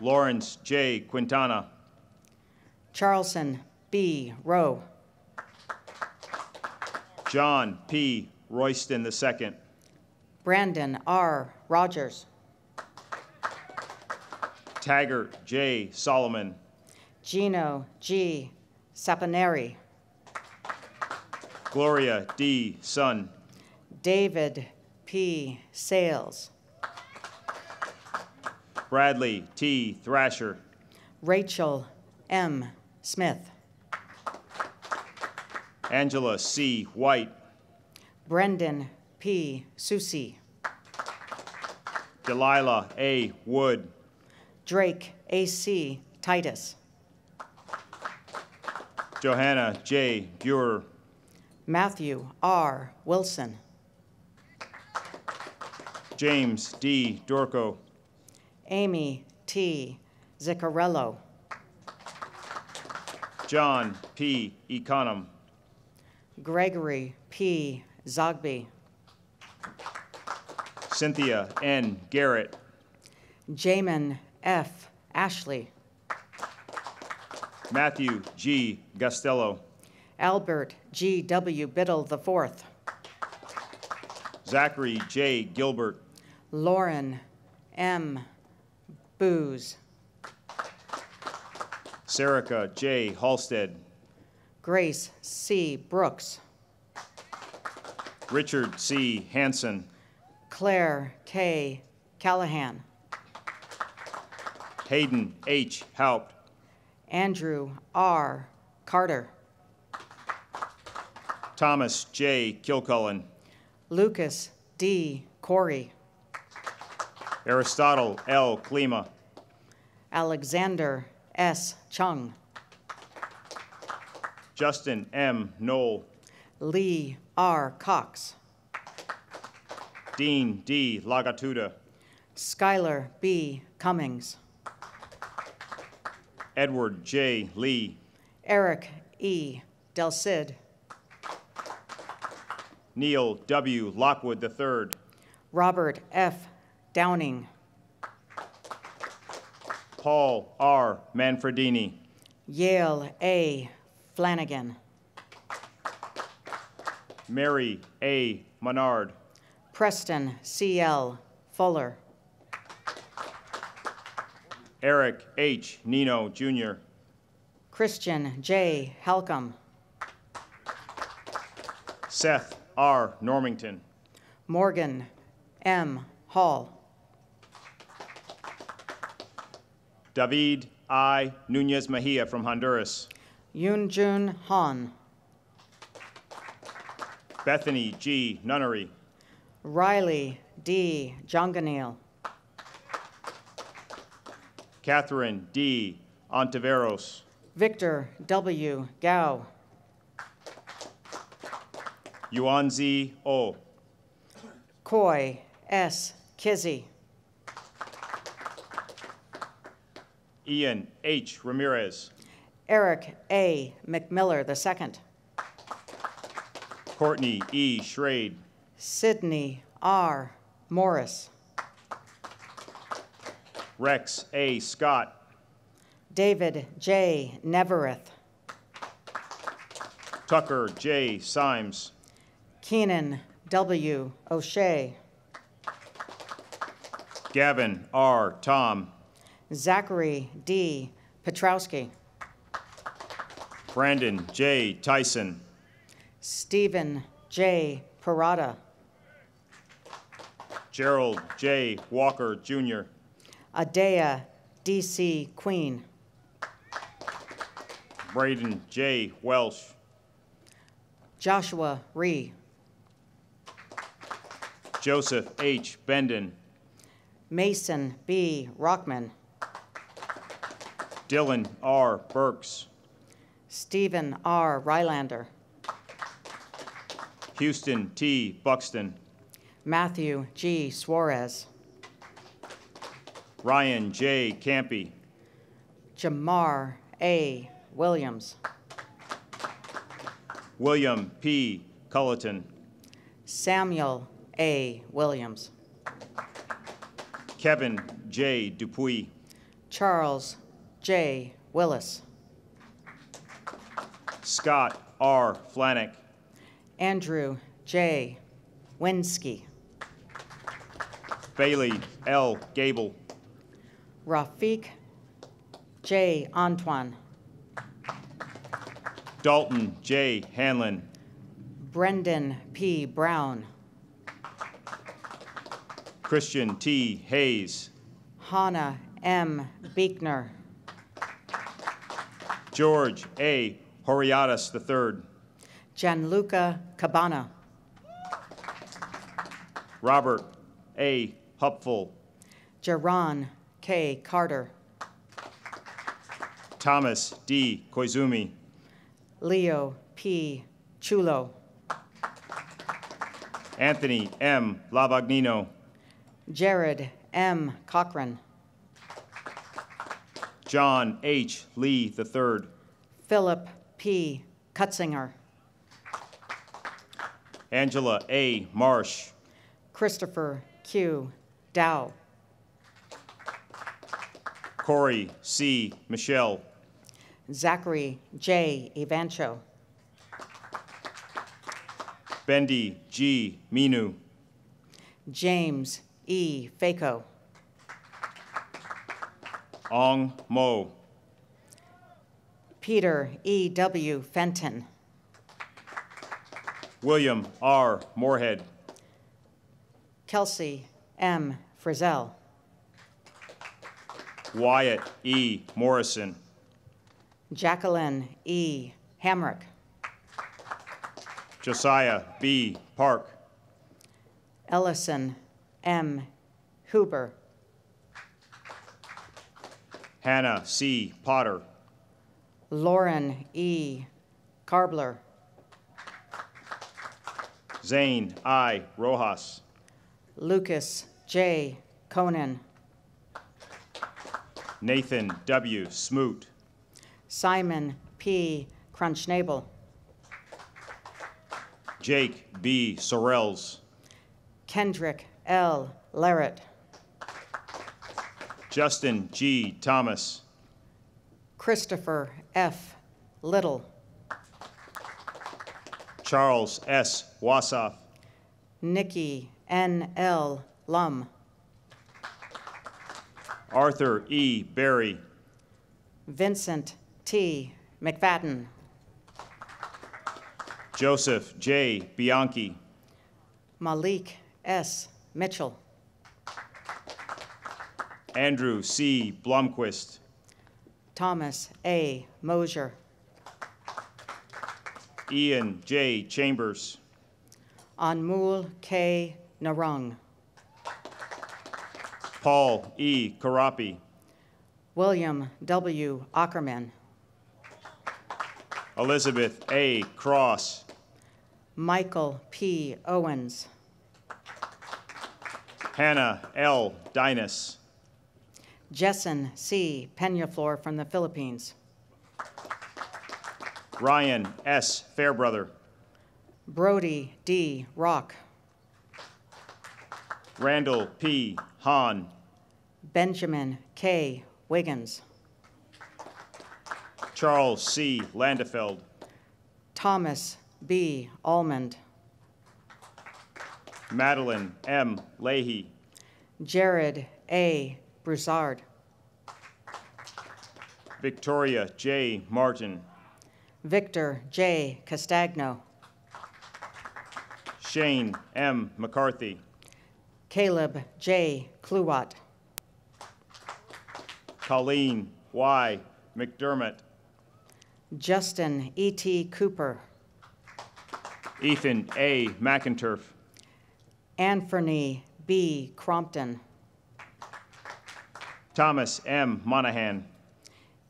Lawrence J. Quintana, Charleston B. Rowe, John P. Royston II, Brandon R. Rogers, Taggart J. Solomon, Gino G. Saponari, Gloria D. Sun, David P. Sales, Bradley T. Thrasher, Rachel M. Smith, Angela C. White, Brendan P. Susi, Delilah A. Wood, Drake A.C. Titus, Johanna J. Buer, Matthew R. Wilson, James D. Dorco, Amy T. Ziccarello, John P. Econom, Gregory P. Zogby, Cynthia N. Garrett, Jamin F. Ashley, Matthew G. Gastello, Albert G. W. Biddle IV, Zachary J. Gilbert, Lauren M. Booz, Serica J. Halstead, Grace C. Brooks, Richard C. Hanson, Claire K. Callahan, Hayden H. Haupt, Andrew R. Carter, Thomas J. Kilcullen, Lucas D. Corey, Aristotle L. Klima, Alexander S. Chung, Justin M. Knoll, Lee R. Cox, Dean D. Lagatuda, Skylar B. Cummings, Edward J. Lee, Eric E. Del Cid, Neil W. Lockwood III, Robert F. Downing, Paul R. Manfredini, Yale A. Flanagan, Mary A. Menard, Preston C.L. Fuller, Eric H. Nino Jr., Christian J. Halcomb, Seth R. Normington, Morgan M. Hall, David I. Nunez Mejia from Honduras, Yunjun Han, Bethany G. Nunnery, Riley D. Jonganil. Catherine D. Ontiveros. Victor W. Gao. Yuanzi O. Coy S. Kizzy. Ian H. Ramirez. Eric A. McMiller II. Courtney E. Schrade. Sydney R. Morris. Rex A. Scott. David J. Nevereth. Tucker J. Symes. Keenan W. O'Shea. Gavin R. Tom. Zachary D. Petrowski. Brandon J. Tyson. Stephen J. Parada. Gerald J. Walker Jr. Adea D.C. Queen. Braden J. Welsh. Joshua Ree. Joseph H. Benden. Mason B. Rockman. Dylan R. Burks. Stephen R. Rylander. Houston T. Buxton. Matthew G. Suarez. Ryan J. Campy. Jamar A. Williams. William P. Culleton. Samuel A. Williams. Kevin J. Dupuy. Charles J. Willis. Scott R. Flanick. Andrew J. Winsky. Bailey L. Gable. Rafiq J. Antoine. Dalton J. Hanlon. Brendan P. Brown. Christian T. Hayes. Hannah M. Beekner. George A. Horiatis III. Gianluca Cabana. Robert A. Hupful. Jaron K. Carter. Thomas D. Koizumi. Leo P. Chulo. Anthony M. Lavagnino. Jared M. Cochran. John H. Lee III. Philip P. Cutzinger. Angela A. Marsh. Christopher Q. Dow. Corey C. Michelle. Zachary J. Evancho. Bendy G. Minu. James E. Faco. Ong Mo. Peter E. W. Fenton. William R. Moorhead. Kelsey M. Frizzell. Wyatt E. Morrison. Jacqueline E. Hamrick. Josiah B. Park. Ellison M. Huber. Hannah C. Potter. Lauren E. Carbler. Zane I. Rojas. Lucas J. Conan. Nathan W. Smoot. Simon P. Crunchnagle. Jake B. Sorrells. Kendrick L. Larrett. Justin G. Thomas. Christopher F. Little. Charles S. Wassoff. Nikki N. L. Lum. Arthur E. Berry. Vincent T. McFadden. Joseph J. Bianchi. Malik S. Mitchell. Andrew C. Blomquist. Thomas A. Mosier. Ian J. Chambers. Anmol K. Narung. Paul E. Karapi, William W. Ackerman. Elizabeth A. Cross, Michael P. Owens. Hannah L. Dinas, Jessen C. Peñaflor from the Philippines. Ryan S. Fairbrother, Brody D. Rock. Randall P. Hahn, Benjamin K. Wiggins. Charles C. Landefeld, Thomas B. Almond. Madeline M. Leahy, Jared A. Broussard. Victoria J. Martin, Victor J. Castagno. Shane M. McCarthy, Caleb J. Kluwat. Colleen Y. McDermott, Justin E.T. Cooper. Ethan A. McInturf, Anthony B. Crompton. Thomas M. Monahan,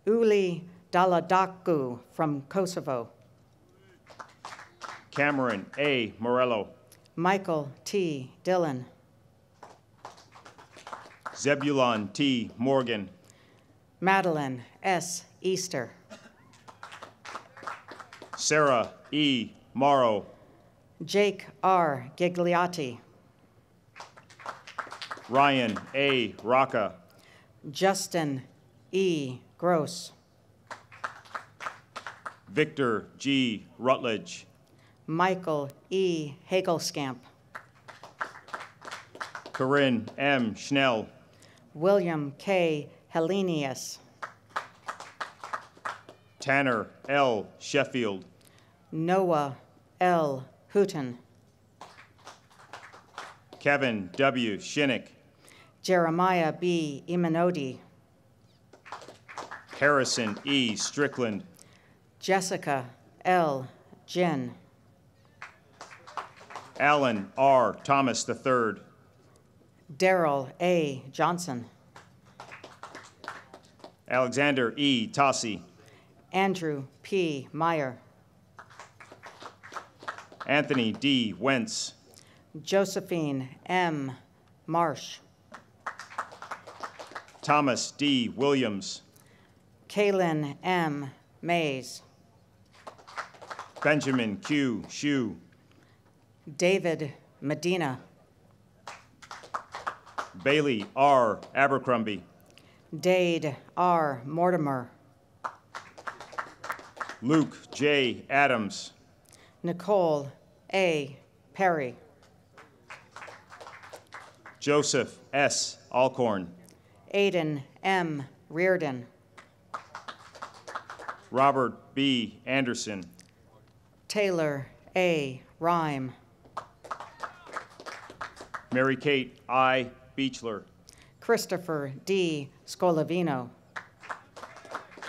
Uli Daladaku from Kosovo. Cameron A. Morello, Michael T. Dillon. Zebulon T. Morgan, Madeline S. Easter. Sarah E. Morrow, Jake R. Gigliotti. Ryan A. Rocca, Justin E. Gross. Victor G. Rutledge, Michael E. Hagelskamp. Corinne M. Schnell, William K. Helenius. Tanner L. Sheffield, Noah L. Hooten. Kevin W. Shinnick, Jeremiah B. Imanodi. Harrison E. Strickland, Jessica L. Jin. Alan R. Thomas III, Daryl A. Johnson. Alexander E. Tossi, Andrew P. Meyer. Anthony D. Wentz, Josephine M. Marsh. Thomas D. Williams, Kaylin M. Mays. Benjamin Q. Shu, David Medina. Bailey R. Abercrombie, Dade R. Mortimer. Luke J. Adams, Nicole A. Perry. Joseph S. Alcorn, Aiden M. Reardon. Robert B. Anderson, Taylor A. Rhyme. Mary Kate I. Beechler, Christopher D. Scolavino.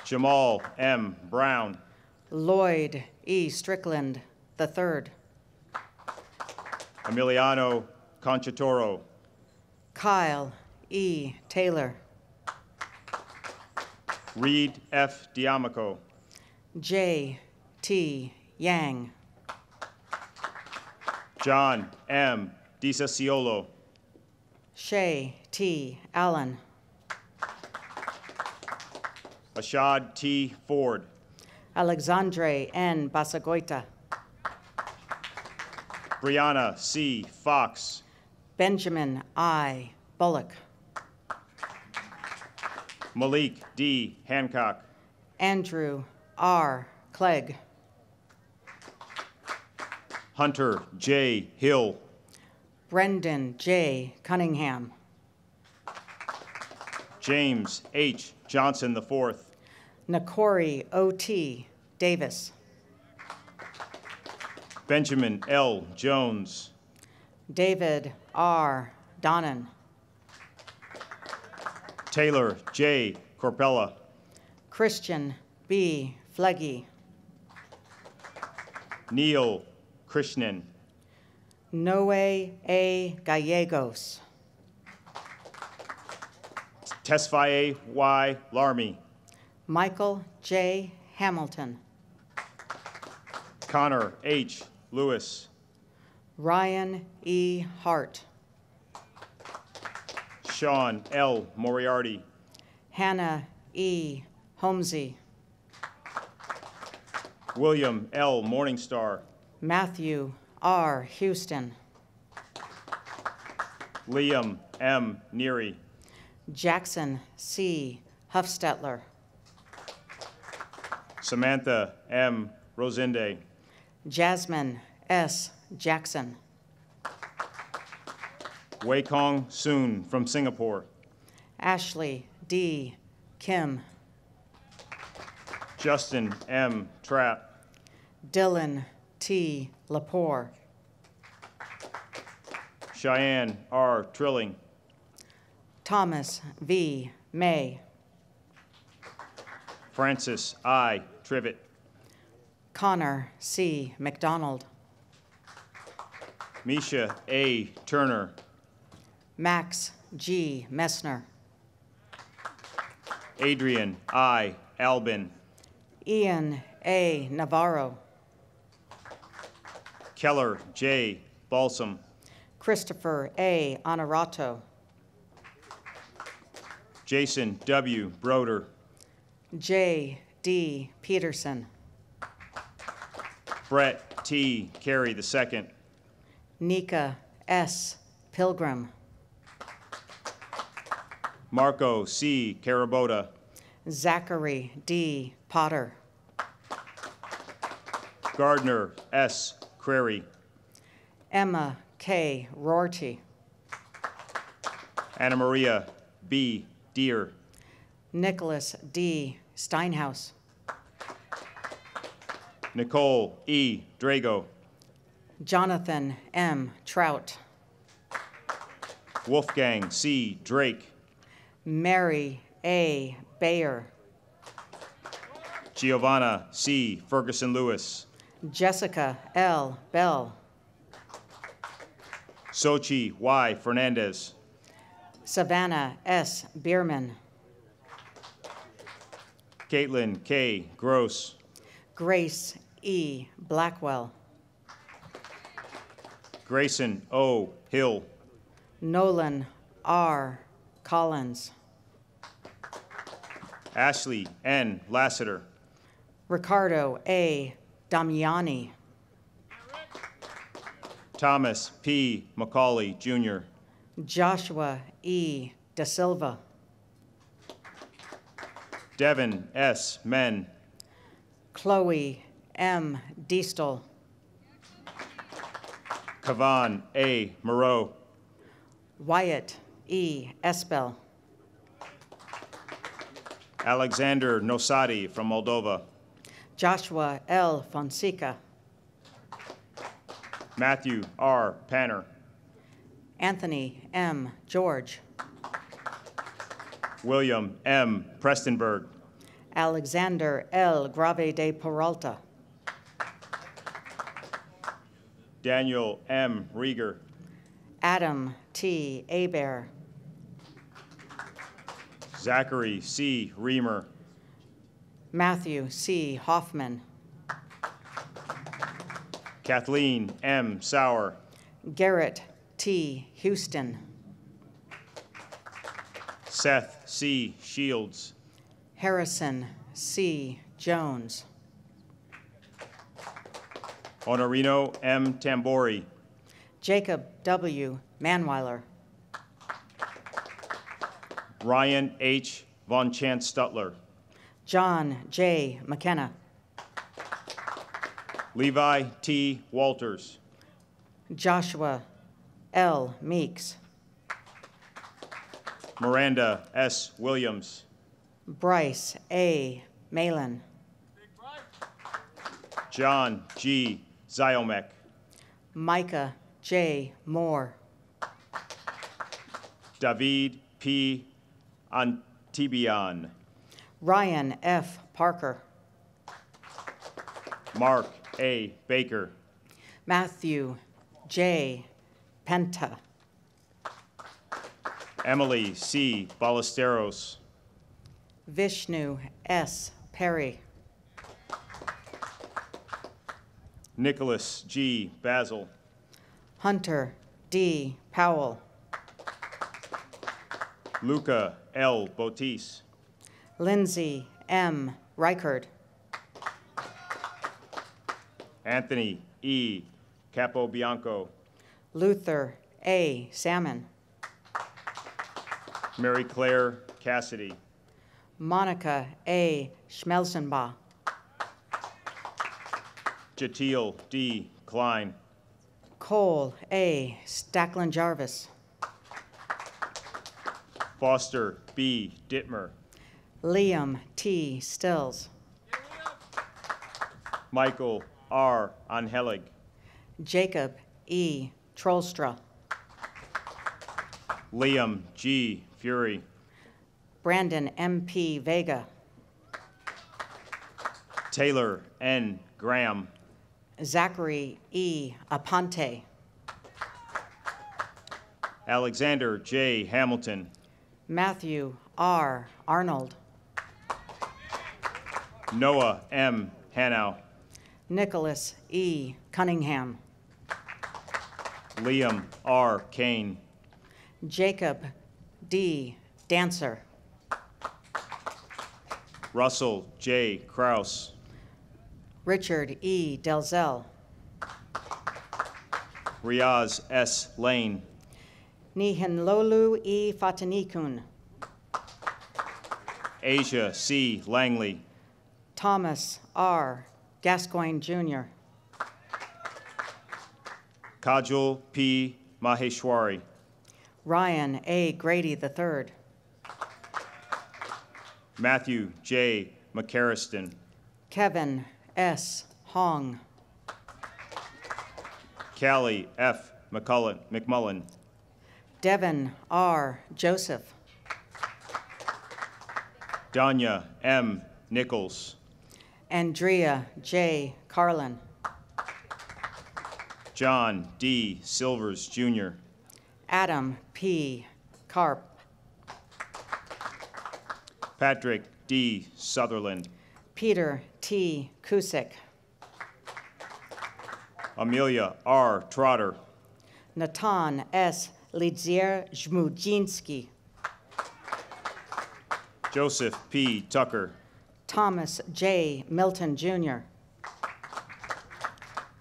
Jamal M. Brown, Lloyd E. Strickland III. Emiliano Conchatoro, Kyle E. Taylor. Reed F. Diamico, J. T. Yang. John M. DiSasciolo, Shay T. Allen. Ashad T. Ford, Alexandre N. Basagoita. Brianna C. Fox, Benjamin I. Bullock. Malik D. Hancock, Andrew R. Clegg. Hunter J. Hill, Brendan J. Cunningham. James H. Johnson IV, Nakori O.T. Davis. Benjamin L. Jones, David R. Donnan. Taylor J. Corpella, Christian B. Fleggy. Neil Krishnan, Noe A. Gallegos. Tesfaye Y. Larmy. Michael J. Hamilton. Connor H. Lewis. Ryan E. Hart. Sean L. Moriarty. Hannah E. Holmesy. William L. Morningstar. Matthew R. Houston. Liam M. Neary. Jackson C. Huffstetler. Samantha M. Rosende. Jasmine S. Jackson. Wei Kong Soon from Singapore. Ashley D. Kim. Justin M. Trapp. Dylan T. Lepore. Cheyenne R. Trilling. Thomas V. May. Francis I. Trivet. Connor C. McDonald. Misha A. Turner. Max G. Messner. Adrian I. Albin. Ian A. Navarro. Keller J. Balsam. Christopher A. Honorato. Jason W. Broder. J. D. Peterson. Brett T. Carey II. Nika S. Pilgrim. Marco C. Carabota. Zachary D. Potter. Gardner S. Crary. Emma K. Rorty. Anna Maria B. Deer. Nicholas D. Steinhaus. Nicole E. Drago. Jonathan M. Trout. Wolfgang C. Drake. Mary A. Bayer. Giovanna C. Ferguson Lewis. Jessica L. Bell. Sochi Y. Fernandez. Savannah S. Bierman. Caitlin K. Gross. Grace E. Blackwell. Grayson O. Hill. Nolan R. Collins. Ashley N. Lassiter. Ricardo A. Damiani. Thomas P. McCauley Jr. Joshua E. Da Silva. Devin S. Men. Chloe M. Diestel. Kavan A. Moreau. Wyatt E. Espel. Alexander Nosati from Moldova. Joshua L. Fonseca. Matthew R. Panner. Anthony M. George. William M. Prestonberg. Alexander L. Grave de Peralta. Daniel M. Rieger. Adam T. Aber. Zachary C. Reamer. Matthew C. Hoffman. Kathleen M. Sauer. Garrett T. Houston. Seth C. Shields. Harrison C. Jones. Honorino M. Tambori. Jacob W. Manweiler. Ryan H. Von Chance Stutler. John J. McKenna. Levi T. Walters. Joshua L. Meeks. Miranda S. Williams. Bryce A. Malin. John G. Ziomek. Micah J. Moore. David P. Antibian. Ryan F. Parker. Mark A. Baker. Matthew J. Penta. Emily C. Ballesteros. Vishnu S. Perry. Nicholas G. Basil. Hunter D. Powell. Luca L. Botis. Lindsay M. Reichard. Anthony E. Capobianco. Luther A. Salmon. Mary Claire Cassidy. Monica A. Schmelzenbach. Jatil D. Klein. Cole A. Stacklin Jarvis. Foster B. Dittmer. Liam T. Stills. Michael R. Anhelig. Jacob E. Trollstra. Liam G. Fury. Brandon M.P. Vega. Taylor N. Graham. Zachary E. Aponte. Alexander J. Hamilton. Matthew R. Arnold. Noah M. Hanau. Nicholas E. Cunningham. Liam R. Kane. Jacob D. Dancer. Russell J. Kraus. Richard E. Delzell. Riaz S. Lane. Nihinlolu E. Fatanikun. Asia C. Langley. Thomas R. Gascoigne Jr. Kajul P. Maheshwari. Ryan A. Grady III. Matthew J. McCarriston. Kevin S. Hong. Callie F. McCullen, McMullen. Devin R. Joseph. Danya M. Nichols. Andrea J. Carlin. John D. Silvers, Jr. Adam P. Carp. Patrick D. Sutherland. Peter T. Kusick. Amelia R. Trotter. Natan S. Lidzier Żmudzinski. Joseph P. Tucker. Thomas J. Milton Jr.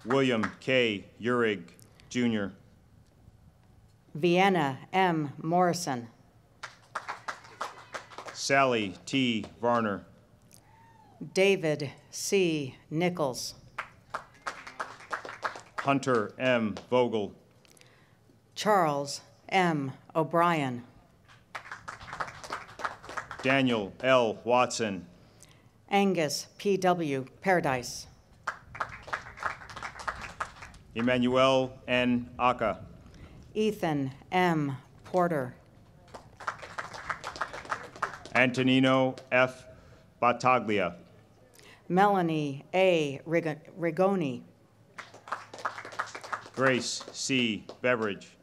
William K. Urig, Jr. Vienna M. Morrison. Sally T. Varner. David C. Nichols. Hunter M. Vogel. Charles M. O'Brien. Daniel L. Watson. Angus P.W. Paradise. Emmanuel N. Aka. Ethan M. Porter. Antonino F. Battaglia. Melanie A. Rig- Rigoni. Grace C. Beveridge.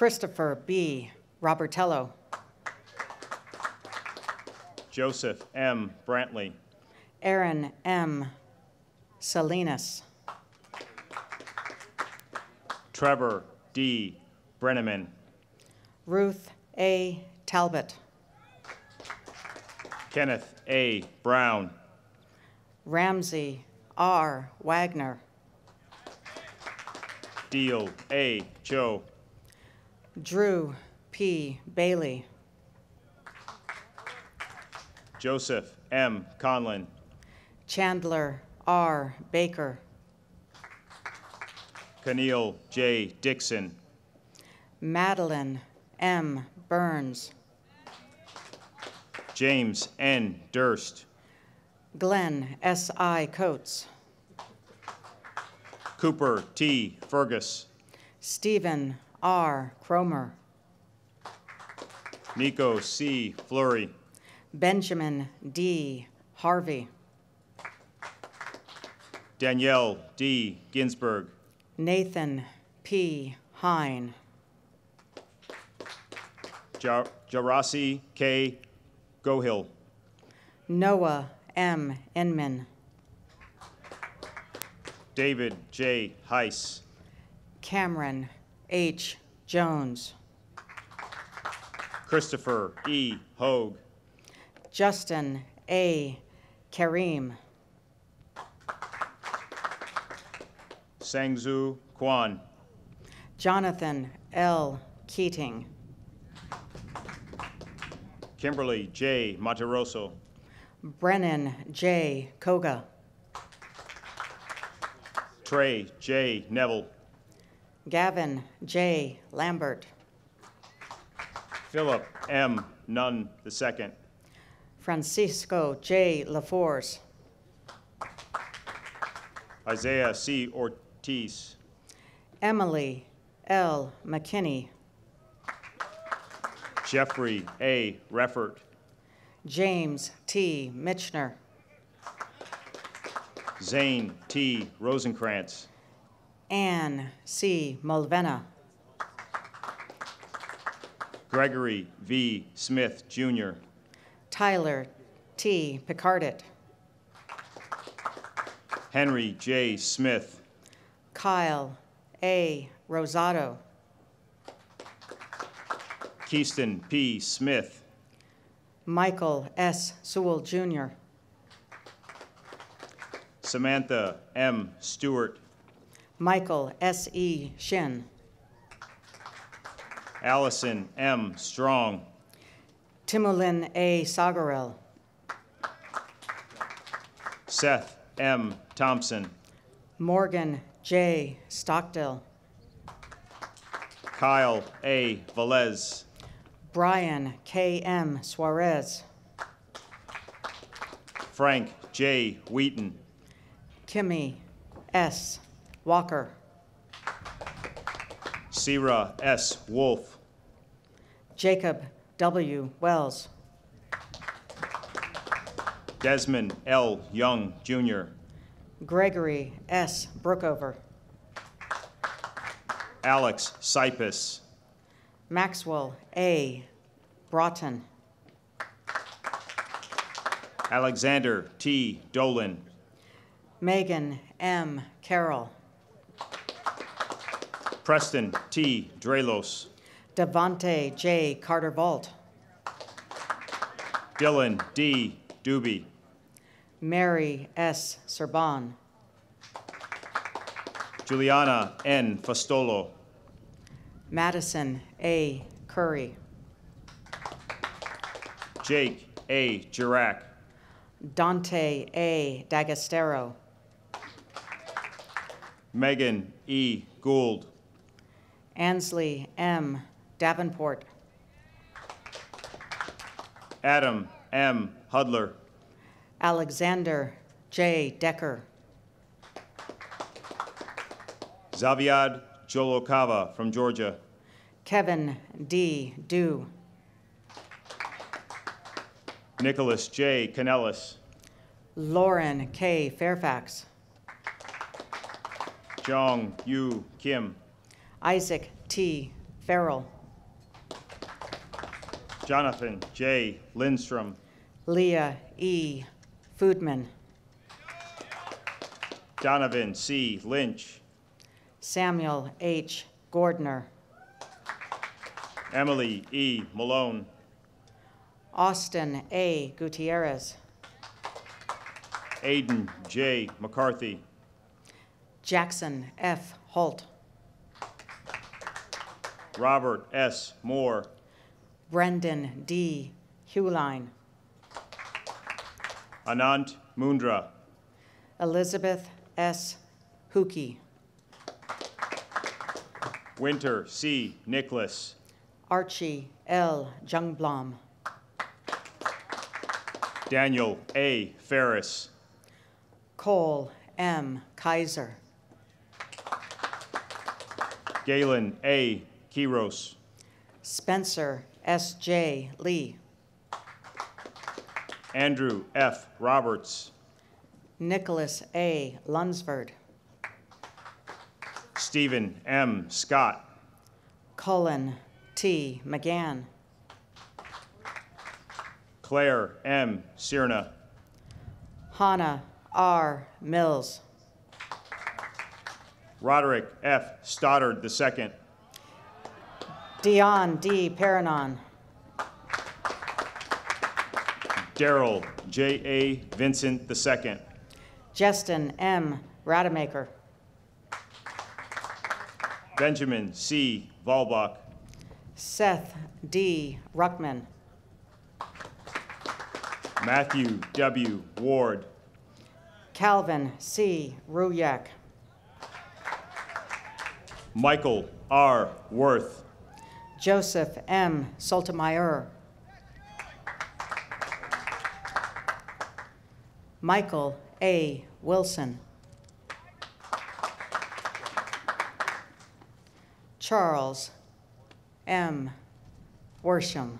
Christopher B. Robertello. Joseph M. Brantley. Aaron M. Salinas. Trevor D. Brenneman. Ruth A. Talbot. Kenneth A. Brown. Ramsey R. Wagner. Deal A. Joe. Drew P. Bailey. Joseph M. Conlin. Chandler R. Baker. Keneal J. Dixon. Madeline M. Burns. James N. Durst. Glenn S. I. Coates. Cooper T. Fergus. Stephen R. Cromer. Nico C. Fleury. Benjamin D. Harvey. Danielle D. Ginsburg. Nathan P. Hine. Ja- Jarasi K. Gohill. Noah M. Inman. David J. Heiss. Cameron H. Jones. Christopher E. Hogue. Justin A. Karim. Sangzu Kwan. Jonathan L. Keating. Kimberly J. Mataroso. Brennan J. Koga. Trey J. Neville. Gavin J. Lambert. Philip M. Nunn II. Francisco J. LaForce. Isaiah C. Ortiz. Emily L. McKinney. Jeffrey A. Reffert. James T. Mitchner. Zane T. Rosenkrantz. Ann C. Mulvena. Gregory V. Smith Jr. Tyler T. Picardit. Henry J. Smith. Kyle A. Rosado. Keyston P. Smith. Michael S. Sewell Jr. Samantha M. Stewart. Michael S. E. Shin. Allison M. Strong. Timolin A. Sagarel. Seth M. Thompson. Morgan J. Stockdale. Kyle A. Velez. Brian K. M. Suarez. Frank J. Wheaton. Kimmy S. Walker. Sierra S. Wolf. Jacob W. Wells. Desmond L. Young Jr. Gregory S. Brookover. Alex Sipus. Maxwell A. Broughton. Alexander T. Dolan. Megan M. Carroll. Preston T. Drelos. Devonte J. Carter Vault. Dylan D. Doobie. Mary S. Serban. Juliana N. Fastolo. Madison A. Curry. Jake A. Girac. Dante A. D'Agostero. Megan E. Gould. Ansley M. Davenport. Adam M. Hudler. Alexander J. Decker. Zaviad Jolokava from Georgia. Kevin D. Dew. Nicholas J. Canellis. Lauren K. Fairfax. Jong Yu Kim. Isaac T. Farrell. Jonathan J. Lindstrom. Leah E. Foodman. Donovan C. Lynch. Samuel H. Gordner. Emily E. Malone. Austin A. Gutierrez. Aiden J. McCarthy. Jackson F. Holt. Robert S. Moore. Brendan D. Hewline. Anant Mundra. Elizabeth S. Hookey. Winter C. Nicholas. Archie L. Jungblom. Daniel A. Ferris. Cole M. Kaiser. Galen A. Kiros. Spencer S. J. Lee. Andrew F. Roberts. Nicholas A. Lunsford. Stephen M. Scott. Cullen T. McGann. Claire M. Sirna. Hannah R. Mills. Roderick F. Stoddard II. Dion D. Paranon. Daryl J. A. Vincent II. Justin M. Rademacher. Benjamin C. Volbach. Seth D. Ruckman. Matthew W. Ward. Calvin C. Ruyak. Michael R. Worth. Joseph M. Soltemeyer. Michael A. Wilson. Charles M. Worsham.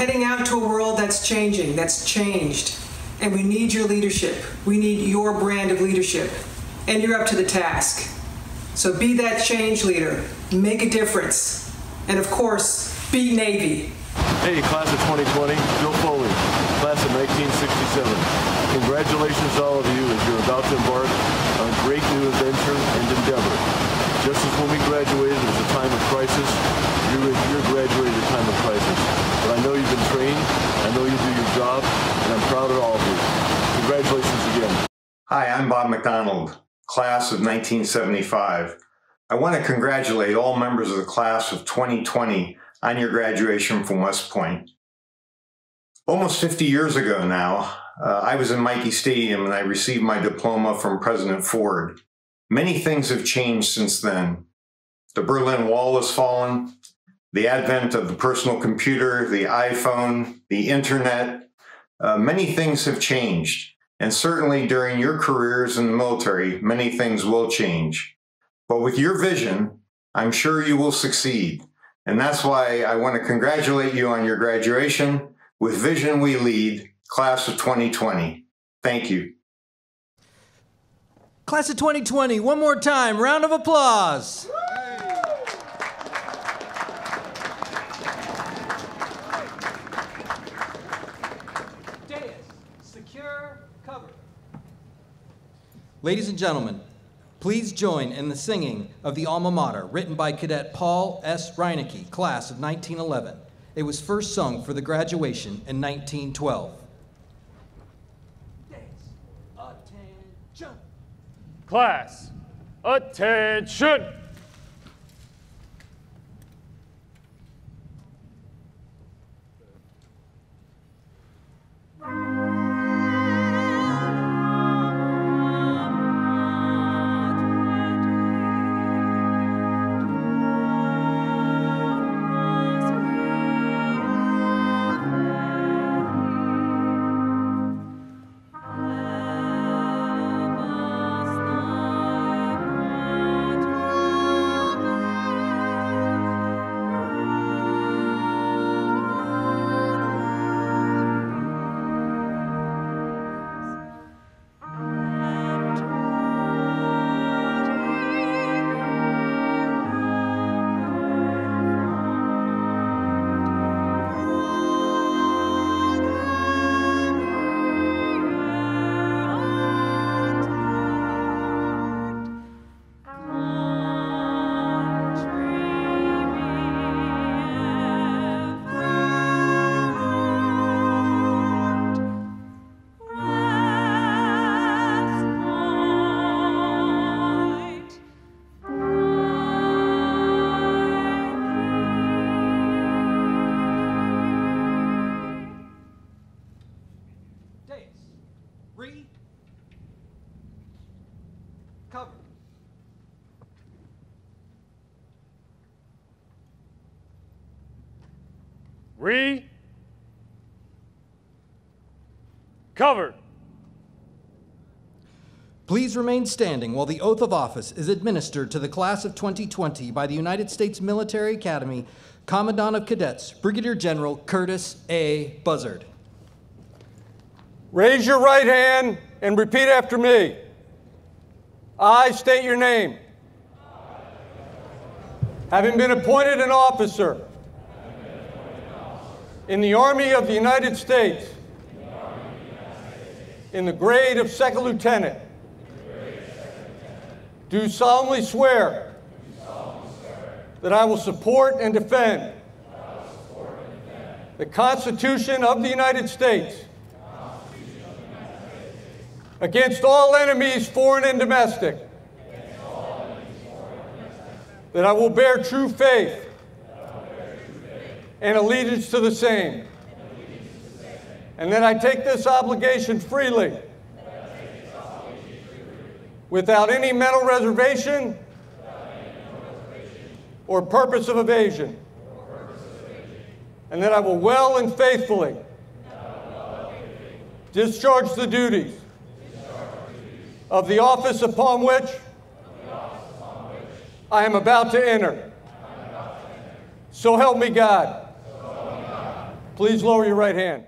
Heading out to a world that's changing, that's changed. And we need your leadership. We need your brand of leadership. And you're up to the task. So be that change leader, make a difference. And of course, be Navy. Hey, class of 2020, Bill Foley, class of 1967. Congratulations to all of you as you're about to embark on a great new adventure and endeavor. Just as when we graduated, it was a time of crisis, you're, you're graduating at a time of crisis. But I know you've been trained, I know you do your job, and I'm proud of all of you. Congratulations again. Hi, I'm Bob McDonald, class of 1975. I want to congratulate all members of the class of 2020 on your graduation from West Point. Almost 50 years ago now, uh, I was in Michie Stadium and I received my diploma from President Ford. Many things have changed since then. The Berlin Wall has fallen, the advent of the personal computer, the iPhone, the internet, uh, many things have changed. And certainly during your careers in the military, many things will change. But with your vision, I'm sure you will succeed. And that's why I want to congratulate you on your graduation. With Vision We Lead, class of 2020. Thank you. Class of 2020, one more time, round of applause. Dais, secure, cover. Ladies and gentlemen, please join in the singing of the Alma Mater, written by Cadet Paul S. Reinecke, class of 1911. It was first sung for the graduation in 1912. Attention. Class, attention! Re, cover. Please remain standing while the oath of office is administered to the class of 2020 by the United States Military Academy Commandant of Cadets, Brigadier General Curtis A. Buzzard. Raise your right hand and repeat after me. I state your name. Having been appointed an officer in the Army of the United States in the grade of second lieutenant, do solemnly swear that I will support and defend the Constitution of the United States against all enemies, foreign and domestic. That I will bear true faith and allegiance to the same. And that I take this obligation freely without any mental reservation or purpose of evasion. And that I will well and faithfully discharge the duties of the office upon which I am about to enter. So help me God. Please lower your right hand.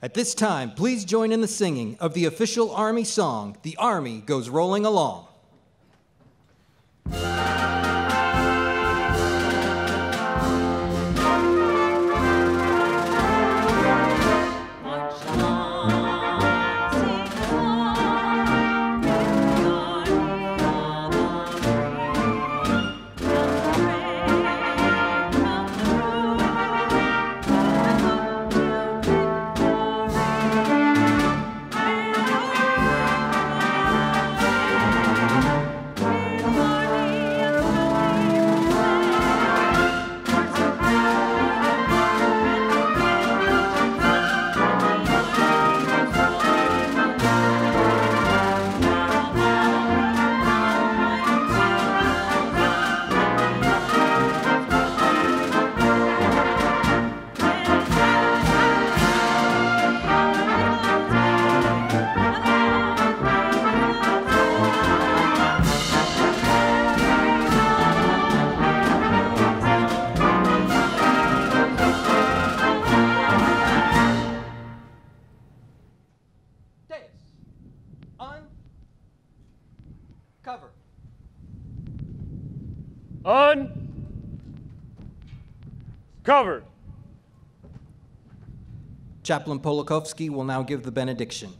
At this time, please join in the singing of the official Army song, The Army Goes Rolling Along. Covered. Chaplain Pawlikowski will now give the benediction.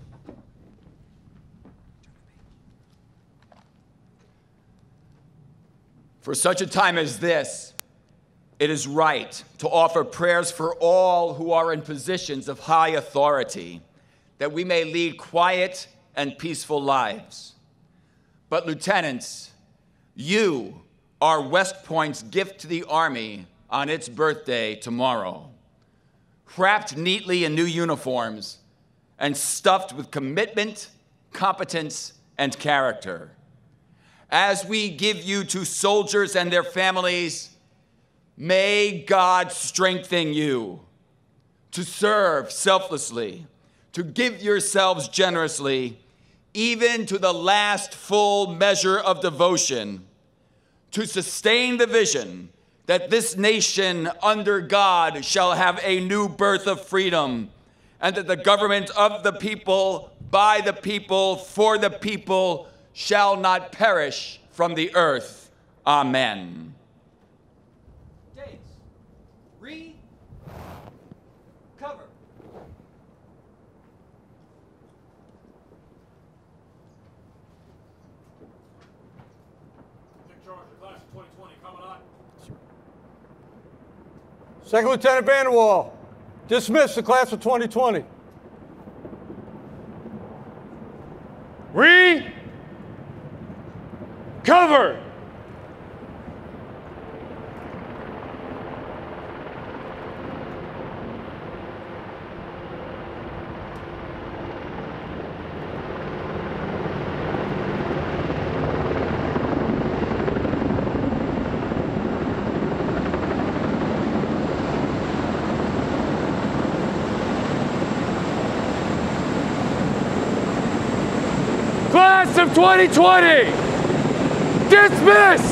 For such a time as this, it is right to offer prayers for all who are in positions of high authority, that we may lead quiet and peaceful lives. But, lieutenants, you are West Point's gift to the Army on its birthday tomorrow. Wrapped neatly in new uniforms and stuffed with commitment, competence, and character. As we give you to soldiers and their families, may God strengthen you to serve selflessly, to give yourselves generously, even to the last full measure of devotion, to sustain the vision that this nation under God shall have a new birth of freedom, and that the government of the people, by the people, for the people, shall not perish from the earth. Amen. Second Lieutenant Van de Wall, dismiss the class of 2020. Re. 2020. Dismissed!